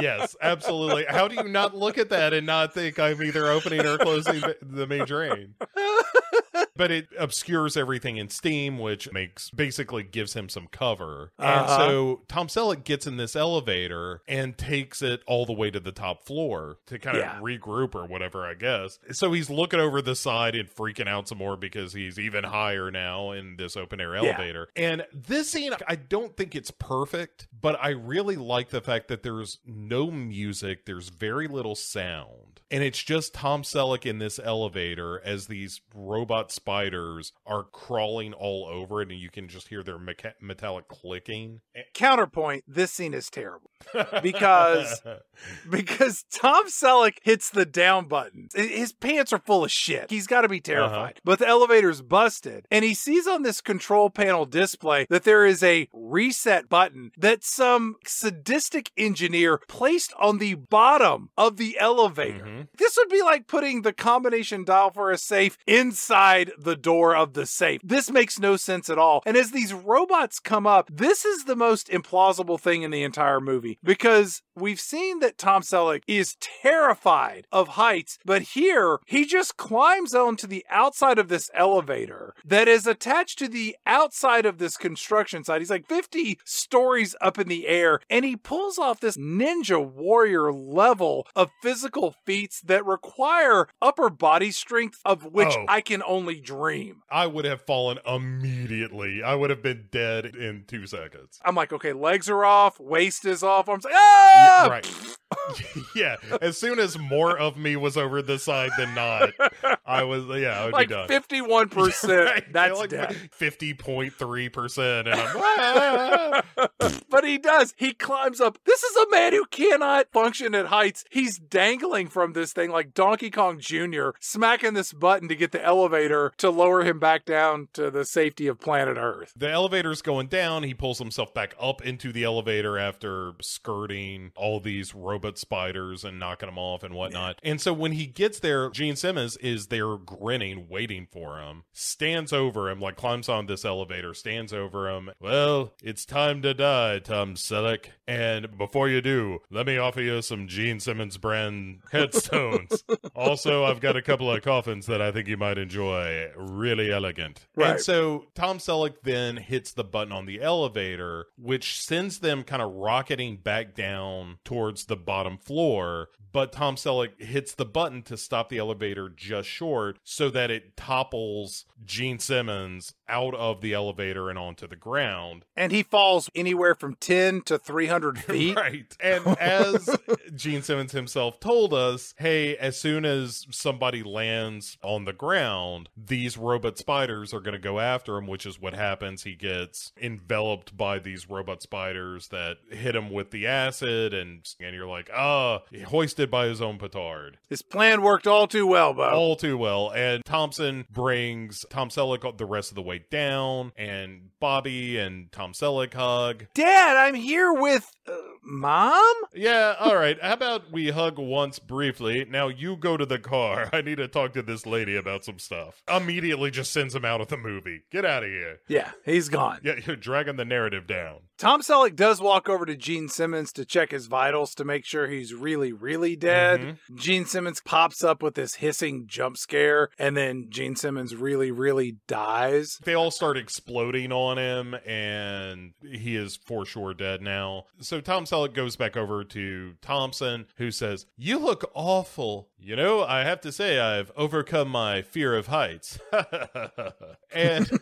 B: yes, absolutely. How do you not look at that and not think I'm either opening or closing the- the main drain? But it obscures everything in Steam, which makes basically gives him some cover. And
A: Uh-huh.
B: so Tom Selleck gets in this elevator and takes it all the way to the top floor to kind of
A: Yeah.
B: regroup or whatever, I guess. So he's looking over the side and freaking out some more because he's even higher now in this open air
A: Yeah.
B: elevator. And this scene, I don't think it's perfect, but I really like the fact that there's no music, there's very little sound. And it's just Tom Selleck in this elevator as these robot spiders are crawling all over it, and you can just hear their mecha- metallic clicking.
A: Eh, counterpoint, this scene is terrible. Because- because Tom Selleck hits the down button. His pants are full of shit. He's got to be uh-huh. terrified. But the elevator's busted, and he sees on this control panel display that there is a reset button that some sadistic engineer placed on the bottom of the elevator. Mm-hmm.
B: Mhm.
A: This would be like putting the combination dial for a safe inside the door of the safe. This makes no sense at all. And as these robots come up, this is the most implausible thing in the entire movie because we've seen that Tom Selleck is terrified of heights, but here he just climbs onto the outside of this elevator that is attached to the outside of this construction site. He's like 50 stories up in the air and he pulls off this ninja warrior level of physical feats feats that require upper body strength of which
B: Oh.
A: I can only dream.
B: I would have fallen immediately. I would have been dead in two seconds.
A: I'm like, okay, legs are off, waist is off. I'm like, ah!
B: Yeah, right. yeah. As soon as more of me was over this side than not, I was yeah, I would
A: like
B: be done.
A: 51%.
B: Right.
A: That's
B: like
A: dead.
B: fifty point three percent, and I'm "Ah."
A: But he does. He climbs up. This is a man who cannot function at heights. He's dangling from this thing like Donkey Kong Jr., smacking this button to get the elevator to lower him back down to the safety of planet Earth.
B: the elevator's going down. He pulls himself back up into the elevator after skirting all these robot spiders and knocking them off and whatnot. And so when he gets there, Gene Simmons is there grinning, waiting for him. Stands over him, like climbs on this elevator, stands over him. Well, it's time to die, Tom Selleck. And before you do, let me offer you some Gene Simmons brand headstones. also, I've got a couple of coffins that I think you might enjoy. Really elegant.
A: Right.
B: And so Tom Selleck then hits the button on the elevator, which sends them kind of rocketing back down towards the bottom floor. But Tom Selleck hits the button to stop the elevator just short so that it topples Gene Simmons out of the elevator and onto the ground.
A: And he falls anywhere from 10 to 300 feet.
B: Right. And as Gene Simmons himself told us, hey, as soon as somebody lands on the ground, these robot spiders are going to go after him, which is what happens. He gets enveloped by these robot spiders that hit him with the acid, and, and you're like, ah, hoisted by his own petard.
A: His plan worked all too well, Bo.
B: All too well. And Thompson brings Tom Selleck the rest of the way down, and Bobby and Tom Selleck hug.
A: Dad, I'm here with uh, Mom?
B: Yeah, all right. How about we hug once briefly? Now you go to the car. I need to talk to this lady about some stuff. Immediately just sends him out of the movie. Get out of here.
A: Yeah, he's gone.
B: Yeah, you're dragging the narrative down.
A: Tom Selleck does walk over to Gene Simmons to check his vitals to make sure he's really, really dead.
B: Mm-hmm.
A: Gene Simmons pops up with this hissing jump scare, and then Gene Simmons really, really dies.
B: They all start exploding on him, and he is for sure dead now. So Tom Selleck goes back over to Thompson, who says, You look awful. You know, I have to say, I've overcome my fear of heights. and.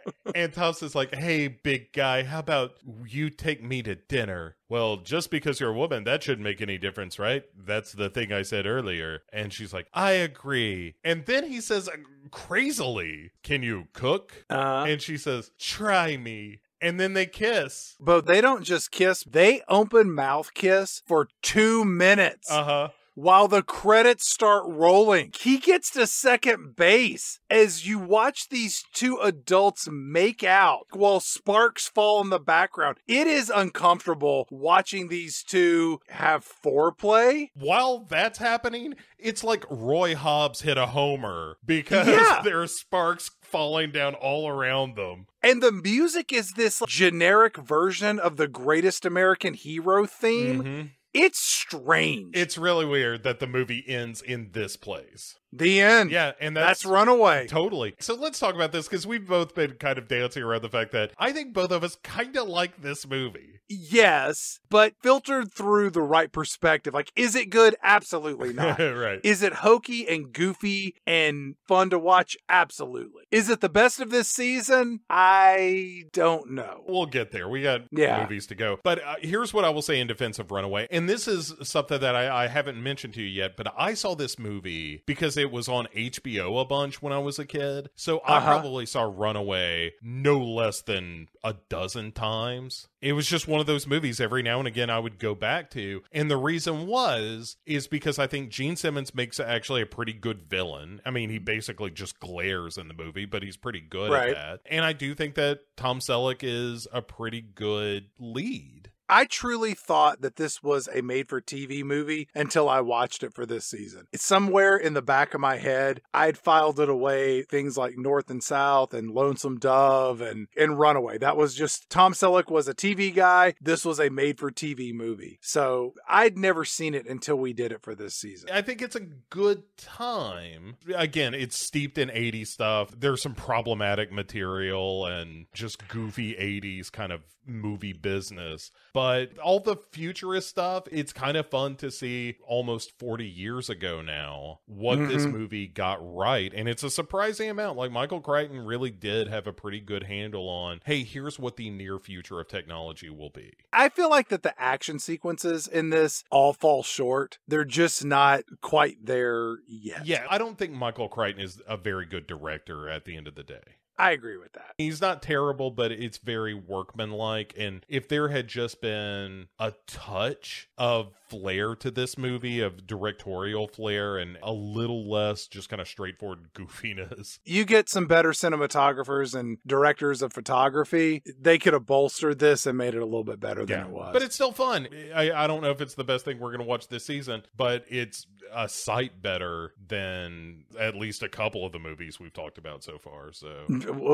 B: And Thompson's like, hey, big guy, how about you take me to dinner? Well, just because you're a woman, that shouldn't make any difference, right? That's the thing I said earlier. And she's like, I agree. And then he says, uh, crazily, can you cook?
A: Uh,
B: And she says, try me. And then they kiss.
A: but they don't just kiss, they open mouth kiss for two minutes.
B: Uh huh.
A: While the credits start rolling. He gets to second base as you watch these two adults make out while sparks fall in the background. It is uncomfortable watching these two have foreplay.
B: While that's happening, it's like Roy Hobbs hit a homer because
A: Yeah.
B: there are sparks falling down all around them.
A: And the music is this generic version of the greatest American hero theme.
B: Mhm.
A: It's strange.
B: It's really weird that the movie ends in this place.
A: The end.
B: Yeah, and
A: That's
B: that's,
A: Runaway.
B: Totally. So let's talk about this because we've both been kind of dancing around the fact that I think both of us kind of like this movie.
A: Yes, but filtered through the right perspective. Like, is it good? Absolutely not.
B: right.
A: Is it hokey and goofy and fun to watch? Absolutely. Is it the best of this season? I don't know.
B: We'll get there. We got
A: Yeah.
B: movies to go. But uh, here's what I will say in defense of Runaway. And this is something that I, I haven't mentioned to you yet, but I saw this movie because it was on HBO a bunch when I was a kid. So I
A: Uh-huh.
B: probably saw Runaway no less than a dozen times. It was just one of those movies every now and again I would go back to. And the reason was, is because I think Gene Simmons makes actually a pretty good villain. I mean, he basically just glares in the movie, but he's pretty good
A: Right.
B: at that. And I do think that Tom Selleck is a pretty good lead.
A: I truly thought that this was a made for TV movie until I watched it for this season. It's somewhere in the back of my head. I'd filed it away, things like North and South and Lonesome Dove and, and Runaway. That was just Tom Selleck was a TV guy. This was a made for TV movie. So I'd never seen it until we did it for this season.
B: I think it's a good time. Again, it's steeped in 80s stuff. There's some problematic material and just goofy 80s kind of movie business. But but all the futurist stuff, it's kind of fun to see almost 40 years ago now what this
A: Mhm.
B: movie got right. And it's a surprising amount. Like Michael Crichton really did have a pretty good handle on, hey, here's what the near future of technology will be.
A: I feel like that the action sequences in this all fall short. They're just not quite there yet.
B: Yeah, I don't think Michael Crichton is a very good director at the end of the day.
A: I agree with that.
B: He's not terrible, but it's very workmanlike. And if there had just been a touch of flair to this movie, of directorial flair, and a little less just kind of straightforward goofiness,
A: You get some better cinematographers and directors of photography. They could have bolstered this and made it a little bit better than it was.
B: But it's still fun. I, I don't know if it's the best thing we're going to watch this season, but it's a sight better than at least a couple of the movies we've talked about so far. So,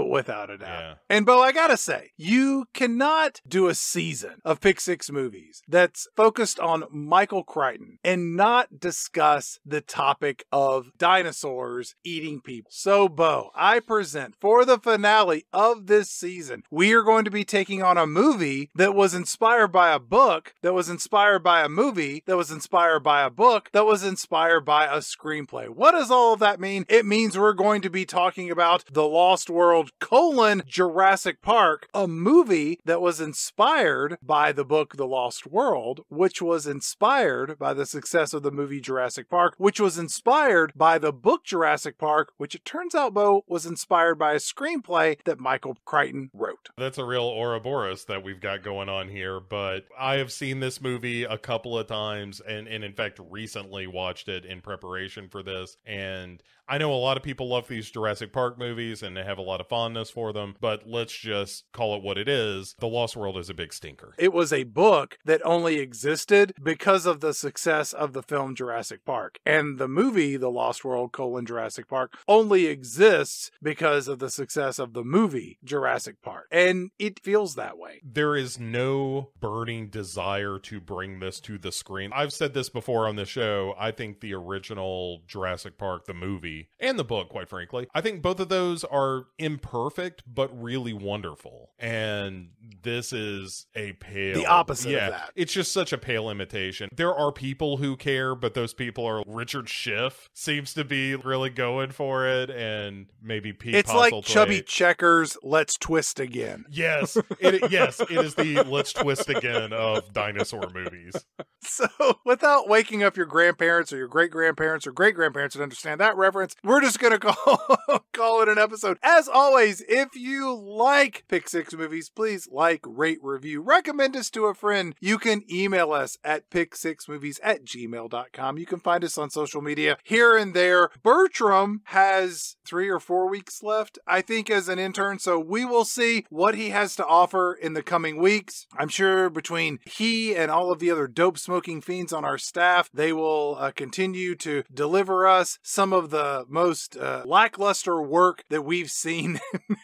A: without a doubt.
B: yeah.
A: And Bo, I gotta say, you cannot do a season of Pick Six movies that's focused on Michael Crichton and not discuss the topic of dinosaurs eating people. So, Bo, I present for the finale of this season, we are going to be taking on a movie that was inspired by a book, that was inspired by a movie, that was inspired by a book, that was inspired by a screenplay. What does all of that mean? It means we're going to be talking about The Lost World colon Jurassic Park, a movie that was inspired by the book The Lost World, which was inspired by the success of the movie Jurassic Park, which was inspired by the book Jurassic Park, which it turns out, Bo, was inspired by a screenplay that Michael Crichton wrote.
B: That's a real Ouroboros that we've got going on here, but I have seen this movie a couple of times and, and in fact recently watched it in preparation for this. And I know a lot of people love these Jurassic Park movies and they have a lot of fondness for them, but let's just call it what it is. The Lost World is a big stinker.
A: It was a book that only existed because of the success of the film Jurassic Park. And the movie, The Lost World colon Jurassic Park, only exists because of the success of the movie Jurassic Park. And it feels that way.
B: There is no burning desire to bring this to the screen. I've said this before on the show. I think the original Jurassic Park, the movie, and the book, quite frankly, I think both of those are imperfect, but really wonderful. And this is a pale.
A: The opposite of
B: yeah,
A: that.
B: It's just such a pale imitation. There are people who care, but those people are Richard Schiff seems to be really going for it, and maybe Pete
A: it's like. Chubby Checkers, Let's Twist Again.
B: Yes, it, yes, it is the let's twist again of dinosaur movies.
A: So, without waking up your grandparents or your great grandparents or great grandparents to understand that reference, we're just going to call, call it an episode. As always, if you like Pick Six movies, please like, rate, review, recommend us to a friend. You can email us at pick6movies at gmail.com. You can find us on social media here and there. Bertram has three or four weeks left, I think, as an intern. So, we will see what he has to offer in the coming weeks. I'm sure between he and all of the other dope smoking fiends on our staff, they will uh, continue to deliver us some of the most uh, lackluster work that we've seen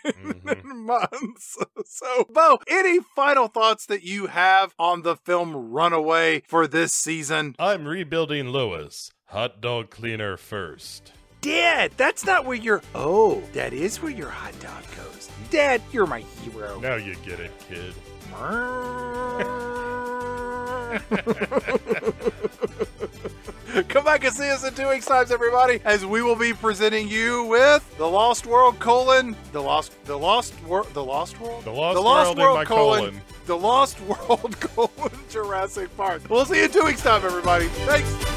B: Mhm.
A: in months. So, Bo, any final thoughts that you have on the film Runaway for this season?
B: I'm rebuilding Lois. Hot dog cleaner first.
A: Dad, that's not where your. Oh, that is where your hot dog goes. Dad, you're my hero.
B: Now you get it, kid.
A: Come back and see us in two weeks' times, everybody, as we will be presenting you with the Lost World colon the Lost the Lost World the Lost World
B: The Lost World in my colon.
A: the Lost World colon Jurassic Park. We'll see you in two weeks' time, everybody. Thanks.